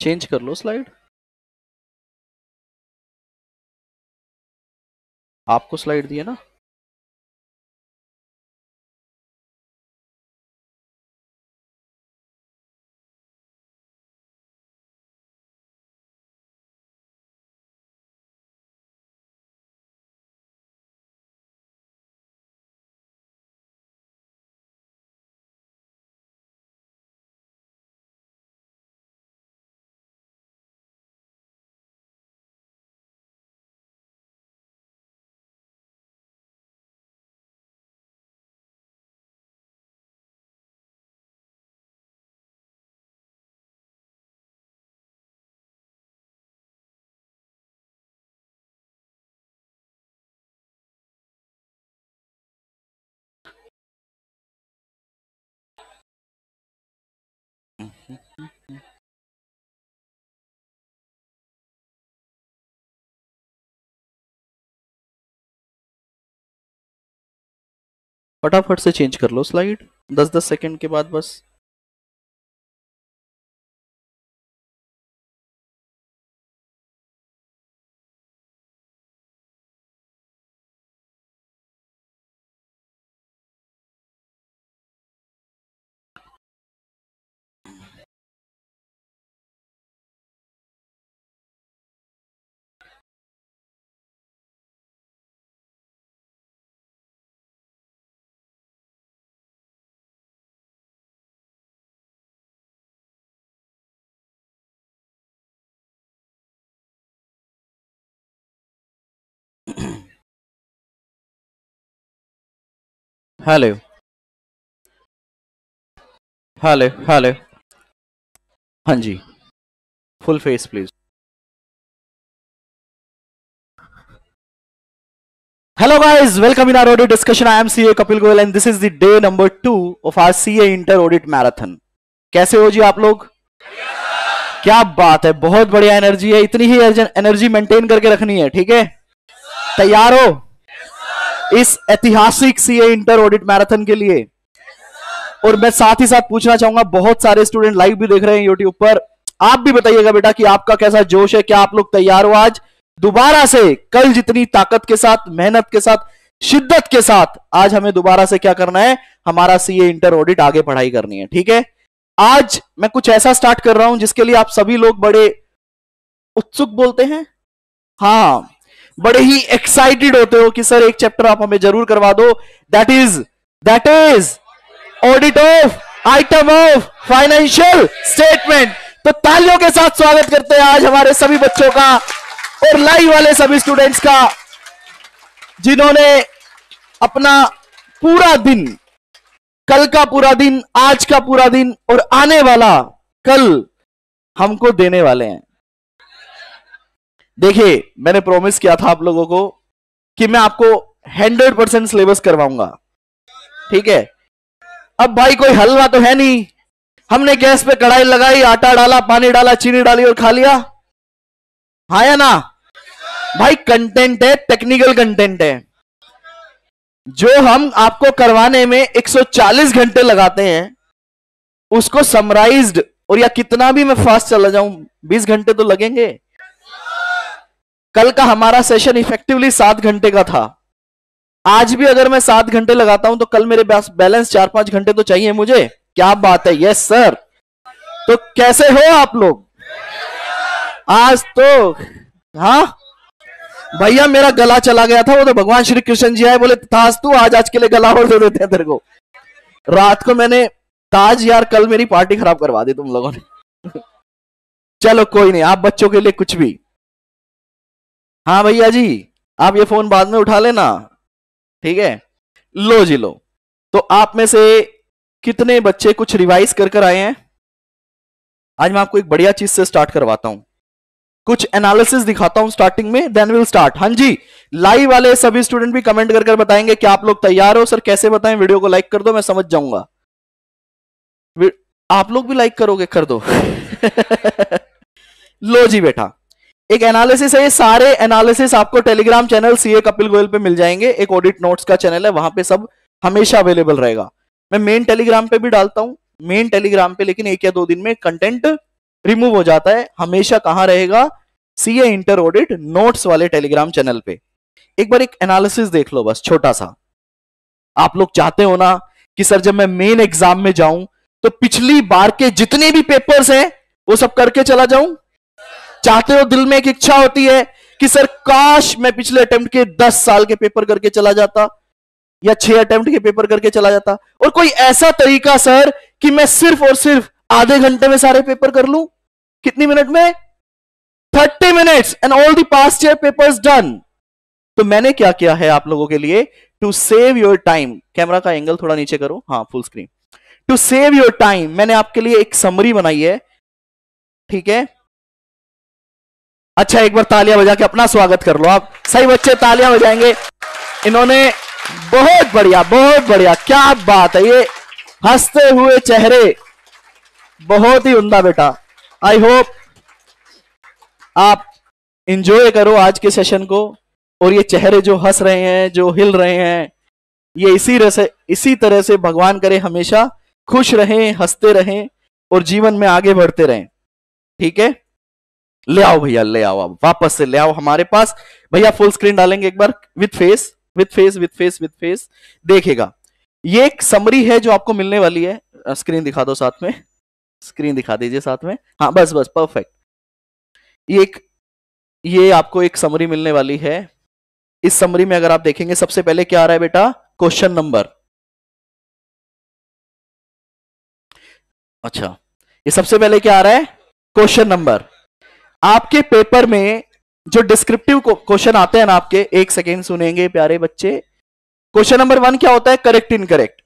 Change कर लो slide. आपको slide दिए ना? फटाफट से चेंज कर लो स्लाइड दस दस सेकेंड के बाद बस। हेलो। Hello hello. हाँ जी। Full face, please. Hello guys, welcome in our audit discussion. I am C A Kapil Goyal and this is the day number two of our CA inter audit marathon. कैसे हो जी आप लोग? क्या बात है, बहुत बढ़िया एनर्जी है। इतनी ही एनर्जी मेंटेन करके रखनी है, ठीक है? तैयार हो? इस ऐतिहासिक सीए इंटर ऑडिट मैराथन के लिए। और मैं साथ ही साथ पूछना चाहूँगा, बहुत सारे स्टूडेंट लाइव भी देख रहे हैं यूट्यूब पर। आप भी बताइएगा बेटा कि आपका कैसा जोश है, क्या आप लोग तैयार हो आज? दोबारा से कल जितनी ताकत के साथ, मेहनत के साथ, शिद्दत के साथ आज हमें दोबारा से क्या करना है? हमारा सीए इंटर ऑडिट आगे पढ़ाई करनी है, ठीक है? आज मैं कुछ ऐसा स्टार्ट कर रहा हूँ जिसके लिए आप सभी लोग बड़े उत्सुक बोलते हैं। हाँ बड़े ही एक्साइटेड होते हो कि सर एक चैप्टर आप हमें ज़रूर करवा दो। That is that is audit of item of financial statement तो तालियों के साथ स्वागत करते हैं आज हमारे सभी बच्चों का और लाइव वाले सभी स्टूडेंट्स का, जिन्होंने अपना पूरा दिन, कल का पूरा दिन, आज का पूरा दिन और आने वाला कल हमको देने वाले हैं। देखिए, मैंने प्रॉमिस किया था आप लोगों को कि मैं आपको हंड्रेड परसेंट सिलेबस करवाऊँगा। ठीक है? अब भाई कोई हलवा तो है नहीं। हमने गैस पे कढ़ाई लगाई, आटा डाला, पानी डाला, चीनी डाली और खा लिया। हाँ या ना? भाई कंटेंट है टेक्निकल कंटेंट है। जो हम आपको करवाने में 140 घंटे लगाते हैं, उसको समराइज्ड और या कितना भी मैं फास्ट चला जाऊँ 20 घंटे तो लगेंगे। कल का हमारा सेशन इफेक्टिवली सात घंटे का था। आज भी अगर मैं सात घंटे लगाता हूँ तो कल मेरे पास बैलेंस चार पाँच घंटे तो चाहिए मुझे। क्या बात है? यस सर तो कैसे हो आप लोग? आज तो हाँ? भैया, मेरा गला चला गया था, वो तो भगवान श्री कृष्ण जी आए, बोले, ताज तू आज आज के लिए गला और दे देते हैं तेरे को। रात को मैंने, ताज यार, कल मेरी पार्टी खराब करवा दी तुम लोगों ने। चलो, कोई नहीं, आप बच्चों के लिए कुछ भी। हाँ भैया जी, आप ये फ़ोन बाद में उठा लेना। ठीक है? लो जी लो। तो आप में से कितने बच्चे कुछ रिवाइज कर कर आए हैं? आज मैं आपको एक बढ़िया चीज़ से स्टार्ट करवाता हूँ। कुछ एनालिसिस दिखाता हूँ स्टार्टिंग में देन विल स्टार्ट हाँ जी लाइव वाले सभी स्टूडेंट भी कमेंट कर कर बताएँगे कि आप लोग तैयार हो। सर, कैसे बताएँ? वीडियो को लाइक कर दो, मैं समझ जाऊँगा। आप लोग भी लाइक करोगे, कर दो। लो जी बेटा। एक एनालिसिस है, ये सारे एनालिसिस आपको Telegram channel CA Kapil Goyal पे मिल जाएँगे। एक ऑडिट नोट्स का चैनल है, वहाँ पे सब हमेशा अवेलेबल रहेगा। मैं मेन टेलीग्राम पे भी डालता हूँ मेन टेलीग्राम पे, लेकिन एक या दो दिन में कंटेंट रिमूव हो जाता है, हमेशा कहाँ रहेगा? सीए इंटर ऑडिट नोट्स वाले टेलीग्राम चैनल पे। एक बार एक एनालिसिस देख लो बस, छोटा सा। आप लोग चाहते हो ना कि सर जब मैं मेन एग्ज़ाम में जाऊँ तो पिछली बार के जितने भी पेपर्स हैं, वो सब करके चला जाऊँ? चाहते हो दिल में एक इच्छा होती है कि सर, काश मैं पिछले अटेम्प्ट के दस साल के पेपर करके चला जाता, या छह अटेम्प्ट के पेपर करके चला जाता। और कोई ऐसा तरीका सर कि मैं सिर्फ़ और सिर्फ़ आधे घंटे में सारे पेपर कर लू? कितनी मिनट में? Thirty minutes and all the past year papers done तो मैंने क्या किया है आप लोगों के लिए? To save your time camera का एंगल थोड़ा नीचे करो। हाँ full screen to save your time मैंने आपके लिए एक समरी बनाई है। ठीक है? अच्छा एक बार तालियाँ बजा के अपना स्वागत कर लो आप। सही बच्चे, तालियाँ बजाएँगे। इन्होंने बहुत बढ़िया बहुत बढ़िया, क्या बात है ये। हँसते हुए चेहरे। बहुत ही उमदा बेटा। आई होप आप इंजॉय करो आज के सेशन को। और ये चेहरे जो हंस रहे हैं, जो हिल रहे हैं, ये इसी से, इसी तरह से भगवान करे, हमेशा खुश रहें, हँसते रहें और जीवन में आगे बढ़ते रहें। ठीक है? ले आओ भैया, ले आओ आप वापस से ले आओ हमारे पास। भैया फुल स्क्रीन डालेंगे एक बार with face with face with face with face देखेगा ये एक समरी है जो आपको मिलने वाली है। स्क्रीन दिखा दो साथ में। स्क्रीन दिखा दीजिए साथ में। हाँ बस बस परफेक्ट ये एक, ये आपको एक समरी मिलने वाली है। इस समरी में अगर आप देखेंगे, सबसे पहले क्या आ रहा है बेटा? क्वेश्चन नंबर अच्छा ये सबसे पहले क्या आ रहा है? क्वेश्चन नंबर आपके पेपर में जो डिस्क्रिप्टिव क्वेश्चन आते हैं ना आपके, एक सेकेंड सुनेंगे प्यारे बच्चे। क्वेश्चन नंबर वन क्या होता है? करेक्ट इनकरेक्ट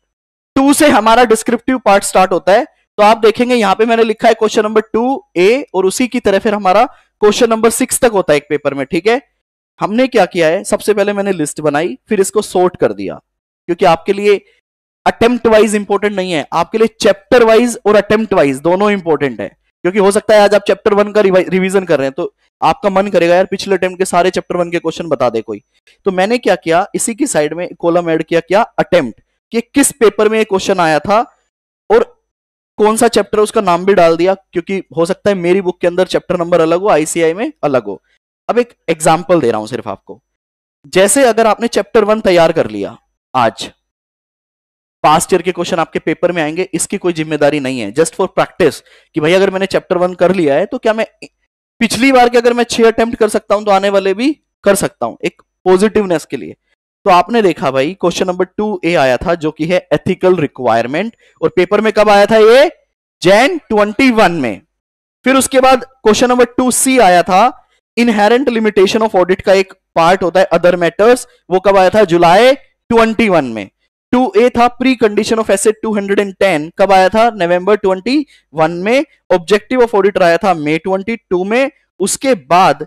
टू से हमारा डिस्क्रिप्टिव पार्ट स्टार्ट होता है। तो आप देखेंगे, यहाँ पे मैंने लिखा है क्वेश्चन नंबर टू ए और उसी की तरह फिर हमारा क्वेश्चन नंबर सिक्स तक होता है एक पेपर में, ठीक है? हमने क्या किया है? सबसे पहले मैंने लिस्ट बनाई, फिर इसको सोर्ट कर दिया। क्योंकि आपके लिए अटेम्प्ट वाइज इंपॉर्टेंट नहीं है। आपके लिए चैप्टर वाइज और अटेम्प्ट वाइज दोनों इंपॉर्टेंट है। क्योंकि हो सकता है आज आप चैप्टर वन का रिवीजन कर रहे हैं तो आपका मन करेगा, यार, पिछले अटेम्प्ट के सारे चैप्टर वन के क्वेश्चन बता दे कोई। तो मैंने क्या किया, इसी की साइड में कॉलम ऐड किया, क्या अटेम्प्ट कि किस पेपर में ये क्वेश्चन आया था, और कौन सा चैप्टर उसका नाम भी डाल दिया, क्योंकि हो सकता है मेरी बुक के अंदर चैप्टर नंबर अलग हो आईसीआई में अलग हो। अब एक एग्ज़ाम्पल दे रहा हूँ सिर्फ़ आपको। जैसे अगर आपने चैप्टर वन तैयार कर लिया आज पास्ट ईयर के क्वेश्चन आपके पेपर में आएँगे, इसकी कोई ज़िम्मेदारी नहीं है। जस्ट फॉर प्रैक्टिस कि भाई अगर मैंने चैप्टर वन कर लिया है तो क्या मैं पिछली बार के अगर मैं छह अटेम्प्ट कर सकता हूँ तो आने वाले भी कर सकता हूँ, एक पॉजिटिवनेस के लिए। तो आपने देखा भाई क्वेश्चन नंबर टू ए आया था, जो कि है एथिकल रिक्वायरमेंट और पेपर में कब आया था ये? जैन ट्वेंटी वन में। फिर उसके बाद क्वेश्चन नंबर टू सी आया था इनहेरेंट लिमिटेशन ऑफ़ ऑडिट का एक पार्ट होता है अदर मैटर्स वो कब आया था? जुलाई ट्वेंटी वन में। टू, ए था प्री कंडीशन ऑफ़ एसेट 210 कब आया था? नवंबर 21 में। ऑब्जेक्टिव ऑफ़ ऑडिटर आया था मई 22 में। उसके बाद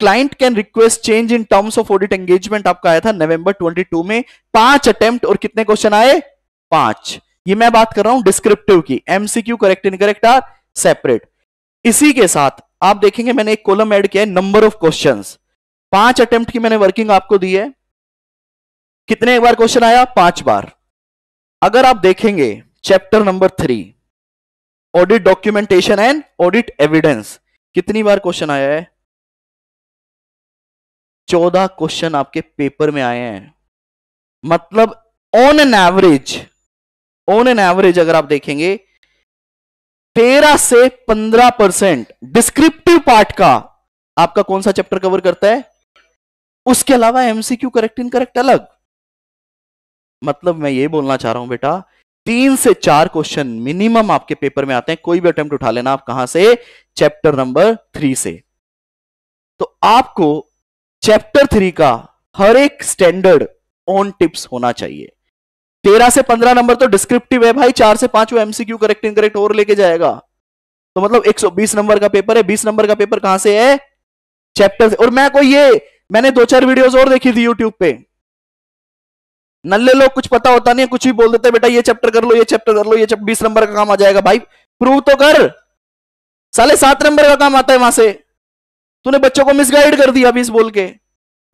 client can request change in terms of audit engagement, आपका आया था नवंबर 22 में। पाँच अटेम्प्ट और कितने क्वेश्चन आए? पाँच। ये मैं बात कर रहा हूँ डिस्क्रिप्टिव की। MCQ correct incorrect are separate इसी के साथ आप देखेंगे मैंने एक कॉलम ऐड किया है नंबर ऑफ़ क्वेश्चंस पाँच अटेम्प्ट की मैंने वर्किंग आपको दी है। कितने एक बार क्वेश्चन आया? पाँच बार। अगर आप देखेंगे chapter number three audit documentation and audit evidence कितनी बार क्वेश्चन आया है? चौदह क्वेश्चन आपके पेपर में आए हैं। मतलब on an average on an average अगर आप देखेंगे, तेरह से पंद्रह परसेंट डिस्क्रिप्टिव पार्ट का आपका कौन सा चैप्टर कवर करता है? उसके अलावा एमसीक्यू करेक्ट इनकरेक्ट अलग। मतलब मैं ये बोलना चाह रहा हूँ बेटा, तीन से चार क्वेश्चन मिनिमम आपके पेपर में आते हैं, कोई भी अटेम्प्ट उठा लेना आप कहाँ से? चैप्टर नंबर थ्री से। तो आपको चैप्टर थ्री का हर एक स्टैंडर्ड ऑन टिप्स होना चाहिए। तेरह से पंद्रह नंबर तो डिस्क्रिप्टिव है भाई, चार से पाँच वो एमसीक्यू करेक्ट इनकरेक्ट और लेके जाएगा। तो मतलब 120 नंबर का पेपर है 20 नंबर का पेपर कहाँ से है? चैप्टर और मैं कोई ये, मैंने दो चार वीडियोस और देखी थी यूट्यूब पे। नल्ले लोग कुछ पता होता नहीं कुछ भी बोल देते बेटा, ये चैप्टर कर लो, ये चैप्टर कर लो, ये बीस नंबर का काम आ जाएगा। भाई प्रूव तो कर। साले सात नंबर का काम आता है वहाँ से। तूने बच्चों को मिसगाइड कर दिया बीस बोल के।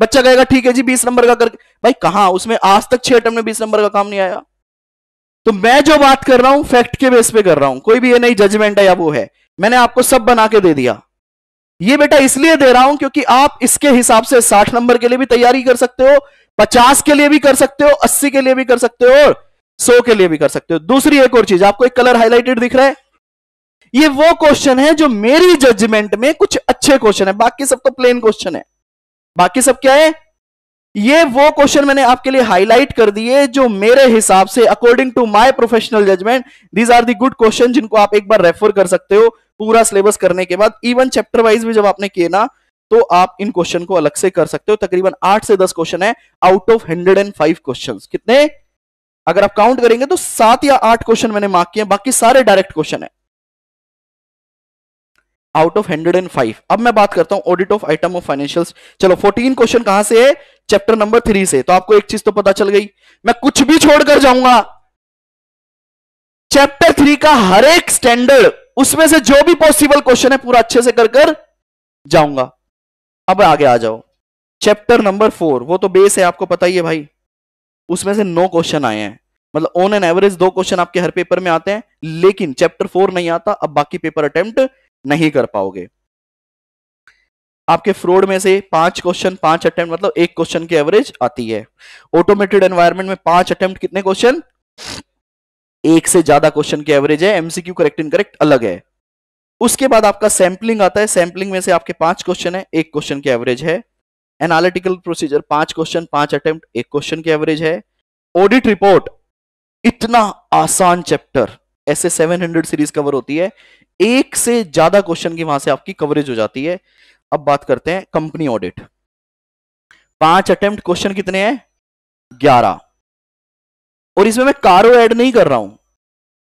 बच्चा कहेगा, ठीक है जी, बीस नंबर का कर भाई, कहा? उसमें आज तक छह अटम में बीस नंबर का काम नहीं आया। तो मैं जो बात कर रहा हूँ फैक्ट के बेस पे कर रहा हूँ। कोई भी ये नहीं जजमेंट है या वो है। मैंने आपको सब बना के दे दिया। ये बेटा इसलिए दे रहा हूँ क्योंकि आप इसके हिसाब से साठ नंबर के लिए भी तैयारी कर सकते हो। पचास के लिए भी कर सकते हो, अस्सी के लिए भी कर सकते हो और सौ के लिए भी कर सकते हो। दूसरी एक और चीज़, आपको एक कलर हाईलाइटेड दिख रहा है। ये वो क्वेश्चन है जो मेरी जजमेंट में कुछ अच्छे क्वेश्चन है, बाकी सब तो प्लेन क्वेश्चन है। बाकी सब क्या है? ये वो क्वेश्चन मैंने आपके लिए हाईलाइट कर दिए जो मेरे हिसाब से according to my professional judgement these are the good question जिनको आप एक बार रेफर कर सकते हो पूरा सिलेबस करने के बाद। इवन चैप्टर वाइज भी जब आपने किए ना तो आप इन क्वेश्चन को अलग से कर सकते हो। तकरीबन आठ से दस क्वेश्चन है out of hundred and five question कितने? अगर आप काउंट करेंगे तो सात या आठ क्वेश्चन मैंने मार्क किए बाकी सारे डायरेक्ट क्वेश्चन है। Out of hundred and five अब मैं बात करता हूँ audit of item of financial चलो फोर्टीन क्वेश्चन कहाँ से है? चैप्टर नंबर थ्री से। तो आपको एक चीज़ तो पता चल गई, मैं कुछ भी छोड़कर जाऊँगा। चैप्टर थ्री का हर एक स्टैंडर्ड उसमें से जो भी पॉसिबल क्वेश्चन है, पूरा अच्छे से कर कर जाऊँगा। अब आगे आ जाओ। चैप्टर नंबर फोर वो तो बेस है, आपको पता ही है भाई। उसमें से नो क्वेश्चन आए हैं। मतलब ऑन एन एवरेज दो क्वेश्चन आपके हर पेपर में आते हैं, लेकिन चैप्टर फोर नहीं आता, अब बाकी पेपर अटेम्प्ट नहीं कर पाओगे। आपके फ्रॉड में से पाँच क्वेश्चन पाँच अटेम्प्ट मतलब एक क्वेश्चन की एवरेज आती है। ऑटोमेटेड एनवायरमेंट में पाँच अटेम्प्ट कितने क्वेश्चन एक से ज़्यादा क्वेश्चन की एवरेज है एमसीक्यू करेक्ट इनकरेक्ट अलग है। उसके बाद आपका सैंपलिंग आता है। सैंपलिंग में से आपके पाँच क्वेश्चन है। एक क्वेश्चन की एवरेज है। एनालिटिकल प्रोसीजर पाँच क्वेश्चन पाँच अटेम्प्ट एक क्वेश्चन की एवरेज है। ऑडिट रिपोर्ट इतना आसान चैप्टर ऐसे 700 सीरीज़ कवर होती है। एक से ज़्यादा क्वेश्चन की वहाँ से आपकी कवरेज हो जाती है। अब बात करते हैं कंपनी ऑडिट पाँच अटेम्प्ट क्वेश्चन कितने हैं? ग्यारह। और इसमें मैं कारो ऐड नहीं कर रहा हूँ।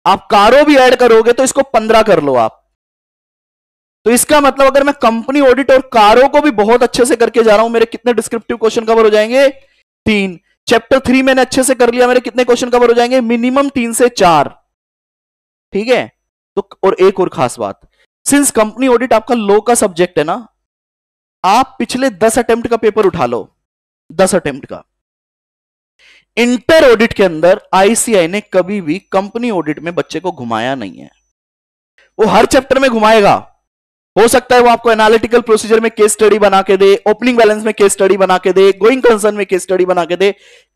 आप कारो भी ऐड करोगे तो इसको पंद्रह कर लो आप। तो इसका मतलब अगर मैं कंपनी ऑडिट और कारो को भी बहुत अच्छे से करके जा रहा हूँ, मेरे कितने डिस्क्रिप्टिव क्वेश्चन कवर हो जाएँगे? तीन। चैप्टर थ्री मैंने अच्छे से कर लिया, मेरे कितने क्वेश्चन कवर हो जाएँगे? मिनिमम तीन से चार। ठीक है? तो और एक और खास बात। सिंस कंपनी ऑडिट आपका लो का सब्जेक्ट है ना, आप पिछले दस अटेम्प्ट का पेपर उठा लो। दस अटेम्प्ट का। इंटर ऑडिट के अंदर आईसीआई ने कभी भी कंपनी ऑडिट में बच्चे को घुमाया नहीं है। वो हर चैप्टर में घुमाएगा। हो सकता है वो आपको एनालिटिकल प्रोसीजर में केस स्टडी बना के दे ओपनिंग बैलेंस में केस स्टडी बना के दे गोइंग कंसर्न में केस स्टडी बना के दे।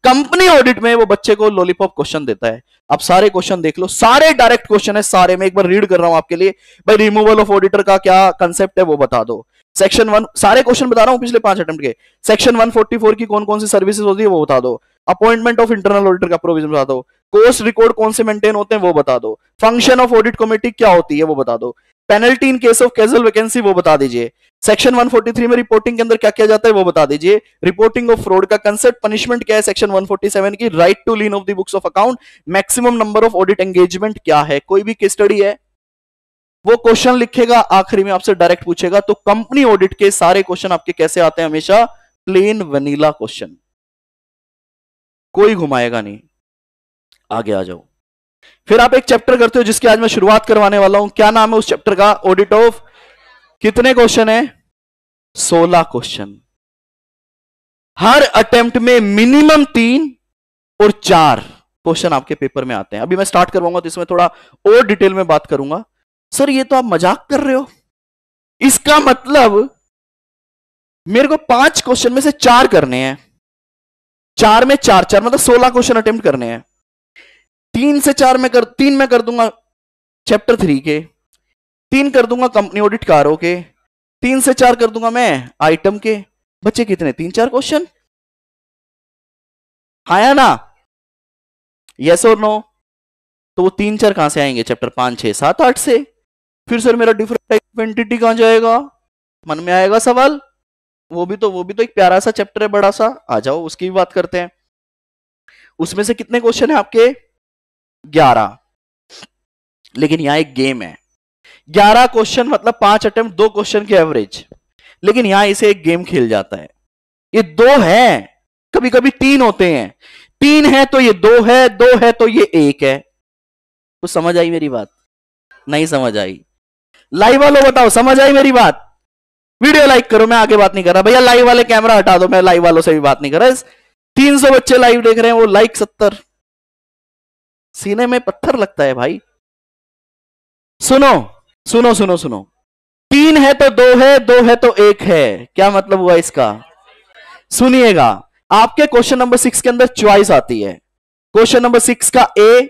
कंपनी ऑडिट में वो बच्चे को लॉलीपॉप क्वेश्चन देता है। आप सारे क्वेश्चन देख लो। सारे डायरेक्ट क्वेश्चन है, सारे। मैं एक बार रीड कर रहा हूँ आपके लिए। भाई रिमूवल ऑफ़ ऑडिटर का क्या कंसेप्ट है वो बता दो। सेक्शन वन सारे क्वेश्चन बता रहा हूँ पिछले पाँच अटेम्प्ट के। सेक्शन 144 की कौन कौन सी सर्विसेज़ होती है वो बता दो। अपॉइंटमेंट ऑफ़ इंटरनल ऑडिटर का प्रोविज़न बता दो। कोर्स रिकॉर्ड कौन से मेंटेन होते हैं वो बता दो। फ़ंक्शन ऑफ़ ऑडिट कमेटी क्या होती है वो बता दो। Penalty in case of casual vacancy वो बता दीजिए। सेक्शन 143 में रिपोर्टिंग के अंदर क्या किया जाता है, वो बता दीजिए। रिपोर्टिंग ऑफ़ फ्रॉड का कंसेप्ट पनिशमेंट क्या है सेक्शन 147 की? Right to lien of the books of account maximum number of audit engagement क्या है? कोई भी केस स्टडी है, वो क्वेश्चन लिखेगा, आखिरी में आपसे डायरेक्ट पूछेगा तो कंपनी ऑडिट के सारे क्वेश्चन आपके कैसे आते हैं हमेशा? प्लेन वनीला क्वेश्चन कोई घुमाएगा नहीं। आगे आ जाओ। फिर आप एक चैप्टर करते हो जिसकी आज मैं शुरुआत करवाने वाला हूँ। क्या नाम है उस चैप्टर का? ऑडिट ऑफ़ कितने क्वेश्चन है? सोलह क्वेश्चन हर अटेम्प्ट में मिनिमम तीन और चार क्वेश्चन आपके पेपर में आते हैं। अभी मैं स्टार्ट करवाऊँगा तो इसमें थोड़ा और डिटेल में बात करूँगा। सर ये तो आप मज़ाक कर रहे हो। इसका मतलब मेरे को पाँच क्वेश्चन में से चार करने हैं। चार में चार चार मतलब सोलह क्वेश्चन अटेम्प्ट करने हैं। तीन से चार में कर, तीन में कर दूँगा चैप्टर थ्री के, तीन कर दूँगा कंपनी ऑडिट कारों के, तीन से चार कर दूँगा मैं आइटम के। बच्चे कितने? तीन चार क्वेश्चन आया ना? यस और नो तो वो तीन चार कहाँ से आएँगे? चैप्टर पाँच छह सात, आठ से। फिर सर मेरा डिफरेंट टाइप एंटिटी कहाँ जाएगा? मन में आएगा सवाल। वो भी तो वो भी तो एक प्यारा सा चैप्टर है, बड़ा सा। आ जाओ, उसकी भी बात करते हैं। उसमें से कितने क्वेश्चन है आपके? ग्यारह। लेकिन यहाँ एक गेम है। ग्यारह क्वेश्चन मतलब पाँच अटेम्प्ट दो क्वेश्चन के एवरेज लेकिन यहाँ इसे एक गेम खेल जाता है। ये दो है। कभी कभी तीन होते हैं। तीन है तो ये दो है दो है तो ये एक है। तो समझ आई मेरी बात? नहीं समझ आई। लाइव वालों बताओ, समझ आई मेरी बात? वीडियो लाइक करो, मैं आगे बात नहीं कर रहा। भैया लाइव वाले कैमरा हटा दो, मैं लाइव वालों से भी बात नहीं कर रहा। तीन सौ बच्चे लाइव देख रहे हैं, वो लाइक सत्तर। सीने में पत्थर लगता है भाई। सुनो सुनो सुनो सुनो। तीन है तो दो है दो है तो एक है। क्या मतलब हुआ इसका? सुनिएगा, आपके क्वेश्चन नंबर सिक्स के अंदर च्वाइस आती है। क्वेश्चन नंबर सिक्स का ए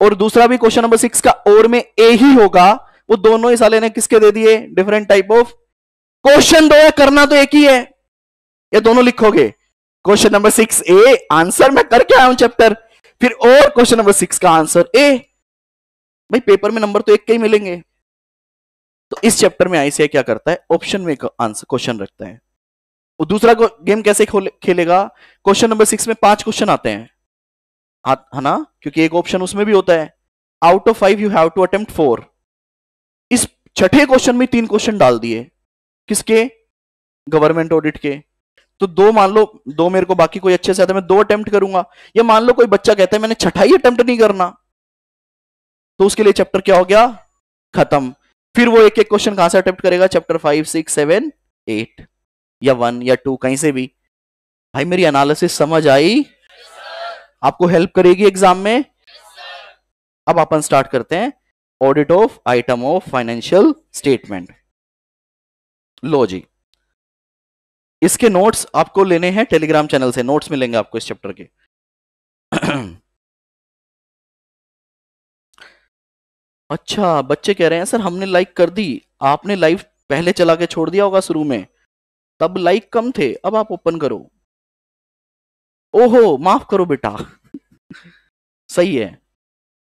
और दूसरा भी क्वेश्चन नंबर सिक्स का और में ए ही होगा। वो दोनों ही साले ने किसके दे दिए? डिफरेंट टाइप ऑफ़ क्वेश्चन दो है करना तो एक ही है। ये दोनों लिखोगे। Question number six A answer मैं करके आया हूँ चैप्टर फिर और क्वेश्चन नंबर सिक्स का आंसर ए, भाई पेपर में नंबर तो एक के ही मिलेंगे. तो इस चैप्टर में आईसीआई क्या करता है? ऑप्शन में आंसर क्वेश्चन रखता है. वो दूसरा गेम कैसे खेलेगा? क्वेश्चन नंबर सिक्स में पाँच क्वेश्चन आते हैं. है ना? क्योंकि एक ऑप्शन उसमें भी होता है. Out of five you have to attempt four इस छठे क्वेश्चन में तीन क्वेश्चन डाल दिए. किसके? गवर्नमेंट ऑडिट के. तो दो मान लो, दो मेरे को बाकी कोई अच्छे से आता है, मैं दो अटेम्प्ट करूँगा। या मान लो कोई बच्चा कहता है, मैंने छठा ही अटेम्प्ट नहीं करना। तो उसके लिए चैप्टर क्या हो गया? खत्म। फिर वो एक एक क्वेश्चन कहाँ से अटेम्प्ट करेगा? Chapter five six seven eight या वन या टू कहीं से भी। भाई, मेरी एनालिसिस समझ आई? आपको हेल्प करेगी एग्ज़ाम में? अब अपन स्टार्ट करते हैं। Audit of item of financial statement लो जी। इसके नोट्स आपको लेने हैं टेलीग्राम चैनल से। नोट्स मिलेंगे आपको इस चैप्टर के। अच्छा बच्चे कह रहे हैं, सर, हमने लाइक कर दी। आपने लाइव पहले चला के छोड़ दिया होगा शुरू में। तब लाइक कम थे, अब आप ओपन करो। ओहो, माफ़ करो बेटा। सही है।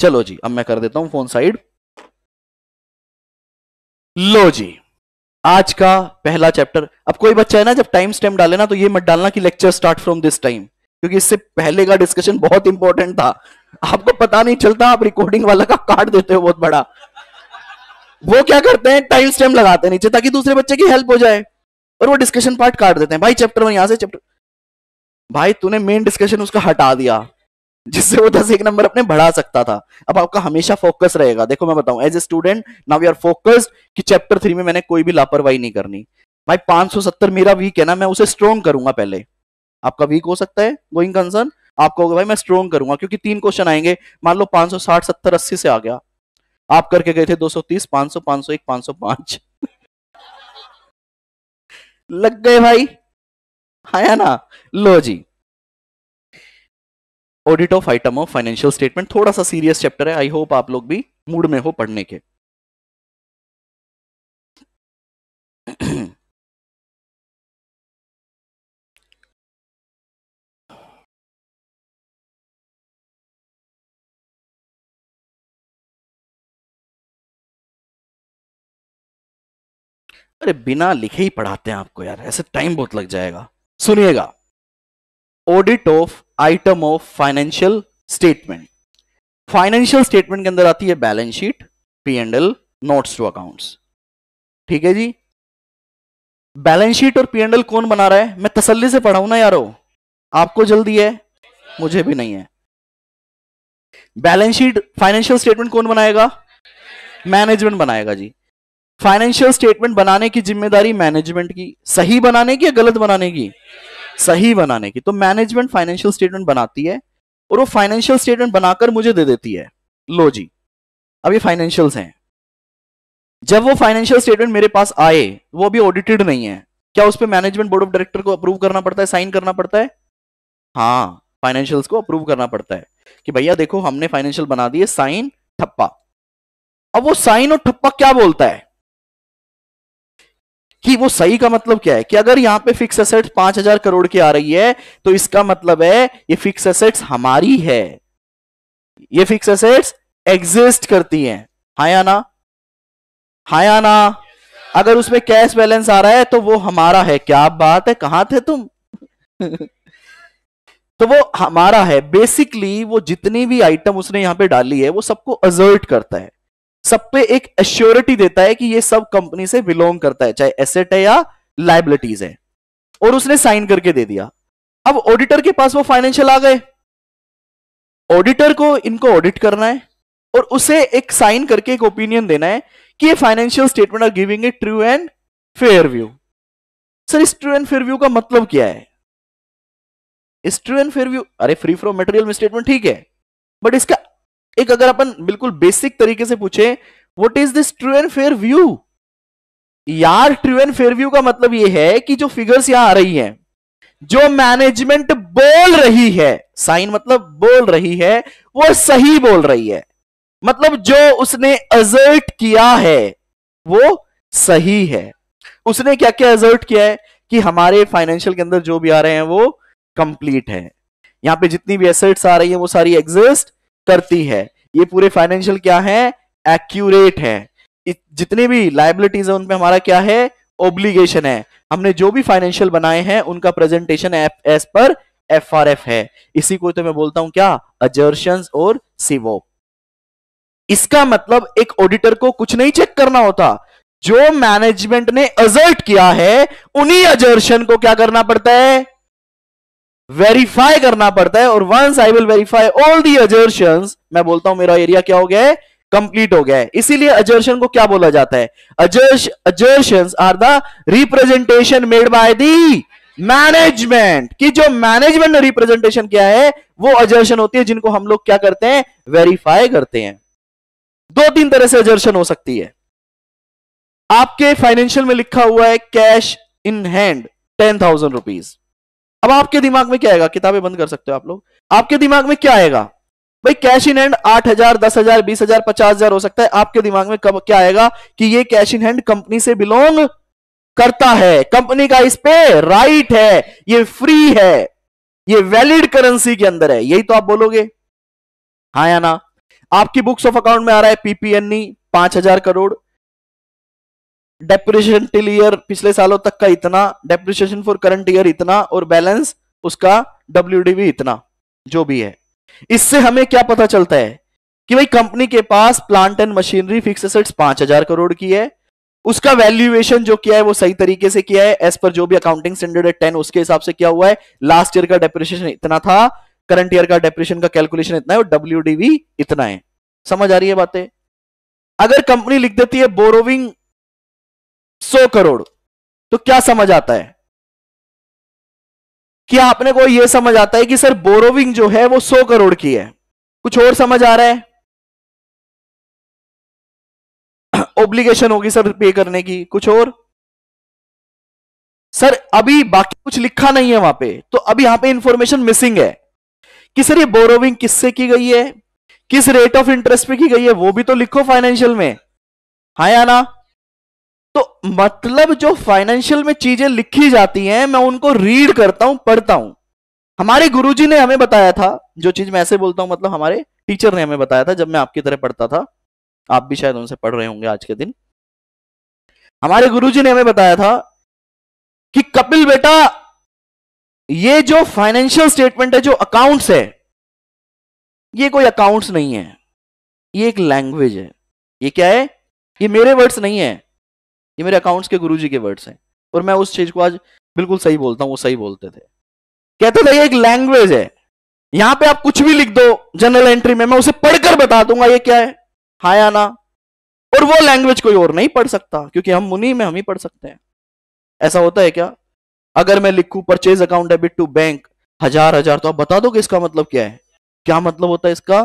चलो जी, अब मैं कर देता हूँ फ़ोन साइड लो जी। आज का पहला चैप्टर अब कोई बच्चा है ना, जब टाइम स्टेम डाले ना तो ये मत डालना कि lecture start from this time क्योंकि इससे पहले का डिस्कशन बहुत इंपॉर्टेंट था। आपको पता नहीं चलता, आप रिकॉर्डिंग वाला का काट देते हो बहुत बड़ा। वो क्या करते हैं? टाइम स्टेम लगाते नीचे, ताकि दूसरे बच्चे की हेल्प हो जाए, और वो डिस्कशन पार्ट काट देते हैं। भाई चैप्टर वन यहाँ से चैप्टर भाई, तूने मेन डिस्कशन उसका हटा दिया। जिससे वो दस एक नंबर अपने बढ़ा सकता था। अब आपका हमेशा फोकस रहेगा। देखो मैं बताऊँ as a student now we are focused कि चैप्टर थ्री में मैंने कोई भी लापरवाही नहीं करनी। भाई 570 मेरा वीक है ना, मैं उसे स्ट्रॉन्ग करूँगा पहले। आपका वीक हो सकता है गोइंग कंसर्न आपको भाई मैं स्ट्रॉन्ग करूँगा, क्योंकि तीन क्वेश्चन आएँगे। मान लो 560 70 80 से आ गया। आप करके गए थे 230 500 501 505 लग गए भाई? आया ना? लो जी। Audit of item of financial statement थोड़ा सा सीरियस चैप्टर है। आई होप आप लोग भी मूड में हो पढ़ने के। अरे बिना लिखे ही पढ़ाते हैं आपको यार, ऐसे टाइम बहुत लग जाएगा। सुनिएगा। Audit of item of financial statement financial statement के अंदर आती है balance sheet P and L notes to accounts ठीक है जी? बैलेंस शीट और पी एंड एल कौन बना रहा है? मैं तसल्ली से पढ़ाऊ ना यारो। आपको जल्दी है? मुझे भी नहीं है। बैलेंस शीट फाइनेंशियल स्टेटमेंट कौन बनाएगा? मैनेजमेंट बनाएगा जी। फाइनेंशियल स्टेटमेंट बनाने की ज़िम्मेदारी मैनेजमेंट की। सही बनाने की या गलत बनाने की? सही बनाने की। तो मैनेजमेंट फाइनेंशियल स्टेटमेंट बनाती है और वो फाइनेंशियल स्टेटमेंट बनाकर मुझे दे देती है। लो जी, अब ये फाइनेंशियल्स हैं। जब वो फाइनेंशियल स्टेटमेंट मेरे पास आए, वो अभी ऑडिटेड नहीं है। क्या उस पर मैनेजमेंट बोर्ड ऑफ़ डायरेक्टर को अप्रूव करना पड़ता है साइन करना पड़ता है? हाँ फाइनेंशियल्स को अप्रूव करना पड़ता है कि भैया देखो, हमने फाइनेंशियल बना दिए साइन ठप्पा। अब वो साइन और ठप्पा क्या बोलता है? कि वो सही का मतलब क्या है? कि अगर यहाँ पे फिक्स एसेट्स पाँच हज़ार करोड़ की आ रही है तो इसका मतलब है, ये फिक्स एसेट्स हमारी है। ये फिक्स एसेट्स एग्जिस्ट करती हैं। हा या ना? हा या ना? अगर उसमें कैश बैलेंस आ रहा है तो वो हमारा है। क्या बात है? कहाँ थे तुम? तो वो हमारा है। बेसिकली वो जितनी भी आइटम उसने यहाँ पे डाली है, वो सबको अजर्ट करता है। सब पे एक एश्योरिटी देता है कि ये सब कंपनी से बिलोंग करता है, चाहे एसेट है या लाइबिलिटीज है। और उसने साइन करके दे दिया। अब ऑडिटर के पास वो फाइनेंशियल आ गए। ऑडिटर को इनको ऑडिट करना है और उसे एक साइन करके एक ओपिनियन देना है कि ये financial statement are giving a true and fair view sir इस ट्रू एंड फेयर व्यू का मतलब क्या है? इस true and fair view are free from material statement ठीक है बट इसका एक अगर अपन बिल्कुल बेसिक तरीके से पूछे what is this true and fair view यार ट्रू एंड फेयर व्यू का मतलब यह है कि जो फिगर्स यहाँ आ रही हैं, जो मैनेजमेंट बोल रही है साइन मतलब बोल रही है, वो सही बोल रही है। मतलब जो उसने अजर्ट किया है, वो सही है। उसने क्या क्या अजर्ट किया है कि हमारे फाइनेंशियल के अंदर जो भी आ रहे हैं, वो कंप्लीट है। यहाँ पे जितनी भी एसेट्स आ रही है, वो सारी एग्जिस्ट करती है। ये पूरे फाइनेंशियल क्या है? एक्यूरेट है। जितने भी लाइबिलिटीज है उनपे हमारा क्या है? ओब्लिगेशन है। हमने जो भी फाइनेंशियल बनाए हैं, उनका presentation as per F R F है। इसी को तो मैं बोलता हूँ क्या? अजर्शन और सिवो इसका मतलब एक ऑडिटर को कुछ नहीं चेक करना होता। जो मैनेजमेंट ने अजर्ट किया है, उन्हीं अजर्शन को क्या करना पड़ता है? वेरीफाई करना पड़ता है और once I will verify all the assertion मैं बोलता हूँ, मेरा एरिया क्या हो गया है? कंप्लीट हो गया है। इसीलिए अजर्शन को क्या बोला जाता है? अजर्श assertion are the representation made by the management कि जो मैनेजमेंट ने रिप्रेजेंटेशन किया है, वो अजर्शन होती है, जिनको हम लोग क्या करते हैं? वेरीफाई करते हैं। दो तीन तरह से अजर्शन हो सकती है। आपके फाइनेंशियल में लिखा हुआ है cash in hand ten thousand rupees अब आपके दिमाग में क्या आएगा? किताबें बंद कर सकते हो आप लोग। आपके दिमाग में क्या आएगा? भाई कैश इन हैंड आठ हज़ार, दस हज़ार, बीस हज़ार, पचास हज़ार हो सकता है। आपके दिमाग में कब क्या आएगा कि ये कैश इन हैंड कंपनी से बिलोंग करता है। कंपनी का इस पे राइट है। ये फ्री है। ये वैलिड करेंसी के अंदर है। यही तो आप बोलोगे। हाँ या ना? आपकी बुक्स ऑफ़ अकाउंट में आ रहा है पीपीएनई पाँच हज़ार करोड़। डेप्रिशिएशन टिल ईयर पिछले सालों तक का इतना डेप्रिशिएशन फॉर करंट ईयर इतना, और बैलेंस उसका डब्ल्यू इतना, जो भी है। इससे हमें क्या पता चलता है कि भाई कंपनी के पास plant and machinery fix assets पाँच हज़ार करोड़ की है, उसका वैल्यूएशन जो किया है वो सही तरीके से किया है एज पर जो भी अकाउंटिंग स्टैंडर्ड है टेन उसके हिसाब से क्या हुआ है। लास्ट ईयर का डेप्रिशिएशन इतना था करंट ईयर का डेप्रिशिएशन का कैलकुलेशन इतना है, और डब्ल्यूडीवी इतना है। समझ आ रही है बातें? अगर कंपनी लिख देती है बोरोविंग सौ करोड़। तो क्या समझ आता है? कि आपने को यह समझ आता है कि सर बोरोविंग जो है वो सौ करोड़ की है? कुछ और समझ आ रहा है? ओब्लिगेशन होगी सर पे करने की, कुछ और? सर, अभी बाकी कुछ लिखा नहीं है वहाँ पे तो अभी यहाँ पे इंफॉर्मेशन मिसिंग है। कि सर ये बोरोविंग किससे की गई है? किस रेट ऑफ़ इंटरेस्ट पे की गई है? वो भी तो लिखो फाइनेंशियल में। हा या ना? तो मतलब जो फाइनेंशियल में चीज़ें लिखी जाती हैं, मैं उनको रीड करता हूँ, पढ़ता हूँ। हमारे गुरुजी ने हमें बताया था, जो चीज़ मैं ऐसे बोलता हूँ मतलब हमारे टीचर ने हमें बताया था, जब मैं आपकी तरह पढ़ता था। आप भी शायद उनसे पढ़ रहे होंगे आज के दिन। हमारे गुरुजी ने हमें बताया था कि कपिल बेटा, ये जो फाइनेंशियल स्टेटमेंट है, जो अकाउंट्स है, ये कोई अकाउंट्स नहीं है। ये एक लैंग्वेज है। ये क्या है? ये मेरे वर्ड्स नहीं है। मेरे अकाउंट्स के गुरुजी के वर्ड्स हैं। और मैं उस चीज़ को आज बिल्कुल सही बोलता हूँ, वो सही बोलते थे। कहते थे, ये एक लैंग्वेज है। यहाँ पे आप कुछ भी लिख दो जनरल एंट्री में, मैं उसे पढ़कर बता दूँगा, ये क्या है? हा या ना? और वो लैंग्वेज कोई और नहीं पढ़ सकता, क्योंकि हम मुनि में हम ही पढ़ सकते हैं। ऐसा होता है क्या? अगर मैं लिखूं purchase account debit to bank हज़ार हज़ार तो आप बता दो कि इसका मतलब क्या है? क्या मतलब होता है इसका?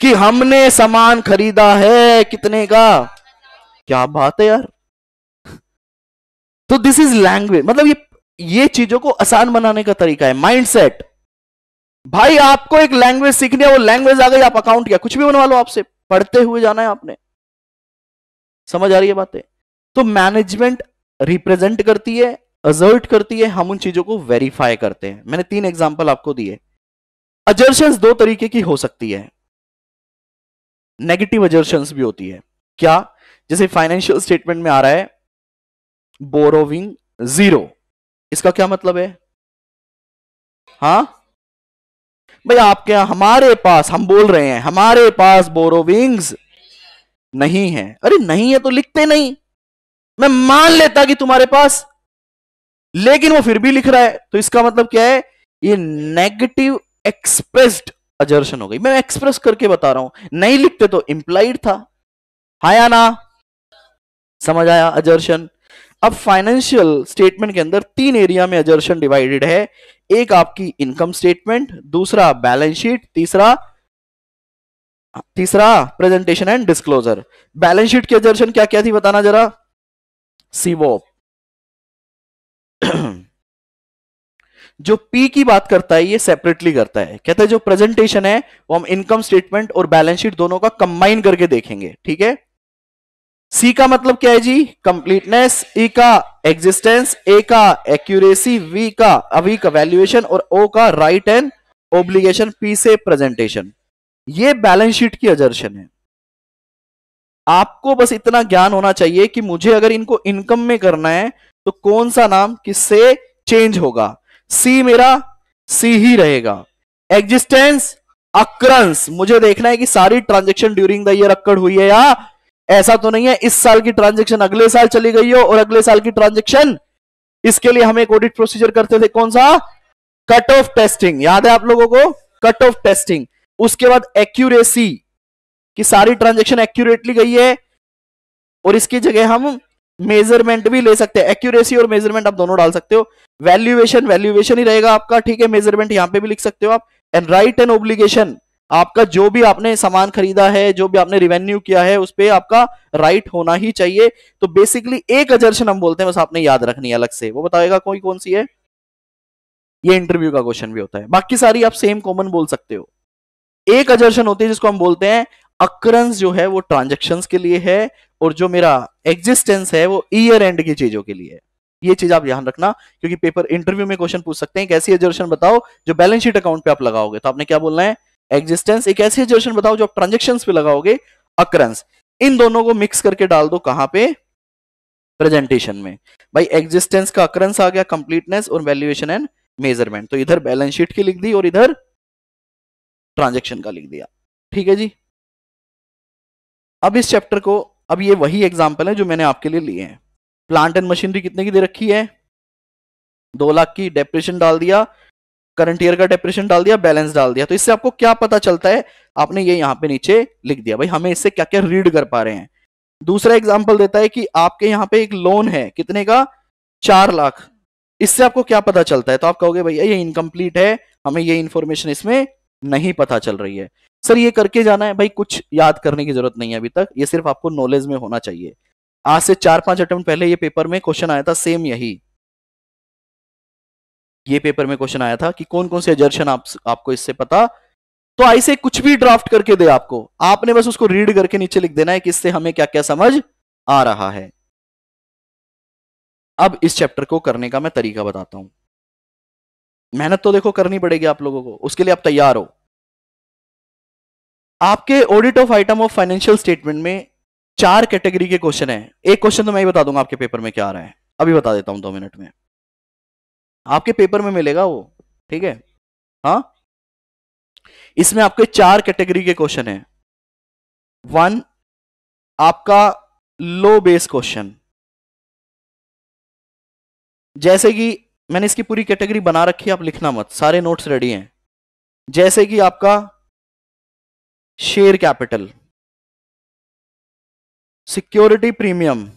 कि हमने सामान खरीदा है, कितने का? क्या बात है यार। तो दिस इज़ लैंग्वेज मतलब ये ये चीज़ों को आसान बनाने का तरीका है माइंडसेट भाई, आपको एक लैंग्वेज सीखनी है, वो लैंग्वेज आ गई, आप अकाउंट किया कुछ भी बनवा लो आपसे, पढ़ते हुए जाना है आपने। समझ आ रही है बातें? तो मैनेजमेंट रिप्रेजेंट करती है अजर्ट करती है, हम उन चीज़ों को वेरीफाई करते हैं। मैंने तीन एग्ज़ाम्पल आपको दिए। अजर्शन दो तरीके की हो सकती है। नेगेटिव अजर्शन भी होती है। क्या? जैसे फाइनेंशियल स्टेटमेंट में आ रहा है बोरोविंग ज़ीरो। इसका क्या मतलब है? हा? भाई आपके यहाँ हमारे पास, हम बोल रहे हैं, हमारे पास बोरोविंग्स नहीं है। अरे, नहीं है तो लिखते नहीं। मैं मान लेता कि तुम्हारे पास, लेकिन वो फिर भी लिख रहा है। तो इसका मतलब क्या है? ये नेगेटिव एक्सप्रेस्ड अजर्शन हो गई। मैं एक्सप्रेस करके बता रहा हूँ। नहीं लिखते तो इंप्लाइड था। हाया ना? समझ आया अजर्शन अब फाइनेंशियल स्टेटमेंट के अंदर तीन एरिया में अजर्शन डिवाइडेड है। एक आपकी इनकम स्टेटमेंट दूसरा बैलेंस शीट तीसरा तीसरा presentation and disclosure balance sheet की एजर्शन क्या क्या थी बताना जरा? सीवोप जो पी की बात करता है, ये सेपरेटली करता है। कहते हैं जो प्रेजेंटेशन है, वो हम इनकम स्टेटमेंट और बैलेंस शीट दोनों का कंबाइन करके देखेंगे, ठीक है? सी का मतलब क्या है जी? कंप्लीटनेस ई का एग्जिस्टेंस ए का एक्यूरेसी वी का अवी का वैल्यूएशन और ओ का राइट एंड ओब्लिगेशन पी से प्रेजेंटेशन ये बैलेंस शीट की अजर्शन है. आपको बस इतना ज्ञान होना चाहिए कि मुझे अगर इनको इनकम में करना है तो कौन सा नाम किससे चेंज होगा? सी मेरा सी ही रहेगा. एग्जिस्टेंस अक्रंस मुझे देखना है कि सारी transaction during the year occur हुई है या ऐसा तो नहीं है, इस साल की ट्रांजेक्शन अगले साल चली गई हो और अगले साल की ट्रांजेक्शन इसके लिए हम एक ऑडिट प्रोसीजर करते थे, कौन सा? कट ऑफ़ टेस्टिंग याद है आप लोगों को? कट ऑफ़ टेस्टिंग उसके बाद एक्यूरेसी कि सारी ट्रांजेक्शन एक्यूरेटली गई है, और इसकी जगह हम मेज़रमेंट भी ले सकते हैं। एक्यूरेसी और मेज़रमेंट आप दोनों डाल सकते हो। वैल्यूएशन वैल्यूएशन ही रहेगा आपका, ठीक है? मेज़रमेंट यहाँ पे भी लिख सकते हो आप। एंड राइट एंड ओब्लिगेशन आपका जो भी आपने सामान खरीदा है, जो भी आपने रिवेन्यू किया है, उस पर आपका राइट होना ही चाहिए। तो बेसिकली एक अजर्शन हम बोलते हैं, बस आपने याद रखनी है अलग से। वो बताएगा कोई कौन सी है? ये इंटरव्यू का क्वेश्चन भी होता है। बाकी सारी आप सेम कॉमन बोल सकते हो। एक अजर्शन होती है जिसको हम बोलते हैं अक्रंस जो है वो ट्रांजेक्शन के लिए है, और जो मेरा एग्जिस्टेंस है वो ईयर एंड की चीज़ों के लिए है। ये चीज़ आप ध्यान रखना, क्योंकि पेपर इंटरव्यू में क्वेश्चन पूछ सकते हैं। एक ऐसी एजर्शन बताओ, जो बैलेंस शीट अकाउंट पे आप लगाओगे। तो आपने क्या बोलना है? एग्जिस्टेंस एक ऐसी एजर्शन बताओ जो आप ट्रांजेक्शन पे लगाओगे अक्रंस इन दोनों को मिक्स करके डाल दो कहाँ पे? प्रेजेंटेशन में। भाई एग्जिस्टेंस का अक्रंस आ गया कंप्लीटनेस और वैल्यूएशन एंड मेज़रमेंट तो इधर बैलेंस शीट की लिख दी और इधर ट्रांजेक्शन का लिख दिया। ठीक है जी? अब इस चैप्टर को, अब ये वही एग्ज़ाम्पल है जो मैंने आपके लिए लिए हैं। प्लांट एंड मशीनरी कितने की दे रखी है? दो लाख की। डेप्रेशन डाल दिया। करंट ईयर का डेप्रेशन डाल दिया, बैलेंस डाल दिया। तो इससे आपको क्या पता चलता है? आपने ये यहाँ पे नीचे लिख दिया। भाई, हमें इससे क्या क्या रीड कर पा रहे हैं? दूसरा एग्ज़ाम्पल देता है कि आपके यहाँ पे एक लोन है, कितने का? चार लाख। इससे आपको क्या पता चलता है? तो आप कहोगे, भैया, ये इनकम्प्लीट है, हमें ये इंफॉर्मेशन इसमें नहीं पता चल रही है। सर, ये करके जाना है। भाई, कुछ याद करने की ज़रूरत नहीं है अभी तक। ये सिर्फ़ आपको नॉलेज में होना चाहिए। आज से चार पाँच अटेम्प्ट पहले ये पेपर में क्वेश्चन आया था सेम यही। ये पेपर में क्वेश्चन आया था कि कौन कौन से एजर्शन आप, आपको इससे पता? तो ऐसे कुछ भी ड्राफ्ट करके दे आपको। आपने बस उसको रीड करके नीचे लिख देना है कि इससे हमें क्या क्या समझ आ रहा है। अब इस चैप्टर को करने का मैं तरीका बताता हूँ। मेहनत तो देखो करनी पड़ेगी आप लोगों को। उसके लिए आप तैयार हो। आपके audit of item of financial statement में चार कैटेगरी के क्वेश्चन है। एक क्वेश्चन तो मैं ही बता दूँगा आपके पेपर में क्या आ रहा है। अभी बता देता हूँ दो मिनट में। आपके पेपर में मिलेगा वो, ठीक है? हाँ? इसमें आपके चार कैटेगरी के क्वेश्चन है। वन आपका लो बेस क्वेश्चन जैसे कि मैंने इसकी पूरी कैटेगरी बना रखी है, आप लिखना मत, सारे नोट्स रेडी हैं। जैसे कि आपका share capital security premium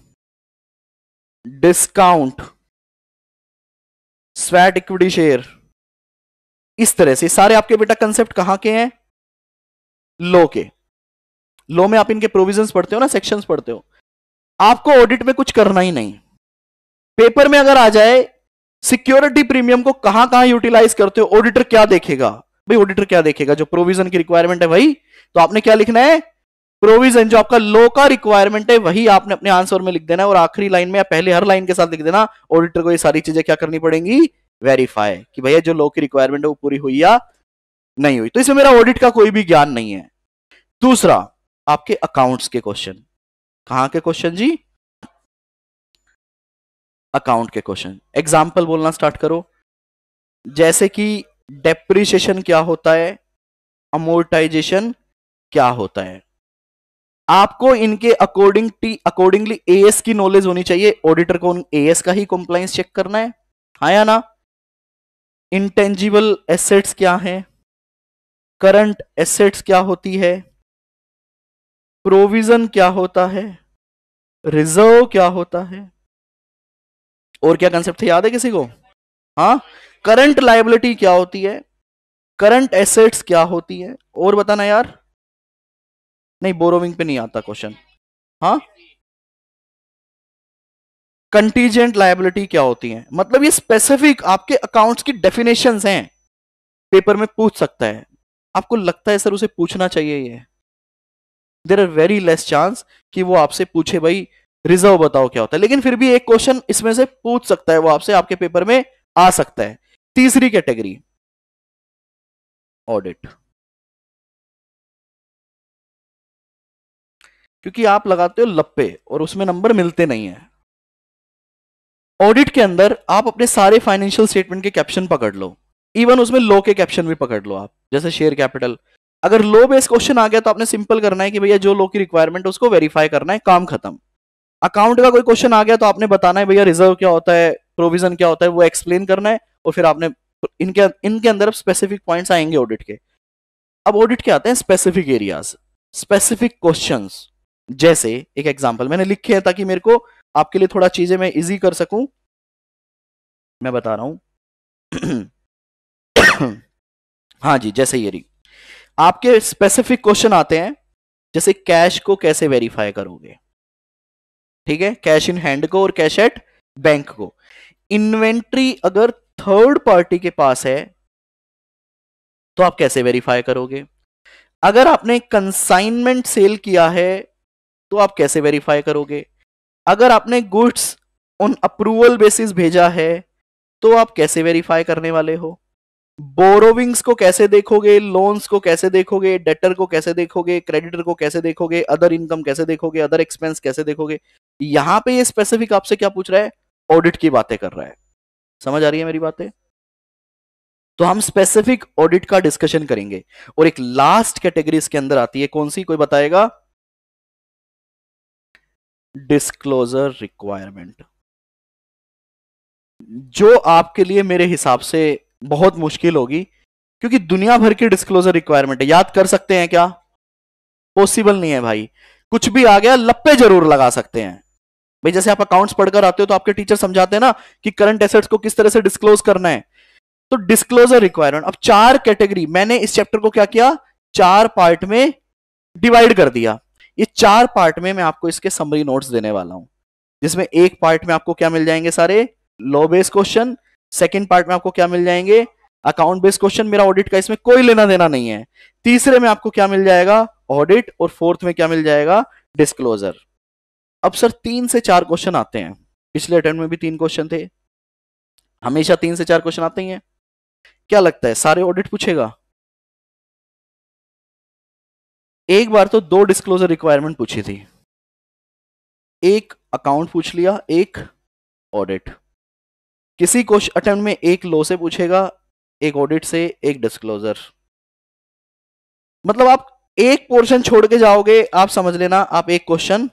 discount sweat equity share इस तरह से सारे आपके बेटा कंसेप्ट कहाँ के हैं? लो के। लो में आप इनके प्रोविजंस पढ़ते हो ना सेक्शंस पढ़ते हो। आपको ऑडिट में कुछ करना ही नहीं। पेपर में अगर आ जाए सिक्योरिटी प्रीमियम को कहाँ कहाँ यूटिलाइज करते हो ऑडिटर क्या देखेगा? भाई ऑडिटर क्या देखेगा? जो प्रोविज़न की रिक्वायरमेंट है भाई तो आपने क्या लिखना है? प्रोविज़न जो आपका लो का रिक्वायरमेंट है, वही आपने अपने आंसर में लिख देना है और आखिरी लाइन में या पहले हर लाइन के साथ लिख देना। ऑडिटर को ये सारी चीज़ें क्या करनी पड़ेंगी? वेरीफाई कि भैया जो लो की रिक्वायरमेंट है, वो पूरी हुई या नहीं हुई। तो इसमें मेरा ऑडिट का कोई भी ज्ञान नहीं है। दूसरा, आपके अकाउंट्स के क्वेश्चन कहाँ के क्वेश्चन जी? अकाउंट के क्वेश्चन एग्ज़ाम्पल बोलना स्टार्ट करो। जैसे कि डेप्रिसिएशन क्या होता है? अमोर्टाइजेशन क्या होता है? आपको इनके अकॉर्डिंग टी अकॉर्डिंगली एएस की नॉलेज होनी चाहिए। ऑडिटर को एएस का ही कंप्लाइंस चेक करना है। हा या ना? इंटेंजिबल एसेट्स क्या है? करंट एसेट्स क्या होती है? प्रोविज़न क्या होता है? रिज़र्व क्या होता है? और क्या कंसेप्ट थे याद है किसी को? हाँ? करंट लाइबिलिटी क्या होती है? करंट एसेट्स क्या होती है? और बताना यार। नहीं बोरोविंग पे नहीं आता क्वेश्चन हाँ? कंटीजेंट लाइबिलिटी क्या होती है? मतलब ये स्पेसिफिक आपके अकाउंट्स की डेफिनेशन हैं। पेपर में पूछ सकता है। आपको लगता है सर उसे पूछना चाहिए ये। There are very less chance कि वो आपसे पूछे, भाई रिज़र्व बताओ क्या होता है? लेकिन फिर भी एक क्वेश्चन इसमें से पूछ सकता है वो आपसे, आपके पेपर में आ सकता है। तीसरी कैटेगरी ऑडिट क्योंकि आप लगाते हो लप्पे और उसमें नंबर मिलते नहीं है। ऑडिट के अंदर आप अपने सारे फाइनेंशियल स्टेटमेंट के कैप्शन पकड़ लो। इवन उसमें लो के कैप्शन भी पकड़ लो आप, जैसे शेयर कैपिटल अगर लो बेस क्वेश्चन आ गया तो आपने सिंपल करना है कि भैया जो लो की रिक्वायरमेंट उसको वेरीफाई करना है, काम खत्म। अकाउंट का कोई क्वेश्चन आ गया तो आपने बताना है भैया रिज़र्व क्या होता है प्रोविज़न क्या होता है, वो एक्सप्लेन करना है और फिर आपने इनके इनके अंदर स्पेसिफिक पॉइंट्स आएँगे ऑडिट के। अब ऑडिट के आते हैं स्पेसिफिक एरियाज़ स्पेसिफिक क्वेश्चंस जैसे, एक एग्ज़ाम्पल मैंने लिखे हैं ताकि मेरे को आपके लिए थोड़ा चीज़ें मैं इजी कर सकूँ। मैं बता रहा हूँ। हाँ जी, जैसे ये आपके स्पेसिफिक क्वेश्चन आते हैं, जैसे कैश को कैसे वेरीफाई करोगे? ठीक है? कैश इन हैंड को और कैश एट बैंक को। इन्वेंट्री अगर थर्ड पार्टी के पास है तो आप कैसे वेरीफाई करोगे? अगर आपने कंसाइनमेंट सेल किया है तो आप कैसे वेरीफाई करोगे? अगर आपने गुड्स ऑन अप्रूवल बेसिस भेजा है तो आप कैसे वेरीफाई करने वाले हो? बोरोविंग्स को कैसे देखोगे? लोन्स को कैसे देखोगे? डेटर को कैसे देखोगे? क्रेडिटर को कैसे देखोगे? अदर इनकम कैसे देखोगे? अदर एक्सपेंस कैसे देखोगे? यहाँ पे ये स्पेसिफिक आपसे क्या पूछ रहा है? ऑडिट की बातें कर रहा है। समझ आ रही है मेरी बातें? तो हम स्पेसिफिक ऑडिट का डिस्कशन करेंगे। और एक लास्ट कैटेगरी इसके अंदर आती है। कौन सी? कोई बताएगा? डिस्क्लोजर रिक्वायरमेंट जो आपके लिए मेरे हिसाब से बहुत मुश्किल होगी, क्योंकि दुनिया भर की डिस्क्लोजर रिक्वायरमेंट है। याद कर सकते हैं क्या? पॉसिबल नहीं है भाई। कुछ भी आ गया लप्पे ज़रूर लगा सकते हैं। भाई, जैसे आप अकाउंट्स पढ़कर आते हो तो आपके टीचर समझाते हैं ना कि करंट एसेट्स को किस तरह से डिस्क्लोज करना है। तो डिस्क्लोजर रिक्वायरमेंट अब चार कैटेगरी मैंने इस चैप्टर को क्या किया? चार पार्ट में डिवाइड कर दिया। ये चार पार्ट में मैं आपको इसके समरी नोट्स देने वाला हूँ। जिसमें एक पार्ट में आपको क्या मिल जाएँगे सारे? Law base question second part में आपको क्या मिल जाएँगे? अकाउंट बेस्ड क्वेश्चन मेरा ऑडिट का इसमें कोई लेना देना नहीं है। तीसरे में आपको क्या मिल जाएगा? ऑडिट और फोर्थ में क्या मिल जाएगा? डिस्क्लोजर अब सर तीन से चार क्वेश्चन आते हैं। पिछले अटेम्प्ट में भी तीन क्वेश्चन थे। हमेशा तीन से चार क्वेश्चन आते ही हैं। क्या लगता है? सारे ऑडिट पूछेगा? एक बार तो दो डिस्क्लोजर रिक्वायरमेंट पूछी थी। एक अकाउंट पूछ लिया, एक ऑडिट किसी क्वेश्चन अटेम्प्ट में एक लो से पूछेगा, एक ऑडिट से एक डिस्क्लोजर मतलब आप एक पोर्शन छोड़ के जाओगे, आप समझ लेना, आप एक क्वेश्चन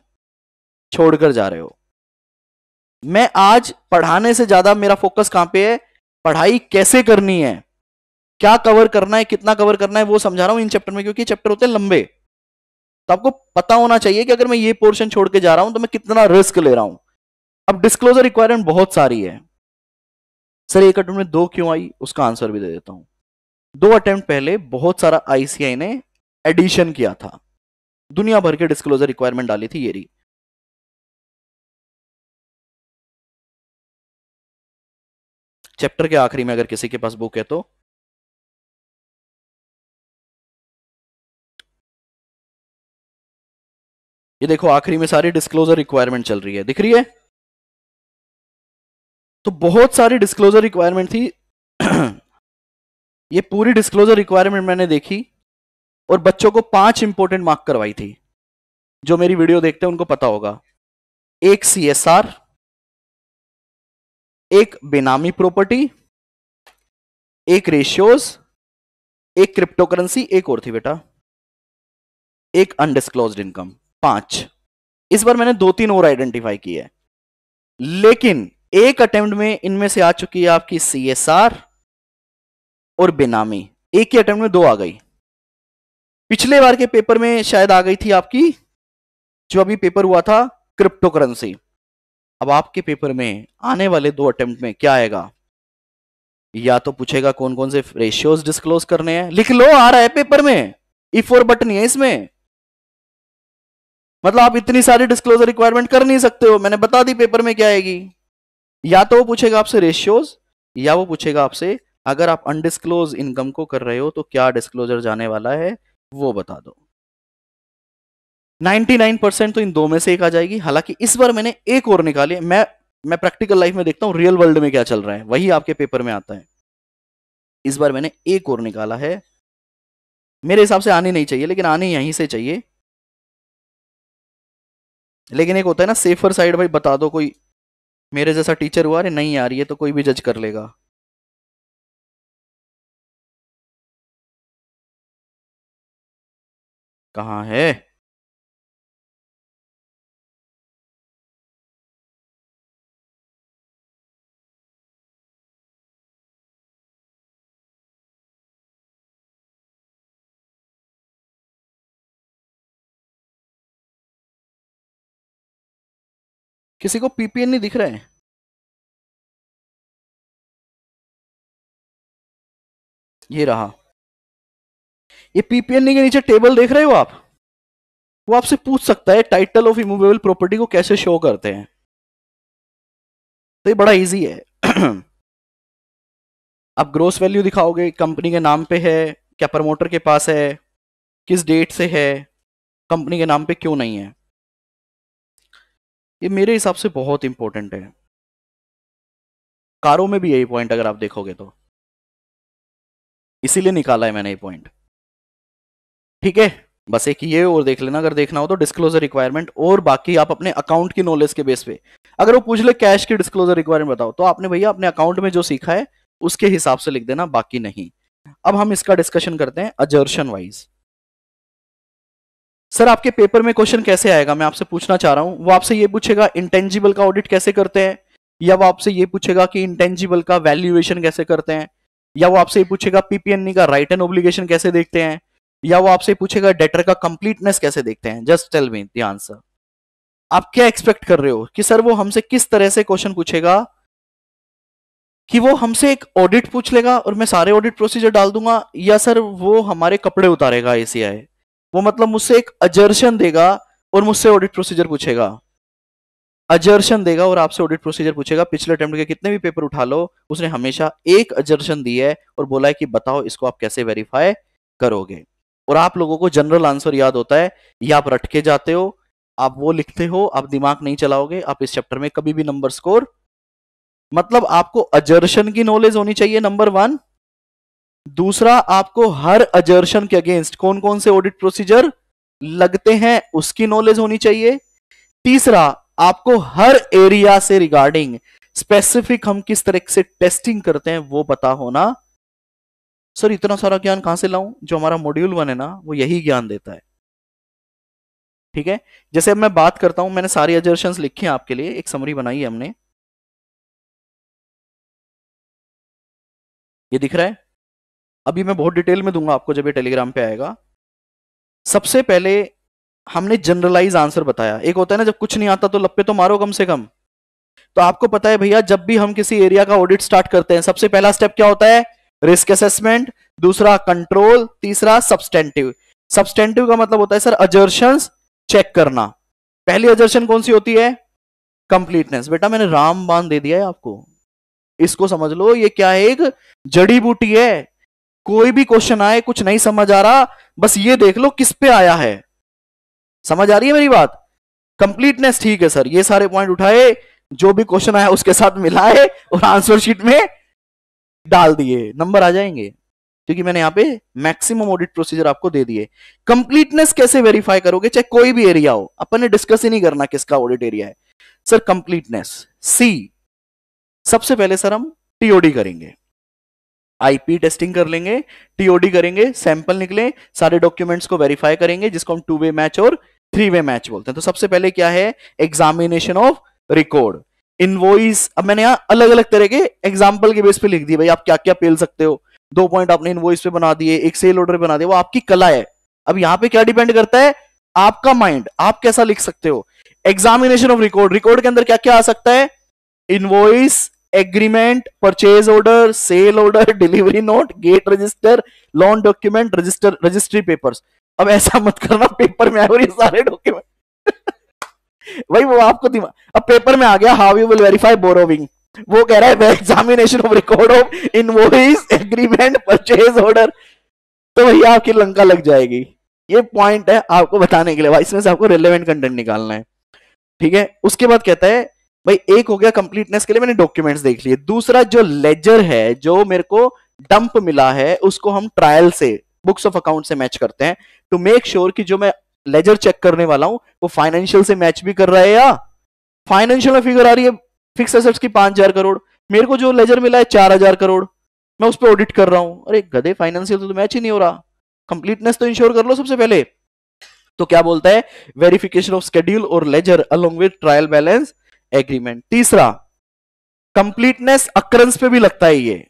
छोड़कर जा रहे हो। मैं आज पढ़ाने से ज़्यादा मेरा फोकस कहाँ पे है? पढ़ाई कैसे करनी है? क्या कवर करना है, कितना कवर करना है, वो समझा रहा हूँ इन चैप्टर में, क्योंकि चैप्टर होते हैं लंबे। तो आपको पता होना चाहिए कि अगर मैं ये पोर्शन छोड़ के जा रहा हूँ तो मैं कितना रिस्क ले रहा हूँ। अब डिस्क्लोजर रिक्वायरमेंट बहुत सारी है। सर एक अटेम्प्ट में दो क्यों आई, उसका आंसर भी दे देता हूँ। दो अटेम्प्ट पहले, बहुत सारा आईसीआई ने एडिशन किया था। दुनिया भर के डिस्क्लोजर रिक्वायरमेंट डाली थी ये चैप्टर के आखिरी में अगर किसी के पास बुक है तो। ये देखो, आखिरी में सारी डिस्क्लोजर रिक्वायरमेंट चल रही है। दिख रही है? तो बहुत सारी डिस्क्लोजर रिक्वायरमेंट थी। ये पूरी डिस्क्लोजर रिक्वायरमेंट मैंने देखी और बच्चों को पाँच इंपॉर्टेंट मार्क करवाई थी। जो मेरी वीडियो देखते हैं, उनको पता होगा। एक सीएसआर एक बेनामी प्रॉपर्टी एक रेशियोज एक क्रिप्टोकरेंसी एक और थी बेटा। एक अनडिस्क्लोज इनकम पाँच। इस बार मैंने दो तीन और आइडेंटिफाई की है। लेकिन एक अटेम्प्ट में इनमें से आ चुकी है आपकी सीएसआर और बेनामी एक ही अटेम्प्ट में दो आ गई। पिछले बार के पेपर में शायद आ गई थी आपकी, जो अभी पेपर हुआ था क्रिप्टो करेंसी अब आपके पेपर में आने वाले दो अटेम्प्ट में क्या आएगा? या तो पूछेगा कौन कौन से रेशियोज डिस्क्लोज करने हैं। लिख लो, आ रहा है पेपर में। इफ़ और बट नहीं है इसमें। मतलब आप इतनी सारी डिस्क्लोजर रिक्वायरमेंट कर नहीं सकते हो। मैंने बता दी पेपर में क्या आएगी। या तो वो पूछेगा आपसे रेशियोज या वो पूछेगा आपसे, अगर आप अनडिस्क्लोज इनकम को कर रहे हो तो क्या डिस्क्लोजर जाने वाला है, वो बता दो। 99% तो इन दो में से एक आ जाएगी। हालाँकि इस बार मैंने एक और निकाली। मैं मैं प्रैक्टिकल लाइफ में देखता हूँ रियल वर्ल्ड में क्या चल रहा है। वही आपके पेपर में आता है। इस बार मैंने एक और निकाला है। मेरे हिसाब से आनी नहीं चाहिए, लेकिन आनी यहीं से चाहिए। लेकिन एक होता है ना सेफर साइड भाई बता दो कोई। मेरे जैसा टीचर हुआ, अरे नहीं आ रही है तो कोई भी जज कर लेगा। कहाँ है? किसी को पीपीएन नहीं दिख रहा है। ये रहा। ये पीपीएन के नीचे टेबल देख रहे हो आप? वो आपसे पूछ सकता है टाइटल ऑफ़ इमूवेबल प्रॉपर्टी को कैसे शो करते हैं। तो ये बड़ा इजी है। आप ग्रोस वैल्यू दिखाओगे कंपनी के नाम पे है, क्या प्रमोटर के पास है, किस डेट से है कंपनी के नाम पे क्यों नहीं है। ये मेरे हिसाब से बहुत इंपॉर्टेंट है। कारों में भी यही पॉइंट अगर आप देखोगे तो। इसीलिए निकाला है मैंने ये पॉइंट ठीक है? बस एक ये और देख लेना, अगर देखना हो तो डिस्क्लोजर रिक्वायरमेंट और बाकी आप अपने अकाउंट की नॉलेज के बेस पे। अगर वो पूछ ले कैश की डिस्क्लोजर रिक्वायरमेंट बताओ तो आपने भैया अपने अकाउंट में जो सीखा है, उसके हिसाब से लिख देना, बाकी नहीं। अब हम इसका डिस्कशन करते हैं अजर्शन वाइज सर, आपके पेपर में क्वेश्चन कैसे आएगा? मैं आपसे पूछना चाह रहा हूँ। वो आपसे ये पूछेगा इंटेंजिबल का ऑडिट कैसे करते हैं? या वो आपसे ये पूछेगा कि इंटेंजिबल का वैल्यूएशन कैसे करते हैं? या वो आपसे ये पूछेगा पीपीएनई का राइट एंड ओब्लिगेशन कैसे देखते हैं? या वो आपसे पूछेगा डेटर का कंप्लीटनेस कैसे देखते हैं? Just tell me the answer आप क्या एक्सपेक्ट कर रहे हो कि सर, वो हमसे किस तरह से क्वेश्चन पूछेगा? कि वो हमसे एक ऑडिट पूछ लेगा और मैं सारे ऑडिट प्रोसीजर डाल दूँगा? या सर, वो हमारे कपड़े उतारेगा एसीआई वो मतलब मुझसे एक अजर्शन देगा और मुझसे ऑडिट प्रोसीजर पूछेगा। अजर्शन देगा और आपसे ऑडिट प्रोसीजर पूछेगा। पिछले अटेम्प्ट के कितने भी पेपर उठा लो, उसने हमेशा एक अजर्शन दी है और बोला है कि बताओ इसको आप कैसे वेरीफाई करोगे। और आप लोगों को जनरल आंसर याद होता है, या आप रटके जाते हो, आप वो लिखते हो, आप दिमाग नहीं चलाओगे, आप इस चैप्टर में कभी भी नंबर स्कोर मतलब आपको अजर्शन की नॉलेज होनी चाहिए नंबर वन दूसरा, आपको हर अजर्शन के अगेंस्ट कौन कौन से ऑडिट प्रोसीजर लगते हैं, उसकी नॉलेज होनी चाहिए। तीसरा, आपको हर एरिया से रिगार्डिंग स्पेसिफिक हम किस तरह से टेस्टिंग करते हैं, वो पता होना। सर इतना सारा ज्ञान कहाँ से लाऊं? जो हमारा मॉड्यूल वन है ना, वो यही ज्ञान देता है। ठीक है? जैसे अब मैं बात करता हूँ, मैंने सारी अजर्शन लिखे हैं आपके लिए, एक समरी बनाई है हमने। ये दिख रहा है? अभी मैं बहुत डिटेल में दूँगा आपको जब ये टेलीग्राम पे आएगा। सबसे पहले हमने जनरलाइज आंसर बताया। एक होता है ना, जब कुछ नहीं आता तो लप्पे तो मारो कम से कम। तो आपको पता है भैया, जब भी हम किसी एरिया का ऑडिट स्टार्ट करते हैं, सबसे पहला स्टेप क्या होता है? रिस्क असेसमेंट दूसरा कंट्रोल तीसरा सब्सटेंटिव सब्सटेंटिव का मतलब होता है, सर अजर्शन चेक करना। पहली अजर्शन कौन सी होती है? कंप्लीटनेस बेटा, मैंने राम बाँध दे दिया है आपको। इसको समझ लो, ये क्या है एक जड़ी बूटी है। कोई भी क्वेश्चन आए, कुछ नहीं समझ आ रहा, बस ये देख लो किस पे आया है। समझ आ रही है मेरी बात? कंप्लीटनेस ठीक है सर ये सारे पॉइंट उठाए, जो भी क्वेश्चन आया उसके साथ मिलाए और आंसर शीट में डाल दिए। नंबर आ जाएँगे, क्योंकि मैंने यहाँ पे मैक्सिमम ऑडिट प्रोसीजर आपको दे दिए। कंप्लीटनेस कैसे वेरीफाई करोगे? चाहे कोई भी एरिया हो, अपन ने डिस्कस ही नहीं करना किसका ऑडिट एरिया है। सर कंप्लीटनेस सी सबसे पहले सर हम टीओडी करेंगे। आईपी टेस्टिंग कर लेंगे टीओडी करेंगे सैंपल निकले, सारे डॉक्यूमेंट्स को वेरीफाई करेंगे, जिसको हम टू वे मैच और थ्री वे मैच बोलते हैं। तो सबसे पहले क्या है? एग्जामिनेशन ऑफ़ रिकॉर्ड इनवॉइस अब मैंने यहाँ अलग अलग तरह के एग्ज़ाम्पल के बेस पे लिख दिए भाई आप क्या क्या पेल सकते हो? दो पॉइंट आपने इनवॉइस पे बना दिए, एक सेल ऑर्डर बना दिया वो आपकी कला है। अब यहाँ पे क्या डिपेंड करता है? आपका माइंड आप कैसा लिख सकते हो? एग्जामिनेशन ऑफ़ रिकॉर्ड रिकॉर्ड के अंदर क्या क्या आ सकता है? Invoice agreement purchase order sale order delivery note gate register loan document register registry papers अब ऐसा मत करना पेपर में आए और ये सारे डॉक्यूमेंट भाई वो आपको दिमाग अब पेपर में आ गया how you will verify borrowing वो कह रहा है examination of record of invoice agreement purchase order तो भैया आपकी लंका लग जाएगी। ये पॉइंट है आपको बताने के लिए। इसमें से आपको रिलेवेंट कंटेंट निकालना है। ठीक है? उसके बाद कहता है भाई, एक हो गया कंप्लीटनेस के लिए मैंने डॉक्यूमेंट्स देख लिए। दूसरा जो लेजर है, जो मेरे को डंप मिला है, उसको हम ट्रायल से बुक्स ऑफ़ अकाउंट से मैच करते हैं। टू मेक श्योर कि जो मैं लेजर चेक करने वाला हूँ, वो फाइनेंशियल से मैच भी कर रहा है या? फाइनेंशियल में फिगर आ रही है फिक्स एसेट्स की पाँच हज़ार करोड़। मेरे को जो लेजर मिला है चार हज़ार करोड़। मैं उस पर ऑडिट कर रहा हूँ। अरे, गधे फाइनेंशियल तो मैच ही नहीं हो रहा। कंप्लीटनेस तो इंश्योर कर लो सबसे पहले। तो क्या बोलता है? वेरिफिकेशन ऑफ़ स्केड्यूल और ledger along with trial balance agreement तीसरा कंप्लीटनेस अक्रंस पे भी लगता है ये।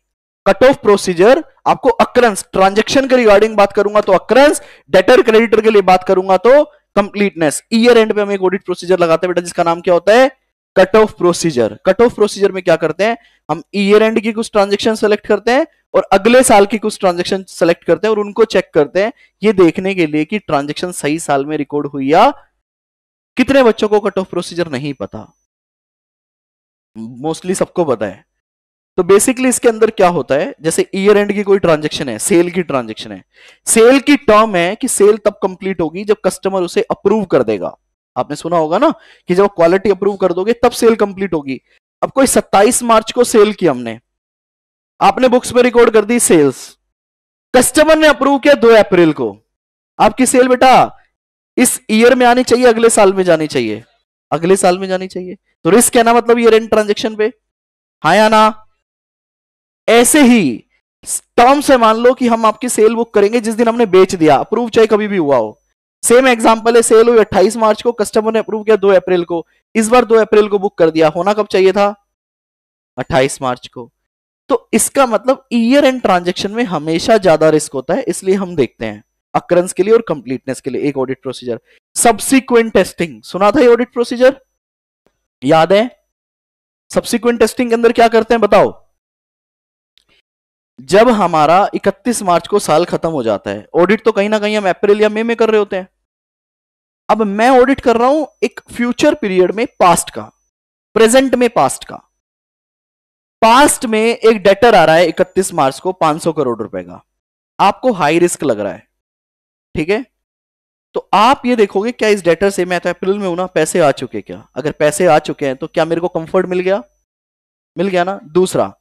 कट ऑफ़ प्रोसीजर आपको अक्रंस ट्रांजेक्शन के रिगार्डिंग बात करूँगा तो अक्रंस डेटर क्रेडिटर के लिए बात करूँगा तो कंप्लीटनेस ईयर एंड पे हम एक ऑडिट प्रोसीजर लगाते हैं बेटा, जिसका नाम क्या होता है? Cut off procedure cut off procedure में क्या करते हैं? हम ईयर एंड की कुछ ट्रांजेक्शन सेलेक्ट करते हैं और अगले साल की कुछ ट्रांजेक्शन सेलेक्ट करते हैं और उनको चेक करते हैं। ये देखने के लिए कि ट्रांजेक्शन सही साल में रिकॉर्ड हुई या कितने बच्चों को कट ऑफ़ प्रोसीजर नहीं पता। मोस्टली सबको पता है। तो बेसिकली इसके अंदर क्या होता है? जैसे ईयर एंड की कोई ट्रांजेक्शन है सेल की ट्रांजेक्शन है। सेल की टर्म है कि सेल तब कंप्लीट होगी जब कस्टमर उसे अप्रूव कर देगा। आपने सुना होगा ना कि जब क्वालिटी अप्रूव कर दोगे, तब सेल कंप्लीट होगी। अब कोई 27 मार्च को सेल की हमने। आपने बुक्स में रिकॉर्ड कर दी सेल्स कस्टमर ने अप्रूव किया दो अप्रैल को। आपकी सेल बेटा, इस ईयर में आनी चाहिए, अगले साल में जानी चाहिए। अगले साल में जानी चाहिए। तो रिस्क है ना मतलब ईयर एंड ट्रांजेक्शन पे? हाँ या ना? ऐसे ही टर्म से मान लो कि हम आपकी सेल बुक करेंगे, जिस दिन हमने बेच दिया अप्रूव चाहे कभी भी हुआ हो। सेम एग्जांपल है सेल हुई अट्ठाईस मार्च को कस्टमर ने अप्रूव किया दो अप्रैल को। इस बार दो अप्रैल को बुक कर दिया, होना कब चाहिए था? अट्ठाईस मार्च को। तो इसका मतलब ईयर एंड ट्रांजेक्शन में हमेशा ज़्यादा रिस्क होता है, इसलिए हम देखते हैं। अक्रंस के लिए और कंप्लीटनेस के लिए, एक ऑडिट प्रोसीजर सब्सिक्वेंट टेस्टिंग सुना था ये ऑडिट प्रोसीजर याद है? सब्सिक्वेंट टेस्टिंग के अंदर क्या करते हैं बताओ? जब हमारा 31 मार्च को साल खत्म हो जाता है ऑडिट तो कहीं ना कहीं हम अप्रैल या मई में कर रहे होते हैं। अब मैं ऑडिट कर रहा हूँ एक फ्यूचर पीरियड में पास्ट का प्रेजेंट में पास्ट का। पास्ट में एक डेटर आ रहा है 31 मार्च को 500 करोड़ रुपए का। आपको हाई रिस्क लग रहा है, ठीक है? तो आप ये देखोगे, क्या इस डेटर से मैं तो अप्रैल में हूँ ना, पैसे आ चुके क्या? अगर पैसे आ चुके हैं तो क्या मेरे को कंफर्ट मिल गया? मिल गया ना? दूसरा,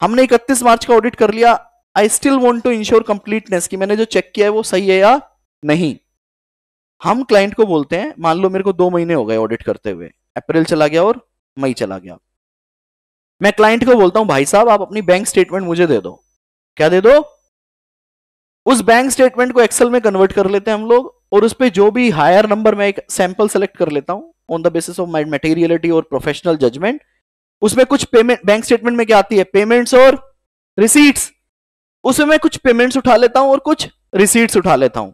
हमने इकतीस मार्च का ऑडिट कर लिया। I still want to ensure completeness कि मैंने जो चेक किया है, वो सही है या नहीं? हम क्लाइंट को बोलते हैं, मान लो मेरे को दो महीने हो गए ऑडिट करते हुए। अप्रैल चला गया और मई चला गया। मैं क्लाइंट को बोलता हूँ, भाई साहब, आप अपनी बैंक स्टेटमेंट मुझे दे दो। क्या दे दो? उस बैंक स्टेटमेंट को एक्सेल में कन्वर्ट कर लेते हैं हम लोग, और उस पर जो भी हायर नंबर में एक सैंपल सेलेक्ट कर लेता हूँ on the basis of my materiality और प्रोफेशनल जजमेंट उसमें कुछ पेमेंट बैंक स्टेटमेंट में क्या आती है? पेमेंट्स और रिसीट्स उसमें मैं कुछ पेमेंट्स उठा लेता हूँ और कुछ रिसीट्स उठा लेता हूँ।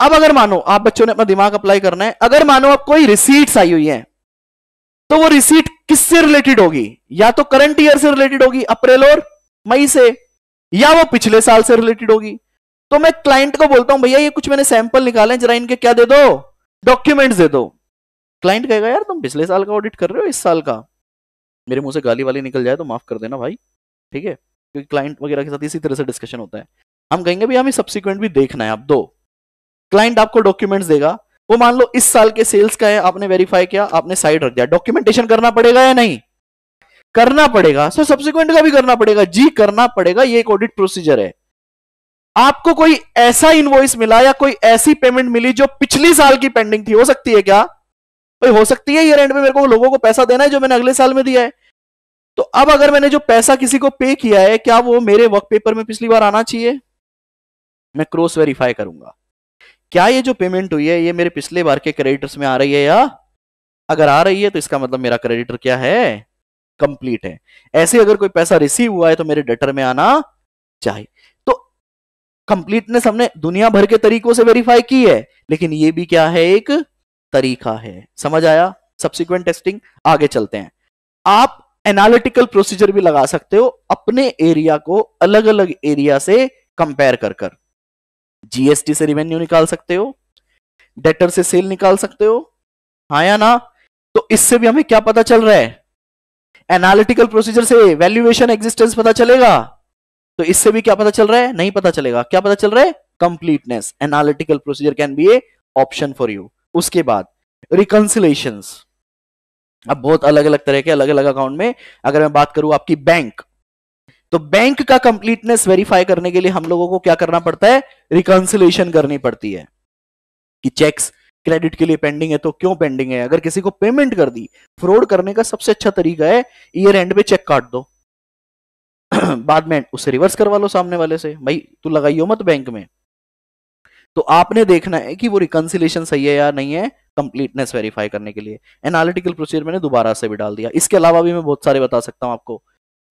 अब अगर मानो, आप बच्चों ने अपना दिमाग अप्लाई करना है, अगर मानो आप कोई रिसीट्स आई हुई है तो वो रिसीट किससे रिलेटेड होगी? या तो करंट ईयर से रिलेटेड होगी, अप्रैल और मई से, या वो पिछले साल से रिलेटेड होगी। तो मैं क्लाइंट को बोलता हूँ, भैया, ये कुछ मैंने सैंपल निकाले जरा इनके क्या दे दो? डॉक्यूमेंट्स दे दो। क्लाइंट कहेगा, यार, तुम पिछले साल का ऑडिट कर रहे हो, इस साल का। मेरे मुँह से गाली वाली निकल जाए तो माफ़ कर देना भाई। ठीक है? क्योंकि क्लाइंट वगैरह के साथ इसी तरह से डिस्कशन होता है। हम कहेंगे भी हमें सब्सिक्वेंट भी देखना है, आप दो। क्लाइंट आपको डॉक्यूमेंट्स देगा। वो मान लो इस साल के सेल्स का है, आपने वेरीफाई किया, आपने साइड रख दिया। डॉक्यूमेंटेशन करना पड़ेगा या नहीं? करना पड़ेगा। सर सब्सिक्वेंट का भी करना पड़ेगा। जी, करना पड़ेगा। ये एक ऑडिट प्रोसीजर है। आपको कोई ऐसा इनवॉइस मिला या कोई ऐसी पेमेंट मिली जो पिछली साल की पेंडिंग थी? हो सकती है क्या? भाई, हो सकती है ईयर एंड में मेरे को लोगों को पैसा देना है जो मैंने अगले साल में दिया है। तो अब अगर मैंने जो पैसा किसी को पे किया है, क्या वो मेरे वर्क पेपर में पिछली बार आना चाहिए? मैं क्रॉस वेरीफाई करूँगा। क्या ये जो पेमेंट हुई है, ये मेरे पिछले बार के क्रेडिटर्स में आ रही है या? अगर आ रही है तो इसका मतलब मेरा क्रेडिटर क्या है? कंप्लीट है। ऐसे अगर कोई पैसा रिसीव हुआ है तो मेरे डेटर में आना चाहिए। कंप्लीटनेस हमने दुनिया भर के तरीकों से वेरीफाई की है। लेकिन ये भी क्या है, एक तरीका है। समझ आया? सब्सिक्वेंट टेस्टिंग आगे चलते हैं। आप एनालिटिकल प्रोसीजर भी लगा सकते हो, अपने एरिया को अलग अलग एरिया से कंपेयर कर कर। जीएसटी से रिवेन्यू निकाल सकते हो। डेटर से सेल निकाल सकते हो। हाँ या ना? तो इससे भी हमें क्या पता चल रहा है? एनालिटिकल प्रोसीजर से वैल्यूएशन एग्जिस्टेंस पता चलेगा? तो इससे भी क्या पता चल रहा है? नहीं पता चलेगा। क्या पता चल रहा है? Completeness analytical procedure can be a option for you उसके बाद रिकंसिलेशन अब बहुत अलग अलग तरह के अलग अलग अकाउंट में अगर मैं बात करूँ आपकी बैंक तो बैंक का कंप्लीटनेस वेरीफाई करने के लिए हम लोगों को क्या करना पड़ता है? रिकंसिलेशन करनी पड़ती है। कि चेक्स क्रेडिट के लिए पेंडिंग है तो क्यों पेंडिंग है? अगर किसी को पेमेंट कर दी फ्रॉड करने का सबसे अच्छा तरीका है ईयर एंड पे चेक काट दो। बाद में उसे रिवर्स करवा लो सामने वाले से। भाई, तू लगाइयो मत बैंक में। तो आपने देखना है कि वो रिकंसिलेशन सही है या नहीं है कंप्लीटनेस वेरीफाई करने के लिए। एनालिटिकल प्रोसीजर मैंने दोबारा से भी डाल दिया। इसके अलावा भी मैं बहुत सारे बता सकता हूँ आपको।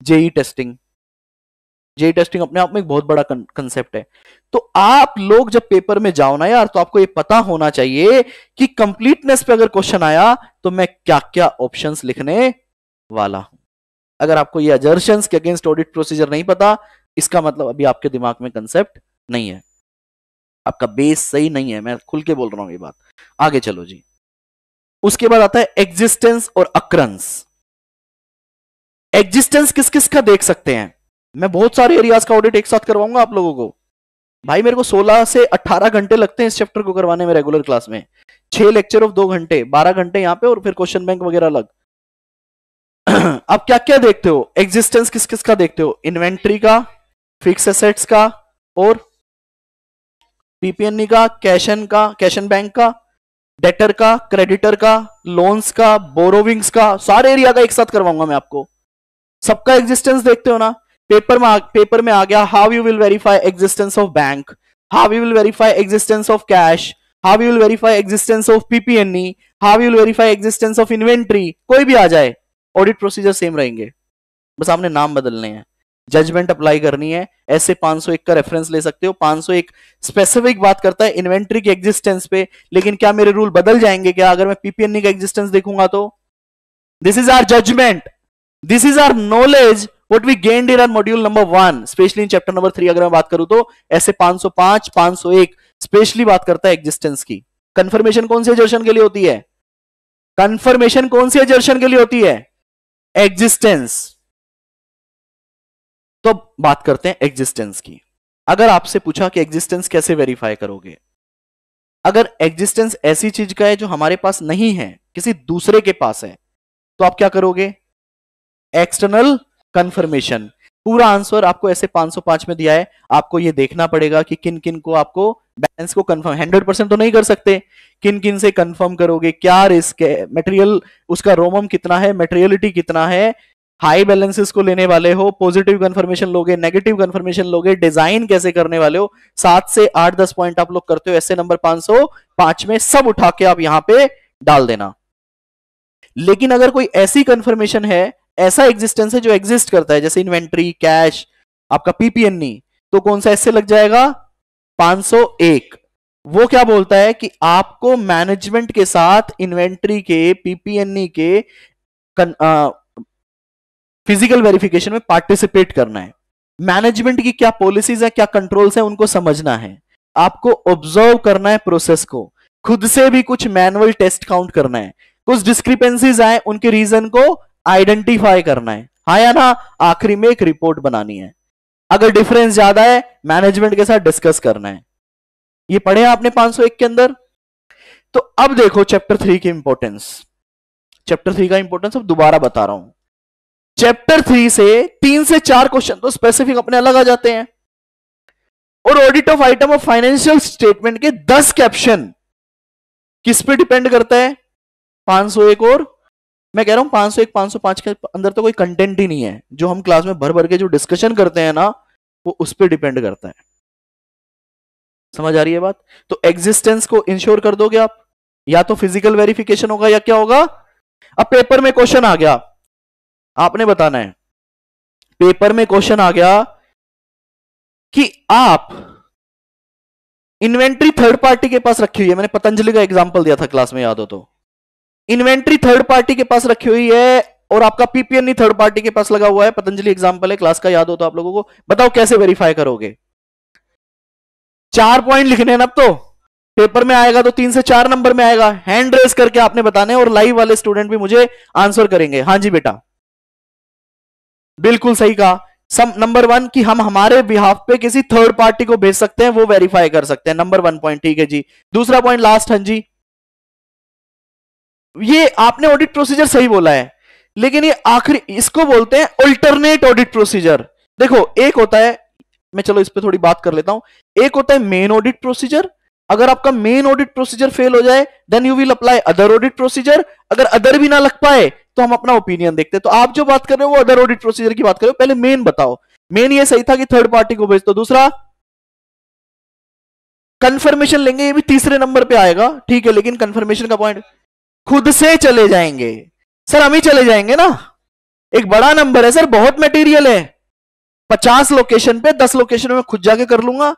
जेई टेस्टिंग जेई टेस्टिंग अपने आप में एक बहुत बड़ा कंसेप्ट है। तो आप लोग जब पेपर में जाओ ना यार तो आपको ये पता होना चाहिए कि कंप्लीटनेस पे अगर क्वेश्चन आया तो मैं क्या क्या ऑप्शंस लिखने वाला हूँ। अगर आपको ये अजर्शन के अगेंस्ट ऑडिट प्रोसीजर नहीं पता, इसका मतलब अभी आपके दिमाग में कंसेप्ट नहीं है। आपका बेस सही नहीं है, मैं खुल के बोल रहा हूँ ये बात। आगे चलो जी। उसके बाद आता है एग्जिस्टेंस और अक्रंस एग्जिस्टेंस किस किस का देख सकते हैं? मैं बहुत सारे एरियाज़ का ऑडिट एक साथ करवाऊँगा आप लोगों को। भाई मेरे को 16 से 18 घंटे लगते हैं इस चैप्टर को करवाने में रेगुलर क्लास में। छह लेक्चर ऑफ़ दो घंटे, बारह घंटे यहाँ पे और फिर क्वेश्चन बैंक वगैरह अलग। अब क्या क्या देखते हो? एग्जिस्टेंस किस किस का देखते हो? इन्वेंट्री का फिक्स एसेट्स का, और पीपीएनई का कैशन का कैशन बैंक का डेटर का क्रेडिटर का लोन्स का बोरोविंग्स का, सारे एरिया का एक साथ करवाऊँगा मैं आपको। सबका एग्जिस्टेंस देखते हो ना? पेपर में पेपर में आ गया how you will verify existence of bank how you will verify existence of cash how you will verify existence of PPNE how you will verify existence of inventory कोई भी आ जाए। ऑडिट प्रोसीजर सेम रहेंगे। बस आपने नाम बदलने हैं। Judgement apply करनी है। ऐसे 501 का रेफरेंस ले सकते हो। 501 स्पेसिफिक बात करता है इन्वेंट्री के एग्जिस्टेंस पे। लेकिन क्या मेरे रूल बदल जाएँगे क्या? अगर मैं पीपीएनई का एग्जिस्टेंस देखूँगा तो? This is our judgement this is our knowledge what we gained in our module number one specially in chapter number three अगर मैं बात करूँ तो। ऐसे 505 501 स्पेशली बात करता है एग्जिस्टेंस की। कंफर्मेशन कौन से एजर्शन के लिए होती है? कंफर्मेशन कौन से एजर्शन के लिए होती है? एग्जिस्टेंस तो बात करते हैं एग्जिस्टेंस की। अगर आपसे पूछा कि एग्जिस्टेंस कैसे वेरीफाई करोगे? अगर एग्जिस्टेंस ऐसी चीज़ का है जो हमारे पास नहीं है, किसी दूसरे के पास है तो आप क्या करोगे? एक्सटर्नल कंफर्मेशन पूरा आंसर आपको ऐसे 505 में दिया है। आपको ये देखना पड़ेगा कि किन किन को आपको बैलेंस को कंफर्म 100 परसेंट तो नहीं कर सकते। किन किन से कंफर्म करोगे, क्या रिस्क है मटेरियल उसका रोमम कितना है मटेरियलिटी कितना है हाई बैलेंसेस को लेने वाले हो पॉजिटिव कंफर्मेशन लोगे नेगेटिव कंफर्मेशन लोगे डिज़ाइन कैसे करने वाले हो, सात से आठ, दस पॉइंट आप लोग करते हो, ऐसे नंबर पाँच सौ पाँच में सब उठा के आप यहाँ पे डाल देना। लेकिन अगर कोई ऐसी कंफर्मेशन है ऐसा एग्जिस्टेंस है जो एग्जिस्ट करता है, जैसे इन्वेंट्री कैश आपका पीपीएनई तो कौन सा ऐसे लग जाएगा? 501 वो क्या बोलता है कि आपको मैनेजमेंट के साथ इन्वेंट्री के पीपीएनई के फ़िज़िकल वेरिफिकेशन में पार्टिसिपेट करना है। मैनेजमेंट की क्या पॉलिसीज़ है, क्या कंट्रोल्स है, उनको समझना है। आपको ऑब्ज़र्व करना है प्रोसेस को। खुद से भी कुछ मैनुअल टेस्ट काउंट करना है। कुछ डिस्क्रिपेंसीज आए, उनके रीजन को आइडेंटिफाई करना है। हा या ना, आखिरी में एक रिपोर्ट बनानी है। अगर डिफरेंस ज़्यादा है मैनेजमेंट के साथ डिस्कस करना है। ये पढ़े आपने 501 के अंदर? तो अब देखो चैप्टर थ्री की इंपॉर्टेंस चैप्टर थ्री का इंपॉर्टेंस अब दोबारा बता रहा हूँ। चैप्टर थ्री से तीन से चार क्वेश्चन तो स्पेसिफिक अपने अलग आ जाते हैं। और audit of item of financial statement के दस कैप्शन किस पे डिपेंड करता है? 501 और मैं कह रहा हूँ 501 505 के अंदर तो कोई कंटेंट ही नहीं है। जो हम क्लास में भर भर के जो डिस्कशन करते हैं ना, वो उस पर डिपेंड करता है। समझ आ रही है बात? तो एग्जिस्टेंस को इंश्योर कर दोगे आप। या तो फ़िज़िकल वेरिफिकेशन होगा या क्या होगा? अब पेपर में क्वेश्चन आ गया। आपने बताना है। पेपर में क्वेश्चन आ गया कि आप इन्वेंट्री थर्ड पार्टी के पास रखी हुई है। मैंने पतंजलि का एग्जांपल दिया था क्लास में, याद हो तो। इन्वेंट्री थर्ड पार्टी के पास रखी हुई है और आपका पीपीएनई थर्ड पार्टी के पास लगा हुआ है। पतंजलि एग्जांपल है क्लास का याद हो तो आप लोगों को। बताओ कैसे वेरीफाई करोगे? चार पॉइंट लिखने हैं अब तो। पेपर में आएगा तो तीन से चार नंबर में आएगा। हैंड रेस करके आपने बताने और लाइव वाले स्टूडेंट भी मुझे आंसर करेंगे। हाँ जी बेटा। बिल्कुल सही कहा। सम नंबर वन कि हम हमारे बिहाफ पे किसी थर्ड पार्टी को भेज सकते हैं, वो वेरीफाई कर सकते हैं। नंबर वन पॉइंट ठीक है जी। दूसरा पॉइंट लास्ट हाँ जी। ये आपने ऑडिट प्रोसीजर सही बोला है। लेकिन ये आखिरी, इसको बोलते हैं अल्टरनेट ऑडिट प्रोसीजर देखो, एक होता है, मैं चलो इस पर थोड़ी बात कर लेता हूँ। एक होता है मेन ऑडिट प्रोसीजर अगर आपका मेन ऑडिट प्रोसीजर फेल हो जाए then you will apply other audit procedure अगर अदर भी ना लग पाए तो हम अपना ओपिनियन देखते हैं। तो आप जो बात कर रहे हो, वो अदर ऑडिट प्रोसीजर की बात कर रहे हो। पहले मेन बताओ। मेन ये सही था कि थर्ड पार्टी को भेज दो। दूसरा कंफर्मेशन लेंगे, ये भी तीसरे नंबर पे आएगा। ठीक है, लेकिन कंफर्मेशन का पॉइंट खुद से चले जाएँगे। सर, हम ही चले जाएँगे ना? एक बड़ा नंबर है, सर, बहुत मटेरियल है। पचास लोकेशन पे, दस लोकेशन में खुद जाके कर लूँगा।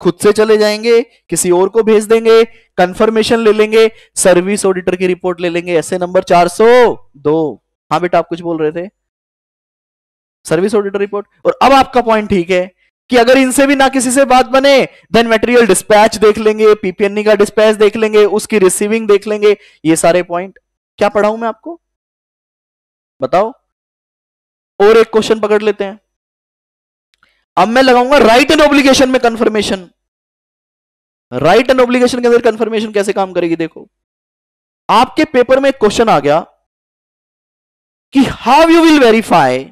खुद से चले जाएँगे, किसी और को भेज देंगे कंफर्मेशन ले लेंगे सर्विस ऑडिटर की रिपोर्ट ले लेंगे। ऐसे नंबर चार सौ दो। हाँ बेटा, आप कुछ बोल रहे थे? सर्विस ऑडिटर रिपोर्ट और अब आपका पॉइंट ठीक है। कि अगर इनसे भी ना किसी से बात बने देन मटेरियल डिस्पैच देख लेंगे पीपीएनई का डिस्पैच देख लेंगे, उसकी रिसीविंग देख लेंगे, ये सारे पॉइंट क्या पढ़ाऊं मैं आपको? बताओ। और एक क्वेश्चन पकड़ लेते हैं। अब मैं लगाऊँगा राइट एंड ऑब्लिगेशन में कंफर्मेशन राइट एंड ऑब्लिगेशन के अंदर कंफर्मेशन कैसे काम करेगी देखो। आपके पेपर में एक क्वेश्चन आ गया कि how you will verify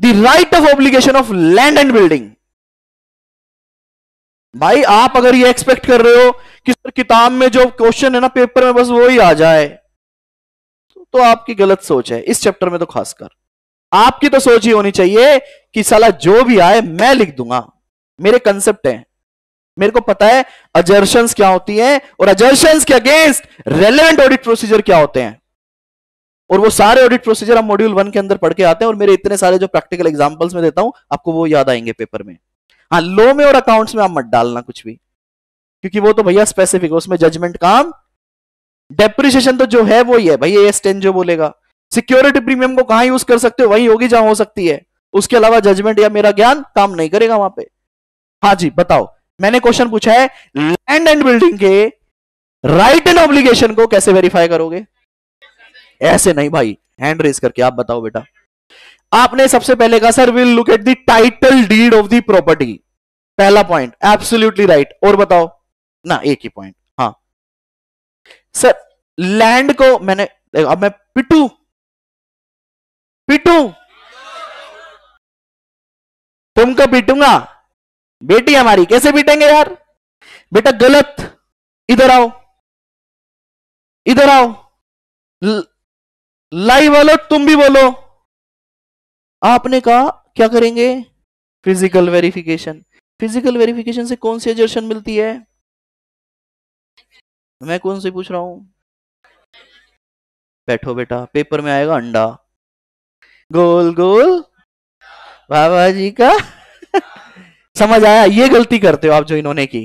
the right of obligation of land and building भाई आप अगर ये एक्सपेक्ट कर रहे हो कि सर किताब में जो क्वेश्चन है ना पेपर में बस वो ही आ जाए तो, तो आपकी गलत सोच है। इस चैप्टर में तो खासकर। आपकी तो सोच ही होनी चाहिए कि साला जो भी आए मैं लिख दूँगा। मेरे कंसेप्ट है। मेरे को पता है अजर्शन क्या होती है और अजर्शन के अगेंस्ट रेलिवेंट ऑडिट प्रोसीजर क्या होते हैं। और वो सारे ऑडिट प्रोसीजर हम मॉड्यूल वन के अंदर पढ़ के आते हैं और मेरे इतने सारे जो प्रैक्टिकल एग्जांपल्स में देता हूँ, आपको वो याद आएँगे पेपर में। हाँ लो में और अकाउंट्स में आप मत डालना कुछ भी, क्योंकि वो तो भैया स्पेसिफिक उसमें जजमेंट काम डेप्रिसिएशन तो जो है वो ही है। भैया एस टेन जो बोलेगा सिक्योरिटी प्रीमियम को कहाँ यूज़ कर सकते हो? वही होगी जहाँ हो सकती है। उसके अलावा जजमेंट या मेरा ज्ञान काम नहीं करेगा वहाँ पे। हाँ जी, बताओ। मैंने क्वेश्चन पूछा है लैंड एंड बिल्डिंग के राइट एंड ऑब्लिगेशन को कैसे वेरीफाई करोगे? ऐसे नहीं भाई हैंड रेस करके आप बताओ बेटा। आपने सबसे पहले कहा sir will look at the title deed of the property पहला पॉइंट एब्सोल्युटली राइट और बताओ। ना, एक ही पॉइंट हाँ। सर लैंड को मैंने अब मैं पिटू। पिटू। तुमको पीटूँगा? बेटी हमारी, कैसे पीटेंगे यार? बेटा, गलत। इधर आओ। इधर आओ। लाइव वालो, तुम भी बोलो। आपने कहा, क्या करेंगे? फ़िज़िकल वेरिफिकेशन फ़िज़िकल वेरिफिकेशन से कौन सी एजर्शन मिलती है? मैं कौन से पूछ रहा हूँ? बैठो बेटा पेपर में आएगा अंडा। गोल गोल। बाबा जी का। समझ आया? ये गलती करते हो आप जो इन्होंने की।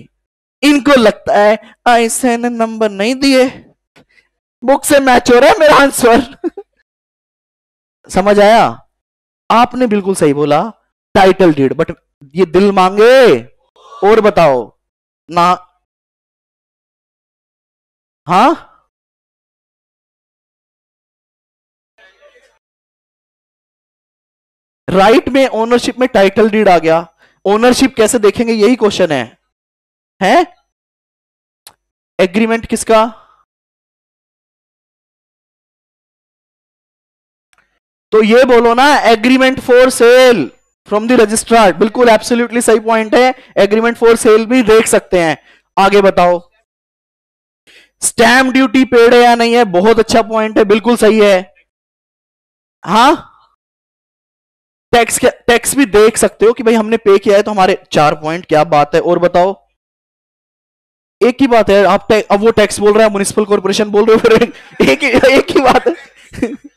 इनको लगता है ऐसे नंबर नहीं दिए। बुक से मैच हो रहा है मेरा आंसर समझ आया? आपने बिल्कुल सही बोला टाइटल डीड बट ये दिल मांगे। और बताओ, ना हाँ? राइट right में ओनरशिप में टाइटल डीड आ गया। ओनरशिप कैसे देखेंगे? यही क्वेश्चन है। हैं? एग्रीमेंट किसका? तो ये बोलो ना agreement for sale from the registrar बिल्कुल एब्सोल्युटली सही पॉइंट है। एग्रीमेंट फॉर सेल भी देख सकते हैं। आगे बताओ। स्टैम्प ड्यूटी पेड है या नहीं है? बहुत अच्छा पॉइंट है। बिल्कुल सही है। हाँ? टैक्स टैक्स भी देख सकते हो कि भाई हमने पे किया है तो हमारे चार पॉइंट क्या बात है। और बताओ। एक ही बात है, आप अब वो टैक्स बोल रहे है म्यूनिसिपल कॉर्पोरेशन बोल रहे हो, एक ही एक ही बात है।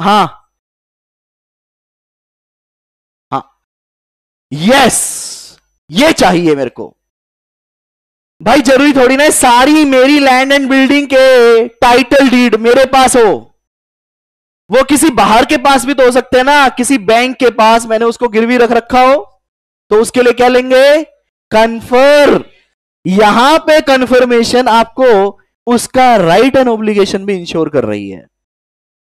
हाँ। हाँ। यस ये चाहिए मेरे को। भाई ज़रूरी थोड़ी ना सारी मेरी लैंड एंड बिल्डिंग के टाइटल डीड मेरे पास हो। वो किसी बाहर के पास भी तो हो सकते हैं ना, किसी बैंक के पास मैंने उसको गिरवी रख रखा हो। तो उसके लिए क्या लेंगे? कन्फर यहाँ पे कंफर्मेशन आपको उसका राइट एंड ऑब्लिगेशन भी इंश्योर कर रही है।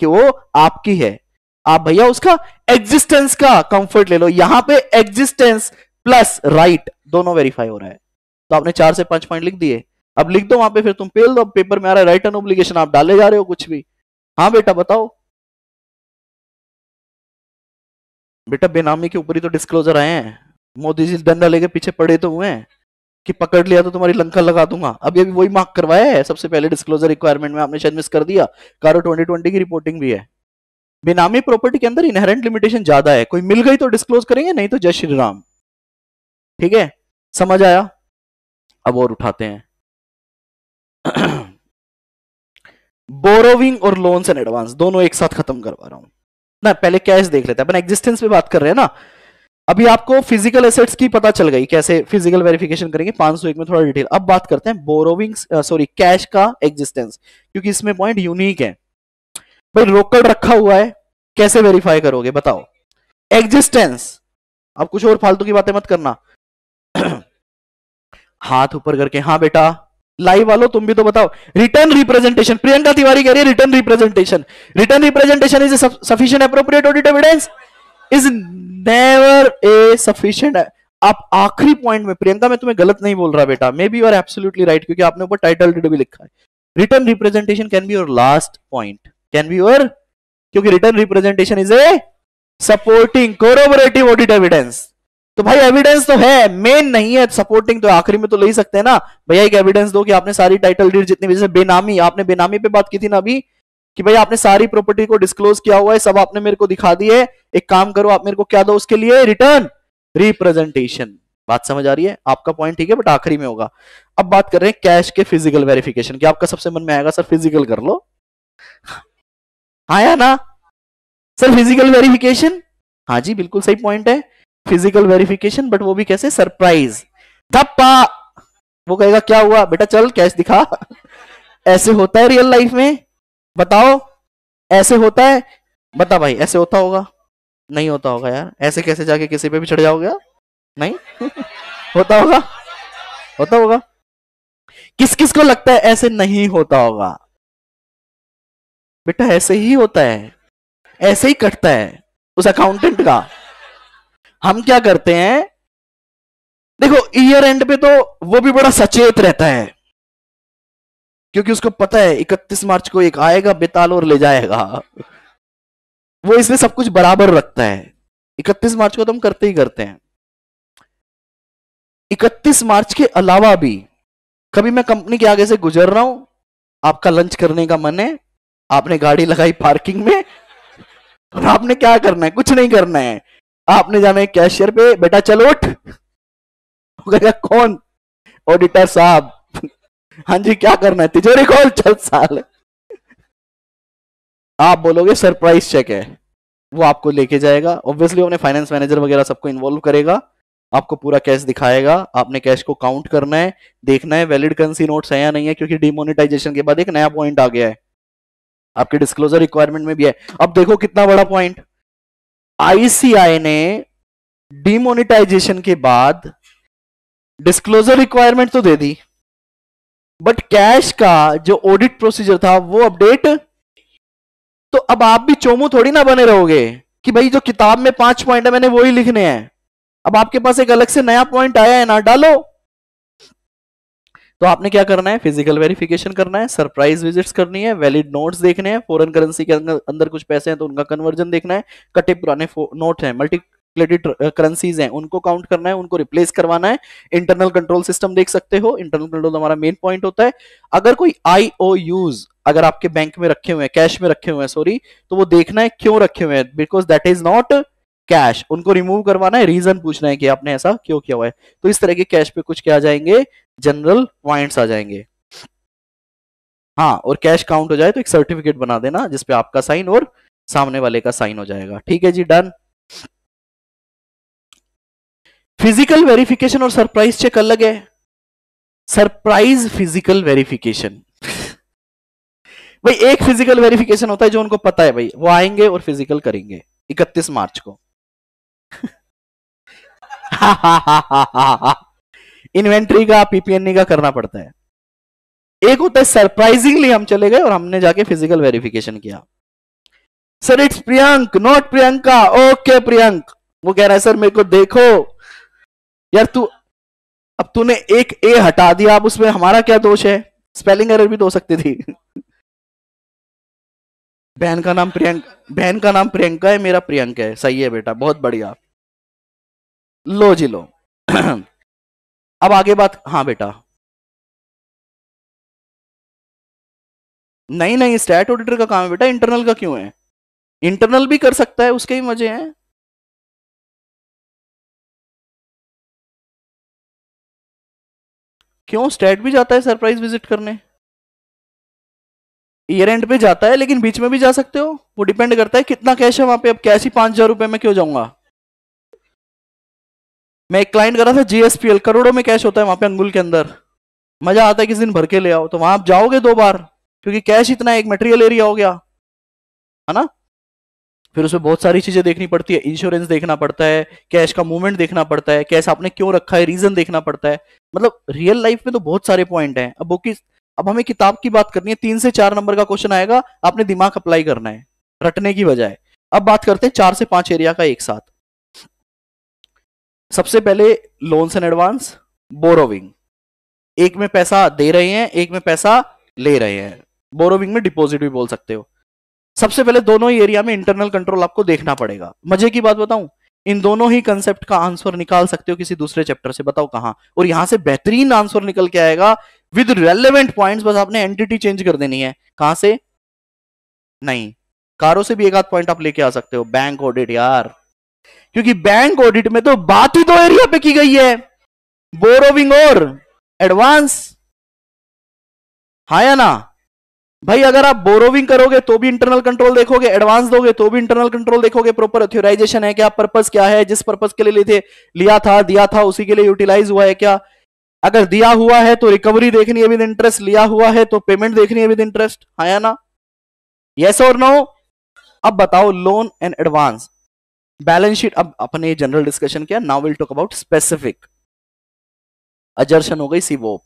कि वो आपकी है। आप भैया उसका एग्जिस्टेंस का कंफर्ट ले लो। यहाँ पे एग्जिस्टेंस प्लस राइट दोनों वेरीफाई हो रहा है। तो आपने चार से पाँच पॉइंट लिख दिए। अब लिख दो वहाँ पे, फिर तुम पेल दो। पेपर में आ रहा है राइट एंड ओब्लिगेशन आप डाले जा रहे हो कुछ भी। हाँ बेटा, बताओ। बेटा, बेनामी के ऊपर ही तो डिस्क्लोजर आए हैं। मोदी जी डंडा लेके पीछे पड़े तो हुए हैं। कि पकड़ लिया तो तुम्हारी लंका लगा दूँगा। अभी अभी वही मार्क करवाया है। सबसे पहले डिस्क्लोजर रिक्वायरमेंट में आपने शायद मिस कर दिया। कारो 2020 की रिपोर्टिंग भी है। बेनामी प्रॉपर्टी के अंदर इनहेरेंट लिमिटेशन ज़्यादा है। कोई मिल गई तो डिस्क्लोज करेंगे, नहीं तो जय श्री राम। ठीक है? समझ आया? अब और उठाते हैं। बोरोविंग और लोन्स एंड एडवांस दोनों एक साथ खत्म करवा रहा हूँ। ना, पहले कैश देख लेते हैं। अपन एग्जिस्टेंस पे बात कर रहे हैं ना। अभी आपको फ़िज़िकल एसेट्स की पता चल गई, कैसे फ़िज़िकल वेरिफिकेशन करेंगे 501 में थोड़ा डिटेल अब बात करते हैं बोरोविंग सॉरी कैश का एग्जिस्टेंस क्योंकि इसमें पॉइंट यूनिक है। भाई रोकड़ रखा हुआ है, कैसे वेरीफाई करोगे, बताओ। एग्जिस्टेंस अब कुछ और फालतू की बातें मत करना। हाथ ऊपर करके हाँ बेटा लाइव वालों, तुम भी तो बताओ। रिटर्न रिप्रेजेंटेशन प्रियंका तिवारी कह रही है written representation written representation is sufficient appropriate audit evidence is never a sufficient आप आखिरी पॉइंट में, प्रियंका, मैं तुम्हें गलत नहीं बोल रहा बेटा। May be you are absolutely right क्योंकि आपने ऊपर टाइटल भी लिखा है। Written representation can be your last point can be your क्योंकि written representation is a supporting corroborative audit evidence तो भाई एविडेंस तो है मेन नहीं है सपोर्टिंग तो आखिरी में तो ले ही सकते हैं ना। भैया, एक एविडेंस दो कि आपने सारी टाइटल डीड जितनी बेनामी, आपने बेनामी पे बात की थी ना अभी? कि भाई आपने सारी प्रॉपर्टी को डिस्क्लोज किया हुआ है, सब आपने मेरे को दिखा दी है। एक काम करो, आप मेरे को क्या दो उसके लिए? रिटर्न रिप्रेजेंटेशन बात समझ आ रही है? आपका पॉइंट ठीक है बट आखिरी में होगा। अब बात कर रहे हैं कैश के फ़िज़िकल वेरिफिकेशन की। आपका सबसे मन में आएगा, सर फ़िज़िकल कर लो। आया ना? सर फ़िज़िकल वेरिफिकेशन हाँ जी, बिल्कुल सही पॉइंट है। फ़िज़िकल वेरिफिकेशन बट वो भी कैसे? सरप्राइज़ धप्पा! वो कहेगा, क्या हुआ? बेटा, चल कैश दिखा। ऐसे होता है रियल लाइफ में। बताओ, ऐसे होता है? बता भाई, ऐसे होता होगा? नहीं होता होगा यार। ऐसे कैसे जाके किसी पे भी चढ़ जाओगे नहीं? होता होगा? होता होगा? किस किस को लगता है ऐसे नहीं होता होगा? बेटा, ऐसे ही होता है। ऐसे ही कटता है उस अकाउंटेंट का। हम क्या करते हैं? देखो ईयर एंड पे तो वो भी बड़ा सचेत रहता है। क्योंकि उसको पता है, इकतीस मार्च को एक आएगा, बेताल और ले जाएगा। वो इसलिए सब कुछ बराबर रखता है। इकतीस मार्च को तो हम करते ही करते हैं। इकतीस मार्च के अलावा भी, कभी मैं कंपनी के आगे से गुजर रहा हूँ, आपका लंच करने का मन है, आपने गाड़ी लगाई पार्किंग में, और आपने क्या करना है? कुछ नहीं करना है। आपने जाना है कैशियर पे, बेटा चलो उठ। कौन? ऑडिटर साहब। हाँ जी, क्या करना है? तिजोरी खोल, चल साल। आप बोलोगे सरप्राइज़ चेक है। वो आपको लेके जाएगा। ऑब्वियसली अपने फाइनेंस मैनेजर वगैरह सबको इन्वॉल्व करेगा। आपको पूरा कैश दिखाएगा। आपने कैश को काउंट करना है, देखना है वैलिड करेंसी नोट्स है या नहीं है, क्योंकि डिमोनिटाइजेशन के बाद एक नया पॉइंट आ गया है। आपके डिस्क्लोजर रिक्वायरमेंट में भी है। अब देखो कितना बड़ा पॉइंट आईसीआई ने डिमोनिटाइजेशन के बाद डिस्क्लोजर रिक्वायरमेंट तो दे दी। बट कैश का जो ऑडिट प्रोसीजर था, वो अपडेट तो अब आप भी चोमू थोड़ी ना बने रहोगे कि भाई जो किताब में पाँच पॉइंट है, मैंने वही लिखने हैं। अब आपके पास एक अलग से नया पॉइंट आया है ना, डालो। तो आपने क्या करना है? फ़िज़िकल वेरिफिकेशन करना है सरप्राइज़ विजिट्स करनी है वैलिड नोट्स देखने हैं फॉरेन करेंसी के अंदर कुछ पैसे हैं तो उनका कन्वर्जन देखना है। कटे पुराने नोट हैं मल्टी करेंसीज हैं, उनको काउंट करना है, उनको रिप्लेस करवाना है। इंटरनल कंट्रोल सिस्टम देख सकते हो। इंटरनल कंट्रोल हमारा मेन पॉइंट होता है। अगर कोई आई ओ यूज़ अगर आपके बैंक में रखे हुए हैं कैश में रखे हुए हैं सॉरी तो वो देखना है क्यों रखे हुए हैं? Because that is not cash उनको रिमूव करवाना है रीजन पूछना है कि आपने ऐसा क्यों किया हुआ है। तो इस तरह के कैश पे कुछ क्या आ जाएँगे? जनरल पॉइंट्स आ जाएँगे। हाँ और कैश काउंट हो जाए तो एक सर्टिफिकेट बना देना जिसपे आपका साइन और सामने वाले का साइन हो जाएगा। ठीक है जी डन फ़िज़िकल वेरिफिकेशन और सरप्राइज़ चेक अलग है। सरप्राइज़ फ़िज़िकल वेरिफिकेशन भाई, एक फ़िज़िकल वेरिफिकेशन होता है जो उनको पता है भाई। वो आएँगे और फ़िज़िकल करेंगे। इकतीस मार्च को। इन्वेंट्री का पीपीएनई का करना पड़ता है। एक होता है सरप्राइजिंगली हम चले गए और हमने जाके फ़िज़िकल वेरिफिकेशन किया। Sir it's Priyank not Priyanka okay Priyank वो कह रहा है सर मेरे को देखो। यार तू, अब तूने एक ए हटा दिया, अब उसमें हमारा क्या दोष है? स्पेलिंग एरर भी हो सकती थी। बहन का नाम प्रियंका बहन का नाम प्रियंका है, मेरा प्रियंका है। सही है बेटा, बहुत बढ़िया। लो जी लो। अब आगे बात हाँ बेटा। नहीं नहीं स्टैट ऑडिटर का काम है बेटा इंटरनल का क्यों है? इंटरनल भी कर सकता है, उसके ही मज़े हैं। क्यों? स्टैट भी जाता है सरप्राइज़ विज़िट करने। ईयर एंड पे जाता है, लेकिन बीच में भी जा सकते हो। वो डिपेंड करता है कितना कैश है वहाँ पे। अब कैश ही पाँच हज़ार रुपए में क्यों जाऊँगा? मैं एक क्लाइंट कर रहा था जीएसपीएल करोड़ों में कैश होता है वहाँ पे अंगुल के अंदर। मज़ा आता है किस दिन भर के ले आओ। तो वहाँ आप जाओगे दो बार, क्योंकि कैश इतना एक मटेरियल एरिया हो गया। है ना? फिर उसमें बहुत सारी चीज़ें देखनी पड़ती है। इंश्योरेंस देखना पड़ता है कैश का मूवमेंट देखना पड़ता है कैश आपने क्यों रखा है रीजन देखना पड़ता है। मतलब रियल लाइफ में तो बहुत सारे पॉइंट हैं। अब वो किस, अब हमें किताब की बात करनी है, तीन से चार नंबर का क्वेश्चन आएगा, आपने दिमाग अप्लाई करना है, रटने की बजाय। अब बात करते हैं चार से पाँच एरिया का एक साथ। सबसे पहले लोन्स एंड एडवांस बोरोविंग एक में पैसा दे रहे हैं, एक में पैसा ले रहे हैं। बोरोविंग में डिपॉजिट भी बोल सकते हो। सबसे पहले दोनों ही एरिया में इंटरनल कंट्रोल आपको देखना पड़ेगा। मज़े की बात बताऊँ, इन दोनों ही कंसेप्ट का आंसर निकाल सकते हो किसी दूसरे चैप्टर से, बताओ कहाँ। और यहाँ से बेहतरीन आंसर निकल के आएगा विद रेलिवेंट पॉइंट्स बस आपने एंटिटी चेंज कर देनी है। कहाँ से? नहीं, कारों से भी एक आध पॉइंट आप लेके आ सकते हो। बैंक ऑडिट यार। क्योंकि बैंक ऑडिट में तो बात ही दो एरिया पे की गई है। बोरोविंग और एडवांस हा या ना? भाई, अगर आप बोरोविंग करोगे तो भी इंटरनल कंट्रोल देखोगे एडवांस दोगे तो भी इंटरनल कंट्रोल देखोगे प्रॉपर ऑथोराइजेशन है क्या पर्पस क्या है, जिस पर्पस के लिए लिए थे, लिया था, दिया था, उसी के लिए यूटिलाइज हुआ है क्या? अगर दिया हुआ है तो रिकवरी देखनी है विद इंटरेस्ट लिया हुआ है तो पेमेंट देखनी है विद इंटरेस्ट हाँ ना? यस और नो अब बताओ loan and advance balance sheet अब अपने जनरल डिस्कशन किया now will talk about specific assertion हो गई सी वो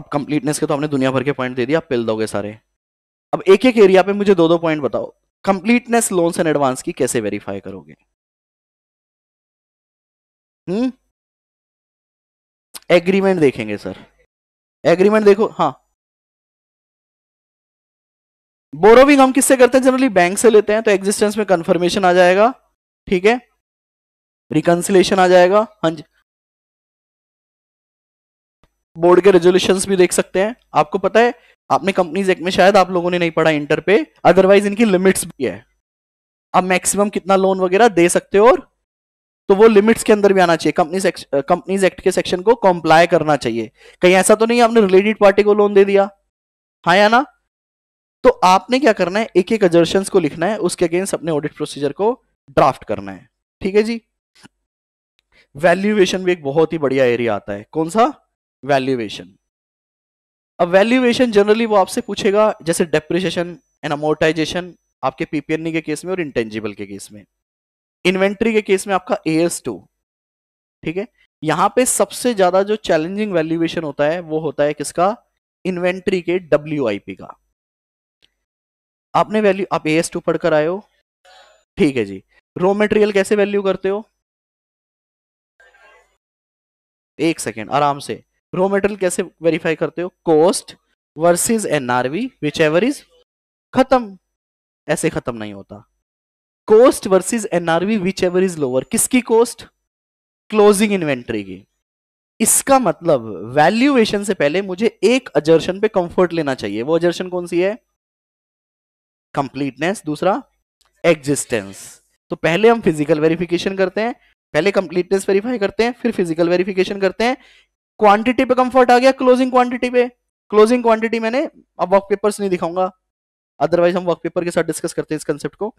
अब कंप्लीटनेस के तो हमने दुनिया भर के पॉइंट दे दिया आप पिल दोगे सारे। अब एक एक एरिया पे मुझे दो दो पॉइंट बताओ। कंप्लीटनेस लोन्स एंड एडवांस की कैसे वेरीफाई करोगे? हम्म? एग्रीमेंट देखेंगे सर एग्रीमेंट देखो हाँ। बोरोविंग हम किससे करते हैं? जनरली बैंक से लेते हैं तो एग्जिस्टेंस में कंफर्मेशन आ जाएगा, ठीक है? रिकंसिलेशन आ जाएगा हाँ जी। बोर्ड के रेजोल्यूशन भी देख सकते हैं। आपको पता है, आपने कंपनीज़ एक्ट में शायद आप लोगों ने नहीं पढ़ा इंटर पे अदरवाइज़ इनकी लिमिट्स भी है। आप मैक्सिमम कितना लोन वगैरह दे सकते हो और तो वो लिमिट्स के अंदर भी आना चाहिए। कंपनीज़ कंपनीज़ एक्ट के सेक्शन को कॉम्प्लाई करना चाहिए। कहीं ऐसा तो नहीं आपने रिलेटेड पार्टी को लोन दे दिया। हाँ या ना? तो आपने क्या करना है एक एक अजर्शन को लिखना है, उसके अगेंस्ट अपने ऑडिट प्रोसीजर को ड्राफ्ट करना है। ठीक है जी? वैल्यूएशन भी एक बहुत ही बढ़िया एरिया आता है। कौन सा? वैल्यूएशन अब वैल्यूएशन जनरली वो आपसे पूछेगा, जैसे डेप्रिसिएशन एंड अमोर्टाइजेशन आपके पीपीएनई के केस में और इंटेंजिबल के केस में। इन्वेंट्री के केस में आपका एएस टू ठीक है? यहाँ पे सबसे ज़्यादा जो चैलेंजिंग वैल्यूएशन होता है, वो होता है किसका? इन्वेंट्री के डब्ल्यू का। आपने वैल्यू आप एस टू पढ़कर आए हो? ठीक है जी। रॉ मटेरियल कैसे वैल्यू करते हो? एक सेकेंड आराम से। रॉ मेटेरियल कैसे वेरीफाई करते हो? Cost versus NRV whichever is खत्म। ऐसे खत्म नहीं होता। Cost versus NRV whichever is lower किसकी कॉस्ट क्लोजिंग इन्वेंट्री की। इसका मतलब वैल्यूएशन से पहले मुझे एक अजर्शन पे कंफर्ट लेना चाहिए। वो अजर्शन कौन सी है? कंप्लीटनेस दूसरा एग्जिस्टेंस तो पहले हम फ़िज़िकल वेरिफिकेशन करते हैं, पहले कंप्लीटनेस वेरीफाई करते हैं, फिर फ़िज़िकल वेरिफिकेशन करते हैं। क्वांटिटी पे कंफर्ट आ गया क्लोजिंग क्वांटिटी पे। क्लोजिंग क्वांटिटी मैंने अब वर्क पेपर्स नहीं दिखाऊँगा। अदरवाइज़ हम वर्क पेपर के साथ डिस्कस करते हैं इस कंसेप्ट को।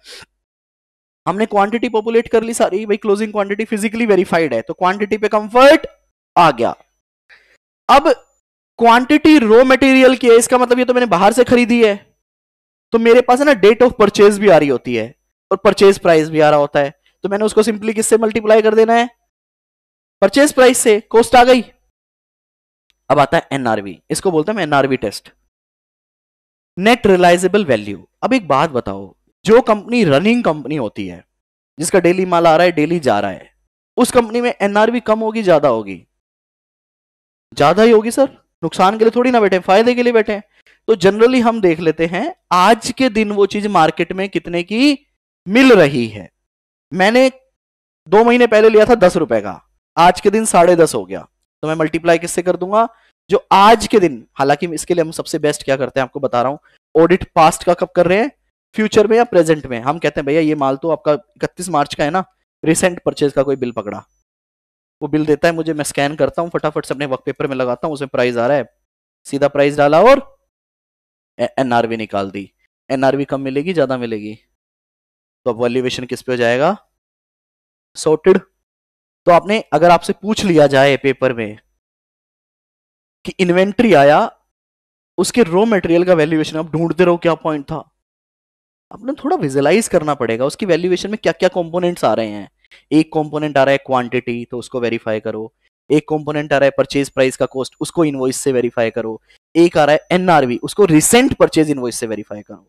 हमने क्वांटिटी पॉपुलेट कर ली सारी, भाई क्लोजिंग क्वांटिटी फिजिकली वेरीफाइड है तो क्वांटिटी पे कंफर्ट आ गया। अब क्वांटिटी रॉ मटेरियल की है, इसका मतलब ये तो मैंने बाहर से खरीदी है। तो मेरे पास है ना डेट ऑफ़ परचेज भी आ रही होती है, और परचेज प्राइस भी आ रहा होता है। तो मैंने उसको सिंपली किससे मल्टीप्लाई कर देना है? परचेज प्राइस से कॉस्ट आ गई। अब आता है एनआरवी इसको बोलते हैं NRV test net realisable value अब एक बात बताओ, जो कंपनी रनिंग कंपनी होती है, जिसका डेली माल आ रहा है डेली जा रहा है, उस कंपनी में एनआरवी कम होगी, ज़्यादा होगी? ज़्यादा ही होगी, सर। नुकसान के लिए थोड़ी ना बैठे फ़ायदे के लिए बैठे तो जनरली हम देख लेते हैं, आज के दिन वो चीज़ मार्केट में कितने की मिल रही है। मैंने दो महीने पहले लिया था दस रुपए का। आज के दिन साढ़े दस हो गया। तो मैं मल्टीप्लाई किससे कर दूँगा? जो आज के दिन, हालाँकि इसके लिए हम सबसे बेस्ट क्या करते हैं, आपको बता रहा हूँ ऑडिट पास्ट का कब कर रहे हैं? फ्यूचर में या प्रेजेंट में? हम कहते हैं, भैया, ये माल तो आपका इकतीस मार्च का है ना? रिसेंट परचेज का कोई बिल पकड़ा। वो बिल देता है मुझे, मैं स्कैन करता हूँ, फटाफट से अपने वर्क पेपर में लगाता हूँ, उसमें प्राइस आ रहा है। सीधा प्राइस डाला और एनआरवी निकाल दी। एनआरवी कम मिलेगी, ज़्यादा मिलेगी। तो अब वैल्यूएशन किस पे हो जाएगा? सॉर्टेड तो आपने, अगर आपसे पूछ लिया जाए पेपर में कि इन्वेंट्री आया, उसके रॉ मटेरियल का वैल्यूएशन आप ढूंढते रहो क्या पॉइंट था। आपने थोड़ा विजुलाइज करना पड़ेगा, उसकी वैल्यूएशन में क्या क्या कंपोनेंट्स आ रहे हैं। एक कंपोनेंट आ रहा है क्वांटिटी तो उसको वेरीफाई करो। एक कंपोनेंट आ रहा है परचेज प्राइस का कॉस्ट उसको इनवॉइस से वेरीफाई करो। एक आ रहा है एनआरवी उसको रिसेंट परचेज इनवॉइस से वेरीफाई करो।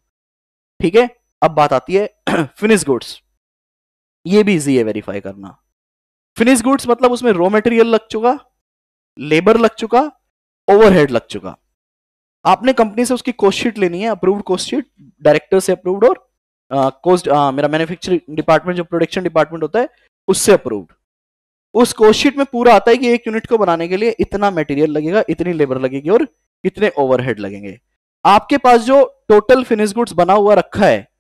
ठीक है? अब बात आती है फिनिश गुड्स ये भी इजी है वेरीफाई करना। फिनिश गुड्स मतलब उसमें रॉ मटेरियल लग चुका लेबर लग चुका ओवरहेड लग चुका। आपने कंपनी से उसकी कोस्ट शीट लेनी है अप्रूव्ड कोस्ट शीट डायरेक्टर से अप्रूव्ड और कोस्ट uh, uh, मेरा मैन्युफैक्चरिंग डिपार्टमेंट जो प्रोडक्शन डिपार्टमेंट होता है उससे अप्रूव्ड उस कोस्ट शीट में पूरा आता है कि एक यूनिट को बनाने के लिए इतना मटेरियल लगेगा इतनी लेबर लगेगी और इतने ओवरहेड लगेंगे। आपके पास जो टोटल फिनिश गुड्स बना हुआ रखा है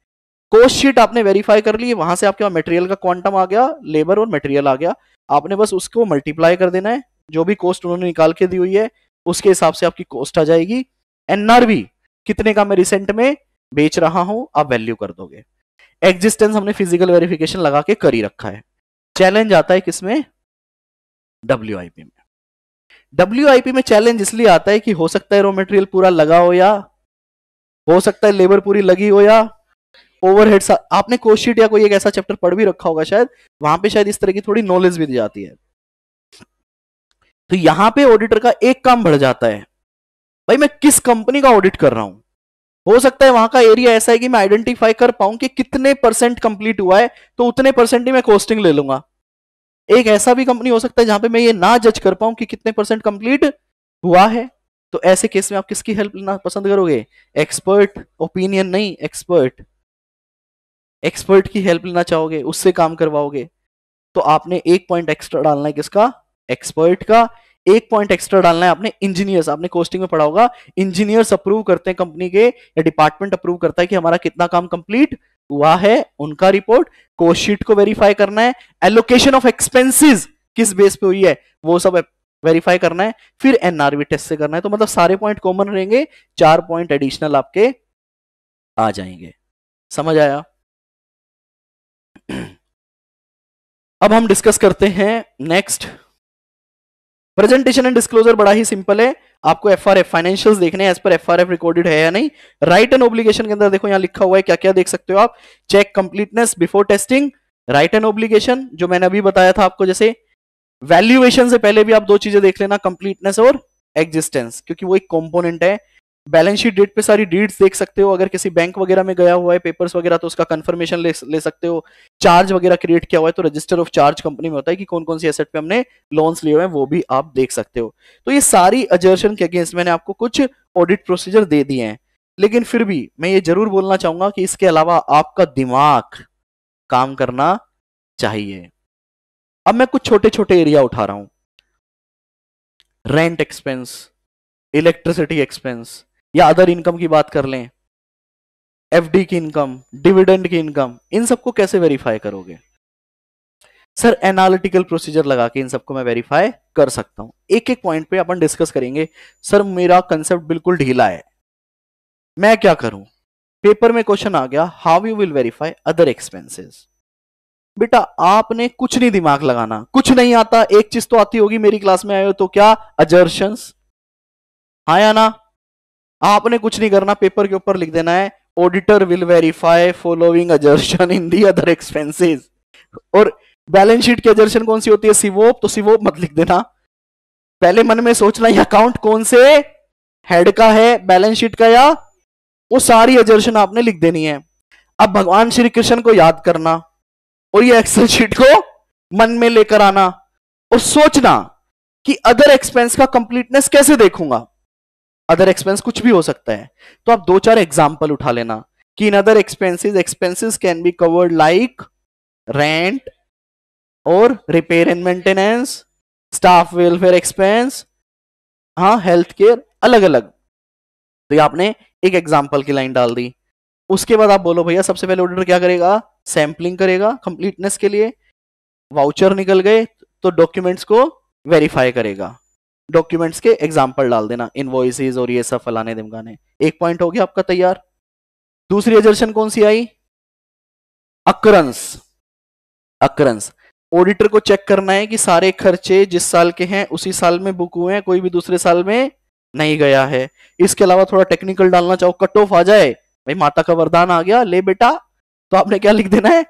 कोस्ट शीट आपने वेरीफाई कर ली, वहाँ से आपके पास मटेरियल का क्वांटम आ गया लेबर और मटेरियल आ गया। आपने बस उसको मल्टीप्लाई कर देना है, जो भी कॉस्ट उन्होंने निकाल के दी हुई है, उसके हिसाब से आपकी कॉस्ट आ जाएगी। एनआरवी कितने का मैं रिसेंट में बेच रहा हूँ, आप वैल्यू कर दोगे। एग्जिस्टेंस हमने फ़िज़िकल वेरिफिकेशन लगा के कर ही रखा है। चैलेंज आता है किसमें? WIP में। WIP में चैलेंज इसलिए आता है कि हो सकता है रॉ मटेरियल पूरा लगा हो या, हो सकता है लेबर पूरी लगी हो या ओवरहेड आपने कोशीट या कोई एक ऐसा चैप्टर पढ़ भी रखा होगा शायद, वहाँ पे शायद इस तरह की थोड़ी नॉलेज भी दी जाती है। तो यहाँ पे ऑडिटर का एक काम बढ़ जाता है। भाई मैं किस कंपनी का ऑडिट कर रहा हूँ? हो सकता है वहाँ का एरिया ऐसा है कि मैं आइडेंटिफाई कर पाऊँ कि कितने परसेंट कंप्लीट हुआ है तो उतने परसेंट ही मैं कॉस्टिंग ले लूँगा। एक ऐसा भी कंपनी हो सकता है जहाँ पे मैं ये ना जज कर पाऊँ कि कितने परसेंट कंप्लीट हुआ है। तो ऐसे केस में आप किसकी हेल्प लेना पसंद करोगे? एक्सपर्ट ओपिनियन नहीं एक्सपर्ट एक्सपर्ट की हेल्प लेना चाहोगे, उससे काम करवाओगे तो आपने एक पॉइंट एक्स्ट्रा डालना है किसका? एक्सपर्ट का। एक पॉइंट एक्स्ट्रा डालना है आपने इंजीनियर्स आपने कोस्टिंग में पढ़ा होगा इंजीनियर्स अप्रूव करते हैं कंपनी के, या डिपार्टमेंट अप्रूव करता है कि हमारा कितना काम कंप्लीट हुआ है, उनका रिपोर्ट कोस्ट शीट को वेरीफाई करना है एलोकेशन ऑफ़ एक्सपेंसेस किस बेस पे हुई है, वो सब वेरीफाई करना है, फिर एनआरवी टेस्ट से करना है तो मतलब सारे पॉइंट कॉमन रहेंगे, चार पॉइंट एडिशनल आपके आ जाएँगे। समझ आया? अब हम डिस्कस करते हैं नेक्स्ट प्रेजेंटेशन एंड डिस्क्लोजर बड़ा ही सिंपल है। आपको एफ़ आर एफ़ फाइनेंशियल देखने as per F R F recorded है या नहीं? राइट एंड ओब्लिगेशन के अंदर देखो, यहाँ लिखा हुआ है क्या क्या देख सकते हो आप? Check completeness before testing right and obligation जो मैंने अभी बताया था आपको, जैसे वैल्यूएशन से पहले भी आप दो चीज़ें देख लेना कंप्लीटनेस और एग्जिस्टेंस क्योंकि वो एक कॉम्पोनेंट है। बैलेंस शीट डेट पे सारी डीड्स देख सकते हो। अगर किसी बैंक वगैरह में गया हुआ है पेपर्स वगैरह तो उसका कंफर्मेशन ले, ले सकते हो। चार्ज वगैरह क्रिएट किया हुआ है तो रजिस्टर ऑफ़ चार्ज कंपनी में होता है कि कौन कौन सी एसेट पे हमने लोन्स लिए हुए हैं वो भी आप देख सकते हो। तो ये सारी अजर्शन के अगेंस्ट मैंने आपको कुछ ऑडिट प्रोसीजर दे दिए हैं। लेकिन फिर भी मैं ये ज़रूर बोलना चाहूँगा कि इसके अलावा आपका दिमाग काम करना चाहिए। अब मैं कुछ छोटे छोटे एरिया उठा रहा हूँ। रेंट एक्सपेंस इलेक्ट्रिसिटी एक्सपेंस या अदर इनकम की बात कर लें एफडी की इनकम डिविडेंड की इनकम इन सबको कैसे वेरीफाई करोगे? सर एनालिटिकल प्रोसीजर लगा के इन सबको मैं वेरीफाई कर सकता हूँ। एक एक पॉइंट पे अपन डिस्कस करेंगे सर मेरा कंसेप्ट बिल्कुल ढीला है। मैं क्या करूँ? पेपर में क्वेश्चन आ गया how you will verify other expenses बेटा, आपने कुछ नहीं दिमाग लगाना। कुछ नहीं आता। एक चीज़ तो आती होगी मेरी क्लास में आए हो तो क्या? अजर्शंस हाँ या ना? आपने कुछ नहीं करना पेपर के ऊपर लिख देना है auditor will verify following assertion in the other expenses और बैलेंस शीट की एजर्शन कौन सी होती है? सिवोप तो सिवोप मत लिख देना। पहले मन में सोचना, ये अकाउंट कौन से हेड का है बैलेंस शीट का या वो सारी एजर्शन आपने लिख देनी है। अब भगवान श्री कृष्ण को याद करना और ये एक्सेल शीट को मन में लेकर आना और सोचना कि अदर एक्सपेंस का कंप्लीटनेस कैसे देखूँगा। अदर एक्सपेंस कुछ भी हो सकता है। तो आप दो चार एग्ज़ाम्पल उठा लेना कि in other expenses expenses can be covered like rent और repair and maintenance staff welfare expense हाँ हेल्थ केयर अलग अलग तो ये आपने एक एग्ज़ाम्पल की लाइन डाल दी। उसके बाद आप बोलो, भैया, सबसे पहले ऑडिटर क्या करेगा? सैंपलिंग करेगा कंप्लीटनेस के लिए। वाउचर निकल गए तो डॉक्यूमेंट्स को वेरीफाई करेगा। डॉक्यूमेंट्स के एग्ज़ाम्पल डाल देना इनवॉइसेस और ये सब फलाने दिमगाने। एक पॉइंट हो गया आपका तैयार। दूसरी एजर्शन कौन सी आई? अक्रंस अक्रंस ऑडिटर को चेक करना है कि सारे खर्चे जिस साल के हैं, उसी साल में बुक हुए हैं, कोई भी दूसरे साल में नहीं गया है। इसके अलावा थोड़ा टेक्निकल डालना चाहो कट ऑफ़ आ जाए। भाई, माता का वरदान आ गया, ले बेटा। तो आपने क्या लिख देना है?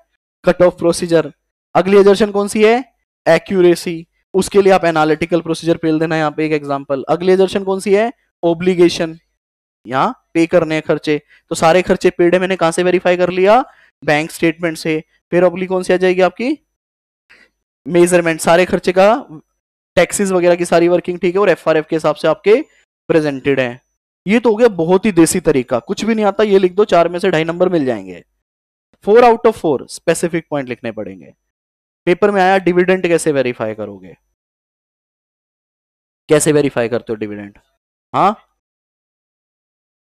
कट ऑफ़ प्रोसीजर अगली एजर्शन कौन सी है? एक्यूरेसी उसके लिए आप एनालिटिकल प्रोसीजर पेल देना यहाँ पे एक एग्ज़ाम्पल अगली एजर्शन कौन सी है? ओब्लिगेशन यहाँ पे करने हैं खर्चे। तो सारे खर्चे पेड है, मैंने कहाँ से वेरीफाई कर लिया? बैंक स्टेटमेंट से। फिर अगली कौन सी आ जाएगी आपकी? मेज़रमेंट सारे खर्चे का टैक्सेस वगैरह की सारी वर्किंग ठीक है और एफ़ के हिसाब से आपके प्रेजेंटेड है। ये तो हो गया बहुत ही देसी तरीका। कुछ भी नहीं आता, ये लिख दो, चार में से ढाई नंबर मिल जाएँगे। Four out of four specific point लिखने पड़ेंगे। पेपर में आया डिविडेंड कैसे वेरीफाई करोगे? कैसे वेरीफाई करते हो डिविडेंड हाँ?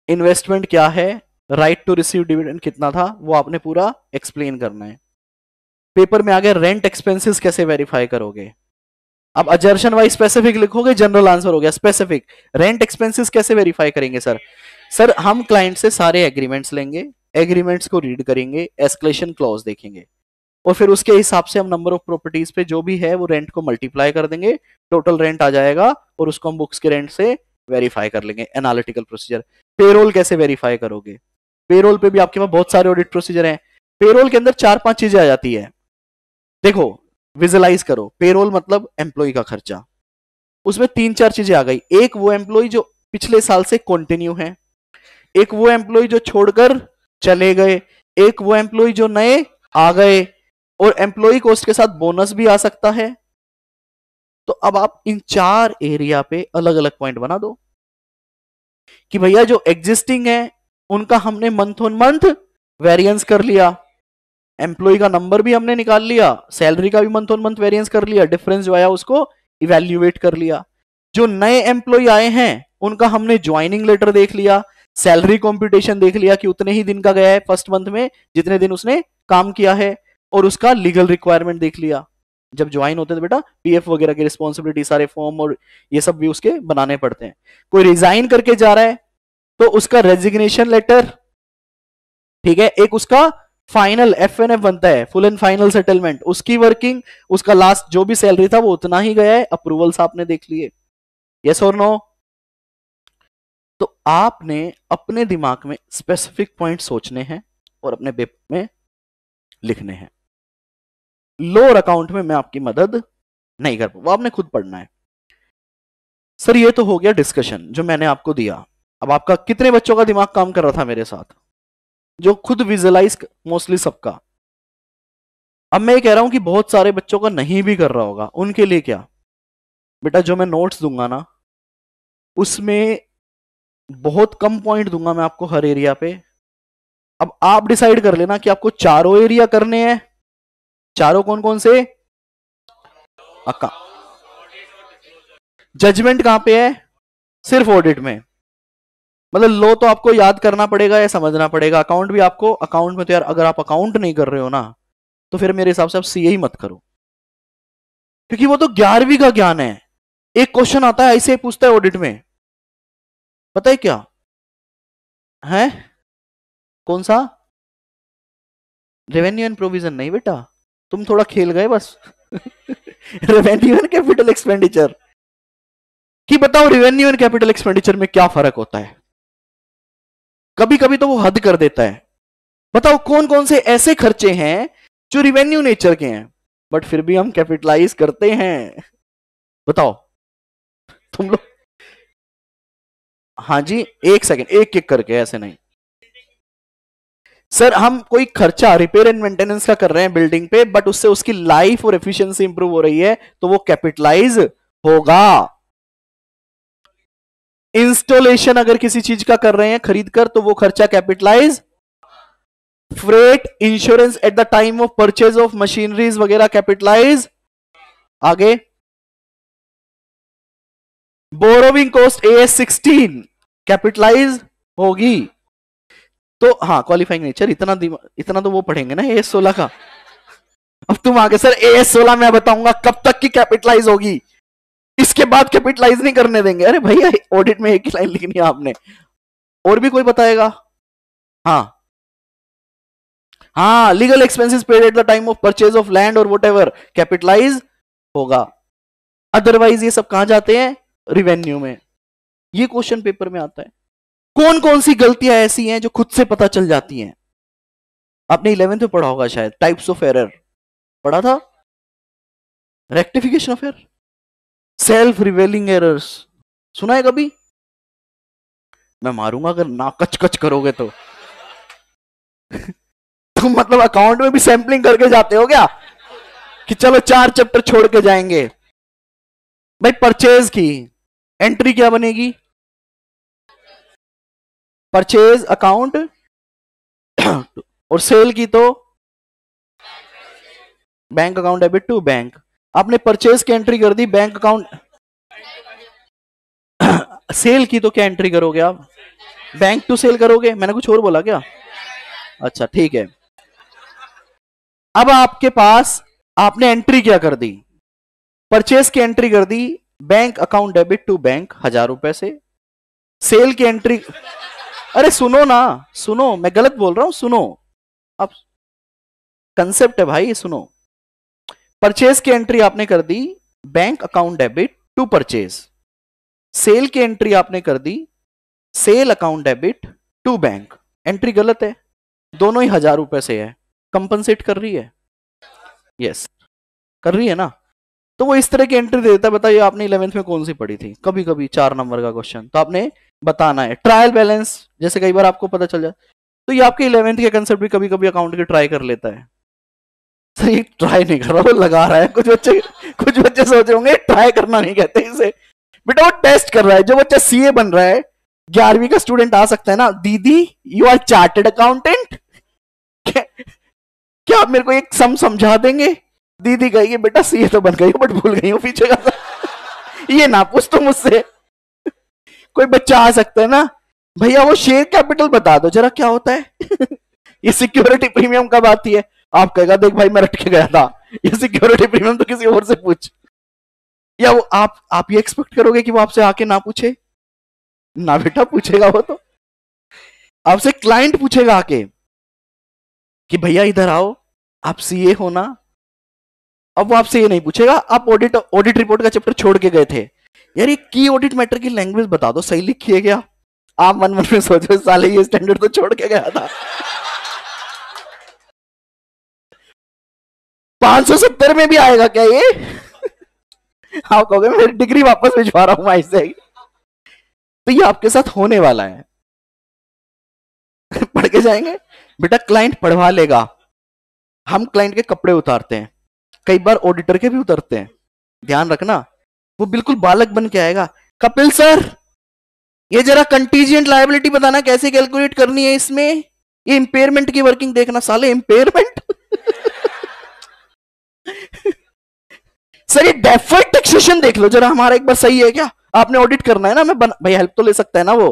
इन्वेस्टमेंट क्या है? राइट टू रिसीव डिविडेंड कितना था? वो आपने पूरा एक्सप्लेन करना है। पेपर में आगे रेंट एक्सपेंसेस कैसे वेरीफाई करोगे? अब अजर्शन वाइज स्पेसिफिक लिखोगे जनरल आंसर हो गया स्पेसिफिक रेंट एक्सपेंसेस कैसे वेरीफाई करेंगे सर सर हम क्लाइंट से सारे एग्रीमेंट्स लेंगे एग्रीमेंट्स को रीड करेंगे एस्कलेशन क्लॉज देखेंगे। और फिर उसके हिसाब से हम नंबर ऑफ़ प्रॉपर्टीज़ पे जो भी है, वो रेंट को मल्टीप्लाई कर देंगे। टोटल रेंट आ जाएगा और उसको हम बुक्स के रेंट से वेरीफाई कर लेंगे एनालिटिकल प्रोसीजर पेरोल कैसे वेरीफाई करोगे? पेरोल पे भी आपके पास बहुत सारे ऑडिट प्रोसीजर हैं। पेरोल के अंदर चार पाँच चीज़ें आ जाती है। देखो विजुलाइज करो। पेरोल मतलब एम्प्लॉय का खर्चा। उसमें तीन चार चीज़ें आ गई। एक वो एम्प्लॉय जो पिछले साल से कंटिन्यू है। एक वो एम्प्लॉय जो छोड़कर चले गए। एक वो एम्प्लॉय जो नए आ गए। और एम्प्लॉय कोस्ट के साथ बोनस भी आ सकता है। तो अब आप इन चार एरिया पे अलग अलग पॉइंट बना दो। कि भैया जो एग्जिस्टिंग है, उनका हमने मंथ ऑन मंथ वेरिएंस कर लिया। एम्प्लॉय का नंबर भी हमने निकाल लिया। सैलरी का भी मंथ ऑन मंथ वेरिएंस कर लिया। डिफरेंस जो आया उसको इवेल्युएट कर लिया। जो नए एम्प्लॉय आए हैं, उनका हमने ज्वाइनिंग लेटर देख लिया। सैलरी कॉम्पिटिशन देख लिया कि उतने ही दिन का गया है फ़र्स्ट मंथ में जितने दिन उसने काम किया है। और उसका लीगल रिक्वायरमेंट देख लिया। जब ज्वाइन होते थे बेटा पीएफ वगैरह की रिस्पॉन्सिबिलिटी सारे फॉर्म और ये सब भी उसके बनाने पड़ते हैं। कोई रिजाइन करके जा रहा है तो उसका रेजिग्नेशन लेटर ठीक है, एक उसका फाइनल एफ़ एन एफ़ बनता है फुल एंड फाइनल सेटलमेंट उसकी वर्किंग उसका लास्ट जो भी सैलरी था वो उतना ही गया है अप्रूवल्स आपने देख लिए। यस और नो तो आपने अपने दिमाग में स्पेसिफिक पॉइंट सोचने हैं और अपने पेपर में लिखने हैं। लोअर अकाउंट में मैं आपकी मदद नहीं कर वो आपने खुद पढ़ना है। सर ये तो हो गया डिस्कशन जो मैंने आपको दिया। अब आपका कितने बच्चों का दिमाग काम कर रहा था मेरे साथ? जो खुद विजुलाइज मोस्टली सबका। अब मैं ये कह रहा हूँ कि बहुत सारे बच्चों का नहीं भी कर रहा होगा। उनके लिए क्या? बेटा, जो मैं नोट्स दूँगा ना, उसमें बहुत कम पॉइंट दूँगा मैं आपको हर एरिया पे। अब आप डिसाइड कर लेना कि आपको चारों एरिया करने हैं। चारों कौन कौन से? अक्का। जजमेंट कहाँ पे है? सिर्फ़ ऑडिट में। मतलब लो तो आपको याद करना पड़ेगा या समझना पड़ेगा। अकाउंट भी आपको अकाउंट में तो यार अगर आप अकाउंट नहीं कर रहे हो ना तो फिर मेरे हिसाब से आप सीए ही मत करो। क्योंकि वो तो ग्यारहवीं का ज्ञान है। एक क्वेश्चन आता है, ऐसे पूछता है ऑडिट में। पता है क्या? है? कौन सा? रेवेन्यू एंड प्रोविज़न नहीं बेटा। तुम थोड़ा खेल गए बस। रेवेन्यू एंड कैपिटल एक्सपेंडिचर कि बताओ रेवेन्यू एंड कैपिटल एक्सपेंडिचर में क्या फ़र्क होता है? कभी कभी तो वो हद कर देता है। बताओ कौन कौन से ऐसे खर्चे हैं जो रिवेन्यू नेचर के हैं बट फिर भी हम कैपिटलाइज करते हैं? बताओ। तुम लोग हाँ जी, एक सेकंड एक एक करके, ऐसे नहीं। सर हम कोई खर्चा रिपेयर एंड मेंटेनेंस का कर रहे हैं बिल्डिंग पे बट उससे उसकी लाइफ और एफिशिएंसी इंप्रूव हो रही है तो वो कैपिटलाइज होगा। इंस्टॉलेशन अगर किसी चीज़ का कर रहे हैं, खरीद कर तो वो खर्चा capitalise freight insurance at the time of purchase of machineries वगैरह कैपिटलाइज आगे। Borrowing cost A S sixteen capitalise होगी। तो हाँ क्वालिफाइंग नेचर इतना इतना तो वो पढ़ेंगे ना एस सोलह का। अब तुम आगे, सर ए एस सोलह में बताऊँगा कब तक की कैपिटलाइज होगी। इसके बाद कैपिटलाइज नहीं करने देंगे। अरे भैया ऑडिट में एक ही लाइन लिखनी है आपने। और भी कोई बताएगा? हाँ। हाँ legal expenses paid at the time of purchase of land और वट कैपिटलाइज होगा। अदरवाइज़ ये सब कहा जाते हैं? रिवेन्यू में। ये क्वेश्चन पेपर में आता है। कौन कौन सी गलतियाँ ऐसी हैं जो खुद से पता चल जाती हैं? आपने इलेवेंथ में पढ़ा होगा शायद टाइप्स ऑफ़ एरर पढ़ा था? Rectification of error self revealing errors सुना है कभी? मैं मारूँगा अगर ना कच कच करोगे तो। तुम मतलब अकाउंट में भी सैंपलिंग करके जाते हो क्या? कि चलो चार चैप्टर छोड़ के जाएँगे। भाई परचेज की। एंट्री क्या बनेगी? परचेज अकाउंट और सेल की तो bank account debit to bank. आपने परचेज की एंट्री कर दी, बैंक अकाउंट सेल की तो क्या एंट्री करोगे आप? बैंक टू सेल करोगे? मैंने कुछ और बोला क्या? अच्छा ठीक है। अब आपके पास आपने एंट्री क्या कर दी? परचेज की एंट्री कर दी, bank account debit to bank, हज़ार रुपए से। सेल की एंट्री अरे सुनो ना, सुनो, मैं गलत बोल रहा हूँ, सुनो। अब कंसेप्ट है भाई, सुनो। परचेज की एंट्री आपने कर दी bank account debit to purchase sale की एंट्री आपने कर दी sale account debit to bank entry गलत है। दोनों ही हज़ार रुपए से है। कंपनसेट कर रही है। Yes yes. कर रही है ना? तो वो इस तरह की एंट्री दे देता है। बताइए, आपने इलेवेंथ में कौन सी पढ़ी थी? कभी कभी चार नंबर का क्वेश्चन तो आपने बताना है। ट्रायल बैलेंस जैसे कई बार आपको पता चल जाए तो ये आपके इलेवेंथ के कंसेप्ट भी कभी कभी अकाउंट के ट्राई कर लेता है। सर, ये ट्राई नहीं कर रहा, वो लगा रहा है। कुछ बच्चे कुछ बच्चे सोच होंगे ट्राई करना नहीं कहते इसे। बेटा वो टेस्ट कर रहा है, जो बच्चा सीए बन रहा है, ग्यारहवीं का स्टूडेंट आ सकता है ना। दीदी यू आर चार्टेड अकाउंटेंट क्या आप मेरे को एक सम समझा देंगे? दीदी कहेगी, बेटा सीए तो बन गई बट भूल गई हूँ पीछे का ये ना पूछ तो मुझसे। कोई बच्चा आ सकता है ना? भैया, वो शेयर कैपिटल बता दो, जरा क्या होता है? ये सिक्योरिटी प्रीमियम कब आती है? आप कहेगा, देख भाई, मैं रट के गया था। ये सिक्योरिटी प्रीमियम तो किसी और से पूछ। या वो आप आप ये एक्सपेक्ट करोगे कि वो आपसे आके ना पूछे? ना बेटा, पूछेगा वो तो। आपसे क्लाइंट पूछेगा आके कि, भैया, इधर आओ, आप सीए हो ना? अब वो आपसे ये नहीं पूछेगा, आप ऑडिट ऑडिट रिपोर्ट का चैप्टर छोड़ के गए थे। यार ये की ऑडिट मैटर की लैंग्वेज बता दो, सही लिखिए क्या? आप मन मन में सोचो, साले ये स्टैंडर्ड तो छोड़ के गया था। 570 में भी आएगा क्या ये? आप कहोगे, मैं डिग्री वापस भिजवा रहा हूँ ऐसे तो ये आपके साथ होने वाला है। पढ़ के जाएँगे? बेटा क्लाइंट पढ़वा लेगा। हम क्लाइंट के कपड़े उतारते हैं। कई बार ऑडिटर के भी उतरते हैं। ध्यान रखना वो बिल्कुल बालक बन के आएगा। कपिल सर, ये जरा कंटीजियंट लाइबिलिटी बताना कैसे कैलकुलेट करनी है इसमें? ये इंपेयरमेंट की वर्किंग देखना साले इंपेयरमेंट सर, ये डेफर्ड टैक्सेशन देख लो, जरा हमारा एक बार सही है क्या? आपने ऑडिट करना है ना, मैं भाई हेल्प तो ले सकता है ना वो?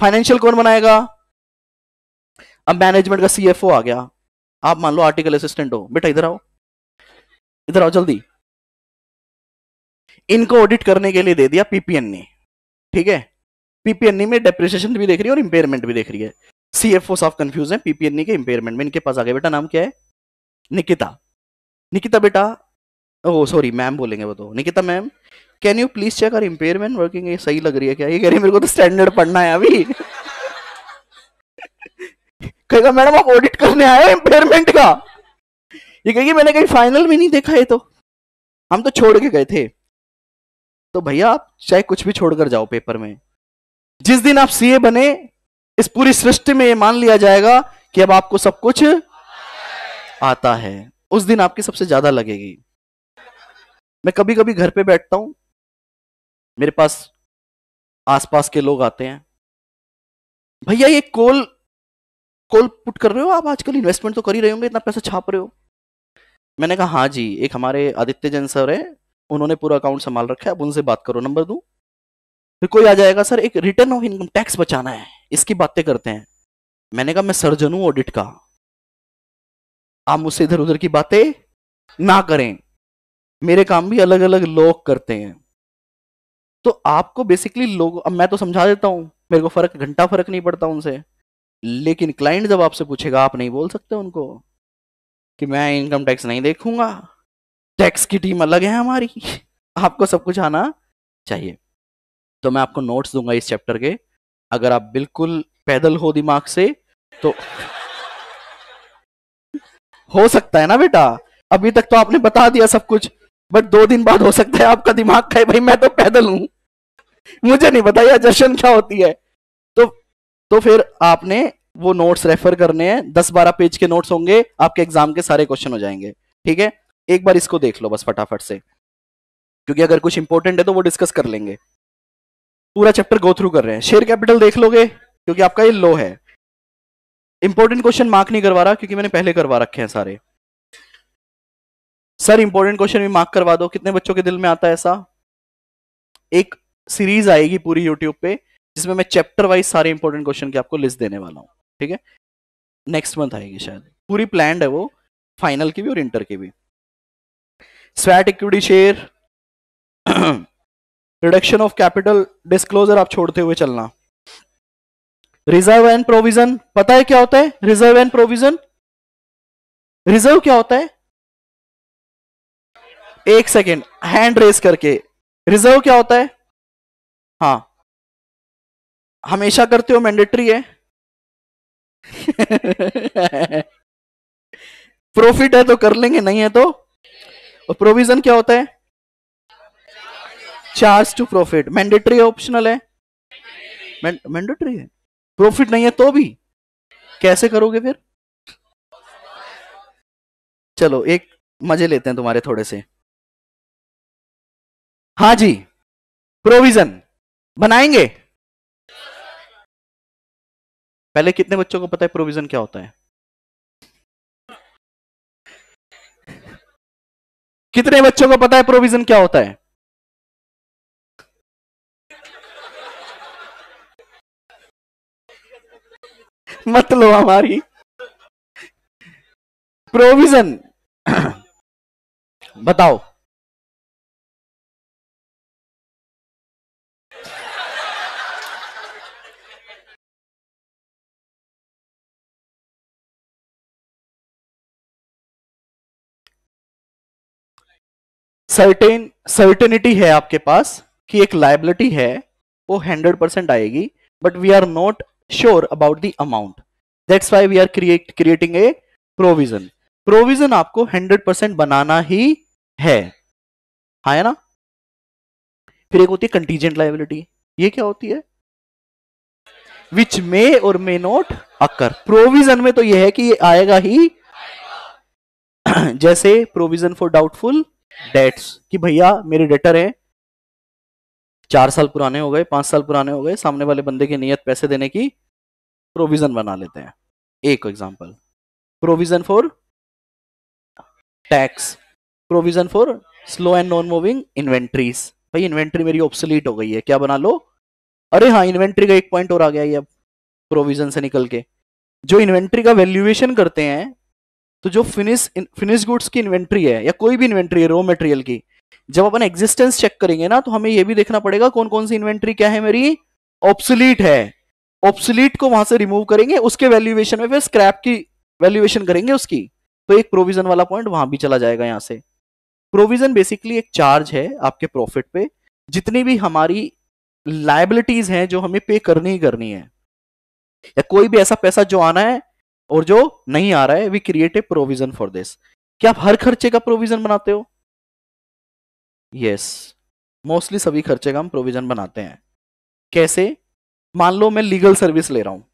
फाइनेंशियल कौन बनाएगा? अब मैनेजमेंट का सीएफओ आ गया। आप मान लो आर्टिकल असिस्टेंट हो। बेटा इधर आओ। इधर आओ, जल्दी। इनको ऑडिट करने के लिए दे दिया पीपीएनई ठीक है? पीपीएनई में डेप्रिसिएशन भी देख रही है और इंपेयरमेंट भी देख रही है। सीएफओ ऑफ़ कंफ्यूज है पीपीएनई के इंपेयरमेंट में। इनके पास आ गया बेटा नाम क्या है? निकिता। निकिता बेटा, ओ सॉरी मैम बोलेंगे वो तो। Nikita ma'am can you please check our impairment working सही लग रही है क्या? ये कह रही मेरे को तो स्टैंडर्ड पढ़ना है अभी। कहेगा, मैडम, आप ऑडिट करने आए हो इंपेयरमेंट का? ये कहेगी, मैंने कहीं फाइनल भी नहीं देखा ये तो। हम तो छोड़ के गए थे। तो भैया, आप चाहे कुछ भी छोड़कर जाओ पेपर में। जिस दिन आप सीए बने, इस पूरी सृष्टि में ये मान लिया जाएगा कि अब आपको सब कुछ आता है। उस दिन आपकी सबसे ज़्यादा लगेगी। मैं कभी कभी घर पे बैठता हूँ। मेरे पास आसपास के लोग आते हैं। भैया, ये कोल कोल पुट कर रहे हो? आप आजकल इन्वेस्टमेंट तो कर ही रहे होंगे, इतना पैसा छाप रहे हो। मैंने कहा हाँ जी, एक हमारे आदित्य जैन सर है। उन्होंने पूरा अकाउंट संभाल रखा है उनसे बात करो नंबर दू। फिर कोई आ जाएगा, सर, एक रिटर्न ऑफ़ इनकम टैक्स बचाना है, इसकी बातें करते हैं। मैंने कहा, मैं सर्जन हूँ ऑडिट का। आप मुझसे इधर उधर की बातें ना करें। मेरे काम भी अलग अलग लोग करते हैं। तो आपको बेसिकली लोग, अब मैं तो समझा देता हूँ, मेरे को फ़र्क, घंटा फ़र्क नहीं पड़ता उनसे। लेकिन क्लाइंट जब आपसे पूछेगा, आप नहीं बोल सकते उनको कि मैं इनकम टैक्स नहीं देखूँगा। टैक्स की टीम अलग है हमारी। आपको सब कुछ आना चाहिए। तो मैं आपको नोट्स दूँगा इस चैप्टर के। अगर आप बिल्कुल पैदल हो दिमाग से तो हो सकता है ना बेटा? अभी तक तो आपने बता दिया सब कुछ बट दो दिन बाद हो सकता है आपका दिमाग खाए भाई, मैं तो पैदल हूँ। मुझे नहीं पता यह जशन क्या होती है। तो तो फिर आपने वो नोट्स रेफर करने हैं। दस बारह पेज के नोट्स होंगे, आपके एग्ज़ाम के सारे क्वेश्चन हो जाएँगे। ठीक है? एक बार इसको देख लो बस फटाफट से। क्योंकि अगर कुछ इंपॉर्टेंट है तो वो डिस्कस कर लेंगे। पूरा चैप्टर गो थ्रू कर रहे हैं। शेयर कैपिटल देख लोगे, क्योंकि आपका ये लो है। इंपॉर्टेंट क्वेश्चन मार्क नहीं करवा रहा, क्योंकि मैंने पहले करवा रखे हैं सारे। सर इंपॉर्टेंट क्वेश्चन भी मार्क करवा दो। कितने बच्चों के दिल में आता है ऐसा? एक सीरीज़ आएगी पूरी यूट्यूब पे, जिसमें मैं चैप्टर वाइज सारे इंपॉर्टेंट क्वेश्चन की आपको लिस्ट देने वाला हूँ। ठीक है? नेक्स्ट मंथ आएगी शायद। पूरी प्लान है वो फाइनल की भी और इंटर की भी। Sweat equity share reduction of capital disclosure आप छोड़ते हुए चलना। रिज़र्व एंड प्रोविज़न पता है क्या होता है? रिज़र्व एंड प्रोविज़न रिज़र्व क्या होता है? एक सेकेंड हैंड रेस करके। रिज़र्व क्या होता है? हाँ। हमेशा करते हो मैंडेटरी है। प्रॉफिट है तो कर लेंगे, नहीं है तो और प्रोविज़न क्या होता है? Charge to profit mandatory optional है। मैंडेटरी है। प्रॉफिट नहीं है तो भी। कैसे करोगे फिर? चलो, एक मज़े लेते हैं तुम्हारे थोड़े से। हाँ जी। प्रोविज़न बनाएँगे? पहले कितने बच्चों को पता है प्रोविज़न क्या होता है? कितने बच्चों को पता है प्रोविज़न क्या होता है? मत लो हमारी। प्रोविज़न बताओ। सर्टेन सर्टेनिटी है आपके पास कि एक लाइबिलिटी है, वो हंड्रेड परसेंट आएगी but we are not sure about the amount that's why we are create creating a provision provision आपको हंड्रेड परसेंट बनाना ही है। हा ना? फिर एक होती है कंटीजेंट लाइबिलिटी ये क्या होती है? विच मे और मे नॉट अकर प्रोविज़न में तो यह है कि ये आएगा ही। जैसे प्रोविज़न फॉर डाउटफुल डेट्स कि भैया मेरे डेटर हैं। चार साल पुराने हो गए, पाँच साल पुराने हो गए, सामने वाले बंदे की नियत पैसे देने की प्रोविज़न बना लेते हैं। एक example provision for tax provision for slow and non moving inventories भाई इन्वेंट्री मेरी ऑप्सलीट हो गई है, क्या बना लो? अरे हाँ इन्वेंट्री का एक पॉइंट और आ गया ये अब प्रोविज़न से निकल के। जो इन्वेंट्री का वैल्यूएशन करते हैं तो जो फिनिश फिनिश गुड्स की इन्वेंट्री है, या कोई भी इन्वेंट्री है रॉ मटेरियल की, जब अपन एग्जिस्टेंस चेक करेंगे ना तो हमें यह भी देखना पड़ेगा कौन कौन सी इन्वेंट्री क्या है मेरी? ऑप्सलीट है। ऑप्सलीट को वहाँ से रिमूव करेंगे, उसके वैल्यूएशन में फिर स्क्रैप की वैल्यूएशन करेंगे उसकी। तो एक प्रोविज़न वाला पॉइंट वहाँ भी चला जाएगा यहाँ से। प्रोविज़न बेसिकली एक चार्ज है आपके प्रॉफिट पे। जितनी भी हमारी लाइबिलिटीज हैं, जो हमें पे करनी ही करनी है। या कोई भी ऐसा पैसा जो आना है और जो नहीं आ रहा है we create a provision for this क्या आप हर खर्चे का प्रोविज़न बनाते हो? यस मोस्टली सभी खर्चे का हम प्रोविज़न बनाते हैं। कैसे? मान लो मैं लीगल सर्विस ले रहा हूँ।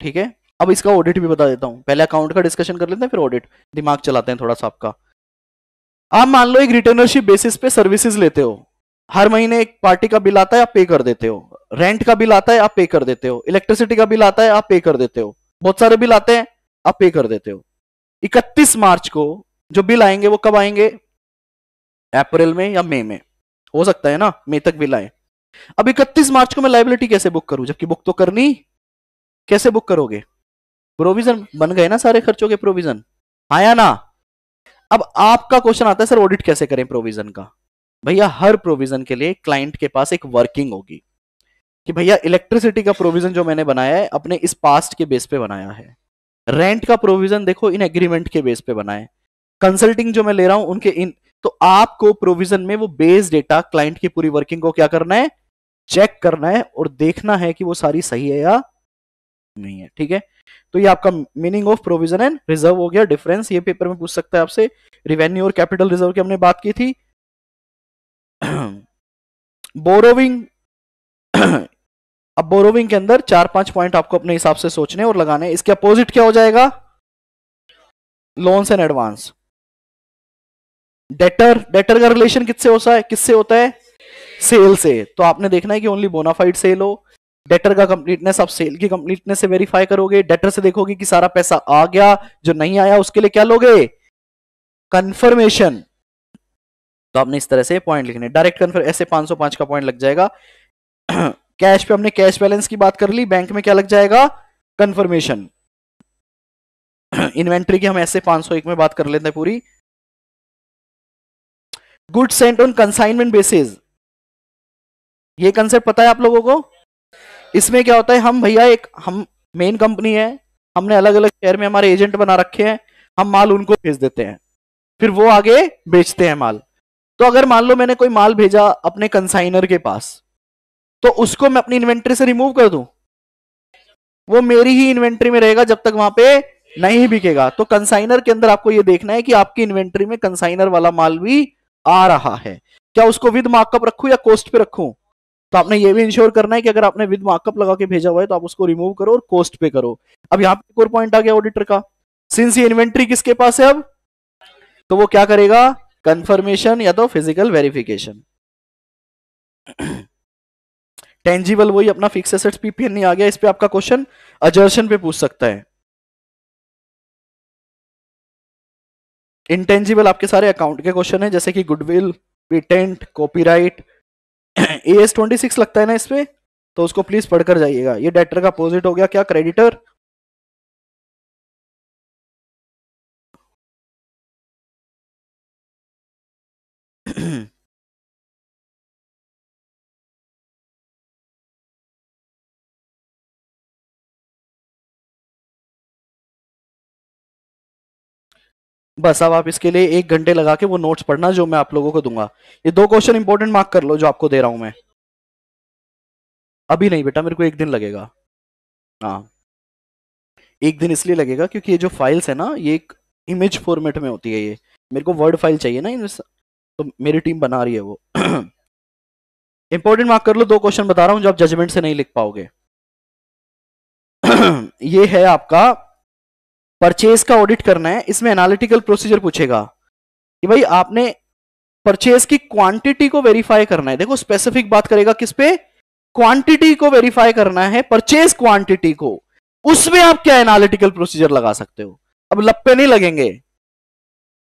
ठीक है? अब इसका ऑडिट भी बता देता हूँ। पहले अकाउंट का डिस्कशन कर लेते हैं, फिर ऑडिट दिमाग चलाते हैं थोड़ा सा आपका। आप मान लो एक रिटर्नरशिप बेसिस पे सर्विसेज़ लेते हो। हर महीने एक पार्टी का बिल आता है, आप पे कर देते हो। रेंट का बिल आता है, आप पे कर देते हो। इलेक्ट्रिसिटी का बिल आता है, आप पे कर देते हो। बहुत सारे बिल आते हैं, आप पे कर देते हो। 31 मार्च को जो बिल आएँगे, वो कब आएँगे? अप्रैल में या मई में? हो सकता है ना, मई तक बिल आए। अब 31 मार्च को मैं लाइबिलिटी कैसे बुक करूँ? जबकि बुक तो करनी, कैसे बुक करोगे? प्रोविज़न बन गए ना सारे खर्चों के प्रोविज़न आया ना। अब आपका क्वेश्चन आता है, सर ऑडिट कैसे करें प्रोविज़न का? भैया, हर प्रोविज़न के लिए क्लाइंट के पास एक वर्किंग होगी। कि भैया इलेक्ट्रिसिटी का प्रोविज़न जो मैंने बनाया है, अपने इस पास्ट के बेस पे बनाया है। रेंट का प्रोविज़न देखो, इन एग्रीमेंट के बेस पे बनाए कंसल्टिंग जो मैं ले रहा हूँ, उनके इन तो आपको प्रोविज़न में वो बेस डेटा क्लाइंट की पूरी वर्किंग को क्या करना है? चेक करना है और देखना है कि वो सारी सही है या नहीं है, ठीक है? तो ये आपका meaning of provision and reserve हो गया डिफरेंस ये पेपर में पूछ सकता है आपसे रिवेन्यू और कैपिटल रिज़र्व की हमने बात की थी। बोरोविंग अब बोरोविंग के अंदर चार पाँच पॉइंट आपको अपने हिसाब से सोचने और लगाने। इसके अपोजिट क्या हो जाएगा? Loans and advance debtor debtor का रिलेशन किससे होता है? किससे होता है? सेल से। तो आपने देखना है कि ओनली बोनाफाइड सेल हो। डेटर का कंप्लीटनेस आप सेल की कंप्लीटनेस से वेरीफाई करोगे। डेटर से देखोगे कि सारा पैसा आ गया, जो नहीं आया उसके लिए क्या लोगे? कंफर्मेशन तो आपने इस तरह से पॉइंट लिखने। डायरेक्ट कन्फर्म ऐसे 505 का पॉइंट लग जाएगा। कैश पे हमने कैश बैलेंस की बात कर ली, बैंक में क्या लग जाएगा? कंफर्मेशन इन्वेंट्री की हम ऐसे 501 में बात कर लेते हैं पूरी। Good sent on consignment basis ये कंसेप्ट पता है आप लोगों को? इसमें क्या होता है, हम भैया एक, हम मेन कंपनी है, हमने अलग अलग शहर में हमारे एजेंट बना रखे हैं, हम माल उनको भेज देते हैं। फिर वो आगे बेचते हैं माल। तो अगर मान लो मैंने कोई माल भेजा अपने कंसाइनर के पास तो उसको मैं अपनी इन्वेंट्री से रिमूव कर दूँ? वो मेरी ही इन्वेंट्री में रहेगा जब तक वहाँ पे नहीं बिकेगा। तो कंसाइनर के अंदर आपको ये देखना है कि आपकी इन्वेंट्री में कंसाइनर वाला माल भी आ रहा है। क्या उसको विद मार्कअप रखू या कोस्ट पे रखू? तो आपने ये भी इंश्योर करना है कि अगर आपने विद मार्कअप लगा के भेजा हुआ है तो आप उसको रिमूव करो और कोस्ट पे करो। अब यहाँ पे पॉइंट आ गया ऑडिटर का। सिंस ये इन्वेंट्री किसके पास है अब? तो वो क्या करेगा? कंफर्मेशन या तो फ़िज़िकल वेरिफिकेशन टेंजिबल वही अपना फिक्स एसेट्स पीपीएन नहीं आ गया, इस पे आपका क्वेश्चन अजर्शन पे पूछ सकता है। इंटेंजिबल आपके सारे अकाउंट के क्वेश्चन है, जैसे कि goodwill patent copyright A S twenty six लगता है ना इस पे? तो उसको प्लीज़ पढ़कर जाइएगा। ये डेटर का अपोजिट हो गया, क्या क्रेडिटर बस अब आप इसके लिए एक घंटे लगा के वो नोट्स पढ़ना जो मैं आप लोगों को दूँगा। ये दो क्वेश्चन इंपॉर्टेंट मार्क कर लो जो आपको दे रहा हूँ मैं। अभी नहीं बेटा, मेरे को एक दिन लगेगा। हाँ। एक दिन इसलिए लगेगा क्योंकि ये जो फाइल्स है ना, ये एक इमेज फॉर्मेट में होती है ये। मेरे को वर्ड फ़ाइल चाहिए ना तो मेरी टीम बना रही है वो। इंपॉर्टेंट मार्क कर लो, दो क्वेश्चन बता रहा हूँ जो आप जजमेंट से नहीं लिख पाओगे। ये है आपका परचेज का ऑडिट करना है, इसमें एनालिटिकल प्रोसीजर पूछेगा कि भाई आपने परचेज की क्वांटिटी को वेरीफाई करना है। देखो स्पेसिफिक बात करेगा किस पे? क्वांटिटी को वेरीफाई करना है परचेज क्वांटिटी को। उसमें आप क्या एनालिटिकल प्रोसीजर लगा सकते हो? अब लप्पे नहीं लगेंगे।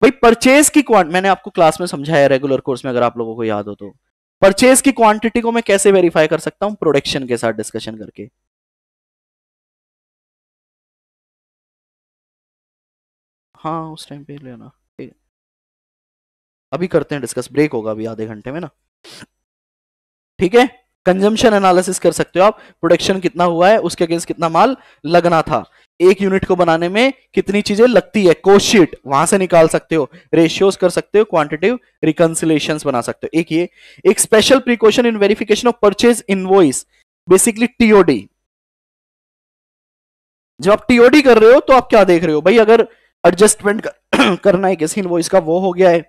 भाई परचेज की क्वांट मैंने आपको क्लास में समझाया रेगुलर कोर्स में, अगर आप लोगों को याद हो तो। परचेज की क्वांटिटी को मैं कैसे वेरीफाई कर सकता हूँ? प्रोडक्शन के साथ डिस्कशन करके। हाँ उस टाइम पे लेना। ठीक है। अभी करते हैं डिस्कस ब्रेक होगा अभी आधे घंटे में ना। ठीक है? कंजम्पशन एनालिसिस कर सकते हो आप। प्रोडक्शन कितना हुआ है, उसके अगेंस्ट कितना माल लगना था। एक यूनिट को बनाने में कितनी चीज़ें लगती है? कोशीट वहाँ से निकाल सकते हो। रेशियोज कर सकते हो क्वांटिटिव रिकनसिलेशन बना सकते हो। एक ये। एक special precaution in verification of purchase invoice basically TOD जब आप टीओडी कर रहे हो तो आप क्या देख रहे हो? भाई अगर एडजस्टमेंट करना है किसी इनवॉइस का वो हो गया है।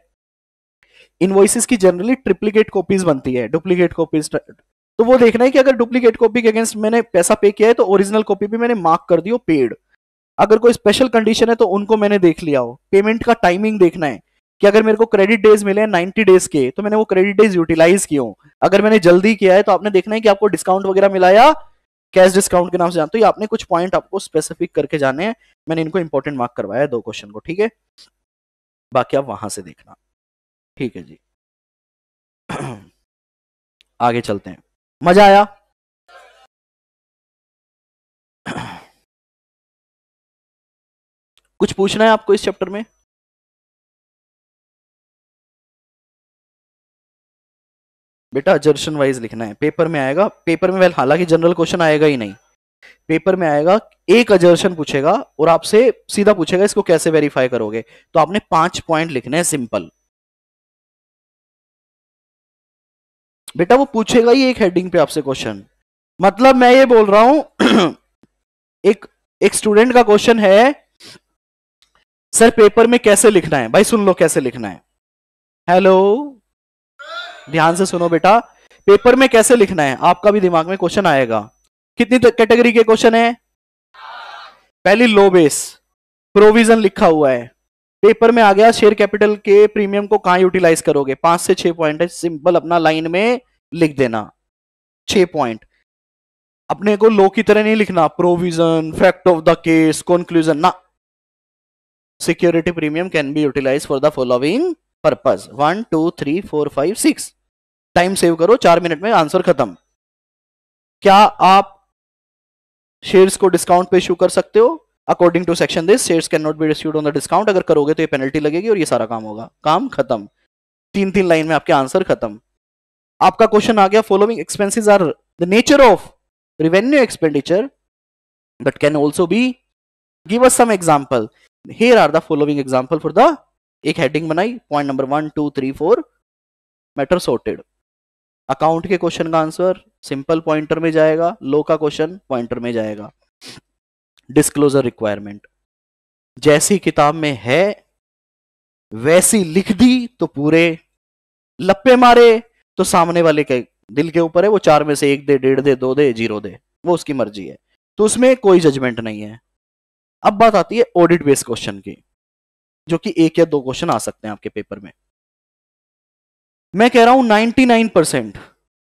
इनवॉइसेस की जनरली ट्रिप्लीकेट कॉपीज बनती है डुप्लीकेट कॉपीज तो वो देखना है कि अगर डुप्लीकेट कॉपी के अगेंस्ट मैंने पैसा पे किया है तो ओरिजिनल कॉपी भी मैंने मार्क कर दी हो पेड अगर कोई स्पेशल कंडीशन है तो उनको मैंने देख लिया हो। पेमेंट का टाइमिंग देखना है कि अगर मेरे को क्रेडिट डेज़ मिले हैं नाइनटी डेज़ के तो मैंने वो क्रेडिट डेज़ यूटिलाइज किए अगर मैंने जल्दी किया है तो आपने देखना है कि आपको डिस्काउंट वगैरह मिला या कैश डिस्काउंट के नाम से जानते हो आपने कुछ पॉइंट आपको स्पेसिफिक करके जाने हैं, मैंने इनको इंपॉर्टेंट मार्क करवाया दो क्वेश्चन को, ठीक है? बाकी आप वहाँ से देखना। ठीक है जी। आगे चलते हैं। मज़ा आया? कुछ पूछना है आपको इस चैप्टर में? बेटा जर्शन वाइज लिखना है। पेपर में आएगा पेपर में वेल हालाँकि जनरल क्वेश्चन आएगा ही नहीं। पेपर में आएगा, एक अजर्शन पूछेगा और आपसे सीधा पूछेगा, इसको कैसे वेरीफाई करोगे? तो आपने पाँच पॉइंट लिखने हैं सिंपल बेटा वो पूछेगा ही एक हेडिंग पे आपसे क्वेश्चन मतलब मैं ये बोल रहा हूँ, एक एक स्टूडेंट का क्वेश्चन है सर पेपर में कैसे लिखना है? भाई सुन लो, कैसे लिखना है। हेलो ध्यान से सुनो बेटा। पेपर में कैसे लिखना है? आपका भी दिमाग में क्वेश्चन आएगा। कितनी कैटेगरी के क्वेश्चन है? पहली लो बेस प्रोविज़न लिखा हुआ है। पेपर में आ गया शेयर कैपिटल के प्रीमियम को कहाँ यूटिलाइज करोगे? पाँच से छह पॉइंट है। सिंपल अपना लाइन में लिख देना। छह पॉइंट अपने को लो की तरह नहीं लिखना। Provision fact of the case conclusion ना। Security premium can be utilise for the following purpose one two three four five six time save करो, चार मिनट में आंसर खत्म. क्या आप शेयर्स को डिस्काउंट पे इशू कर सकते हो? According to section this shares can not be received on the discount अगर करोगे तो ये पेनल्टी लगेगी और ये सारा काम होगा. काम खत्म. तीन तीन लाइन में आपके आंसर खत्म. आपका क्वेश्चन आ गया following expenses are the nature of revenue expenditure, but can also be, give us some example. Here are the following example for the एक हेडिंग बनाई point number one two three four matter sorted account के question का answer simple pointer में जाएगा लो का question pointer में जाएगा. Disclosure requirement जैसी किताब में है, वैसी लिख दी तो पूरे लप्पे मारे तो सामने वाले के दिल के ऊपर है, वो चार में से एक दे, डेढ़ दे, दो दे, ज़ीरो दे, वो उसकी मर्ज़ी है. तो उसमें कोई जजमेंट नहीं है. अब बात आती है ऑडिट बेस्ड क्वेश्चन की. जो कि एक या दो क्वेश्चन आ सकते हैं आपके पेपर में। मैं कह रहा हूँ 99 परसेंट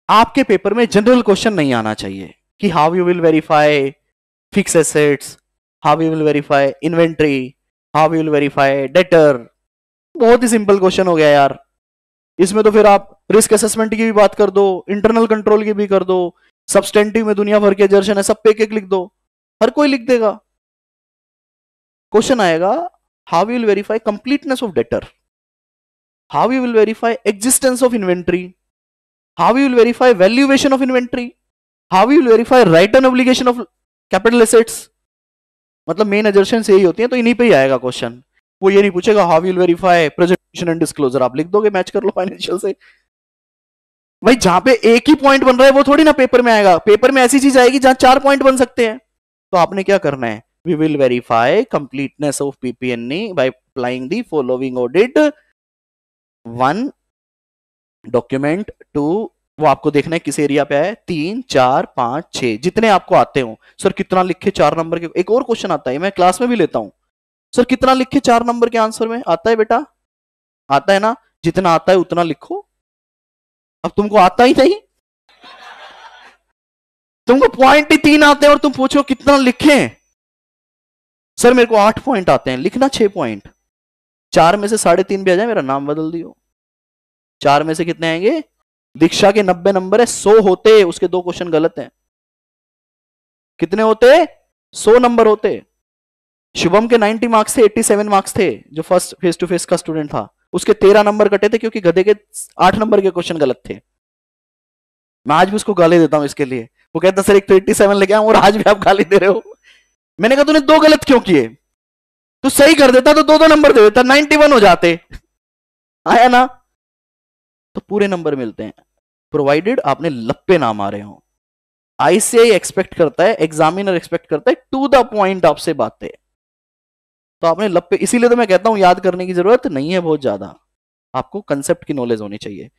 आपके पेपर में जनरल क्वेश्चन नहीं आना चाहिए कि how you will verify fix assets how you will verify inventory how you will verify debtor बहुत ही सिंपल क्वेश्चन हो गया यार। इसमें तो फिर आप रिस्क असेसमेंट की भी बात कर दो इंटरनल कंट्रोल की भी कर दो सब्सटेंटिव में दुनिया भर के जर्शन है, सब पे एक लिख दो। हर कोई लिख देगा। क्वेश्चन आएगा how you will verify completeness of debtor how you will verify existence of inventory how you will verify valuation of inventory how you will verify right on obligation of capital assets मतलब main assertion यही होती है तो इन्हीं पे ही आएगा question वो ये नहीं पूछेगा how will verify presentation and disclosure आप लिख दोगे मैच कर लो फाइनेंशियल से भाई जहाँ पे एक ही पॉइंट बन रहा है वो थोड़ी ना पेपर में आएगा पेपर में ऐसी चीज़ आएगी जहाँ चार पॉइंट बन सकते हैं तो आपने क्या करना है we will verify completeness of PPNE by applying the following audit. One document two वो आपको देखना है किस एरिया पे है। तीन, चार, पाँच, छह, जितने आपको आते हो। सर, कितना लिखे चार नंबर के एक और क्वेश्चन आता है, मैं क्लास में भी लेता हूँ। सर, कितना लिखे चार नंबर के आंसर में? आता है बेटा? आता है ना? जितना आता है, उतना लिखो। अब तुमको आता ही नहीं। तुमको पॉइंट ही तीन आते हैं और तुम पूछो कितना लिखे सर मेरे को आठ पॉइंट आते हैं, लिखना छह पॉइंट चार में से साढ़े तीन भी आ जाए, मेरा नाम बदल दियो। चार में से कितने आएँगे? दीक्षा के नब्बे नंबर है, सौ होते, उसके दो क्वेश्चन गलत हैं। कितने होते? सौ नंबर होते। शुभम के 90 मार्क्स थे 87 मार्क्स थे, जो फ़र्स्ट फेस टू फेस का स्टूडेंट था। उसके तेरह नंबर कटे थे, क्योंकि गधे के आठ नंबर के क्वेश्चन गलत थे। मैं आज भी उसको गाली देता हूँ इसके लिए। वो कहता सर, एक तो 87 लेके आऊँ और आज भी आप गाली दे रहे हो। मैंने कहा, तूने दो गलत क्यों किए? तू सही कर देता तो दो दो नंबर दे देता नाइनटी वन हो जाते। आया ना? तो पूरे नंबर मिलते हैं। प्रोवाइडेड आपने लप्पे ना मारे हो। आईसीआई एक्सपेक्ट करता है एग्जामिनर एक्सपेक्ट करता है टू द पॉइंट आपसे बातें। तो आपने लब पे इसीलिए तो मैं कहता हूँ, याद करने की ज़रूरत नहीं है बहुत ज़्यादा। आपको कंसेप्ट की नॉलेज होनी चाहिए।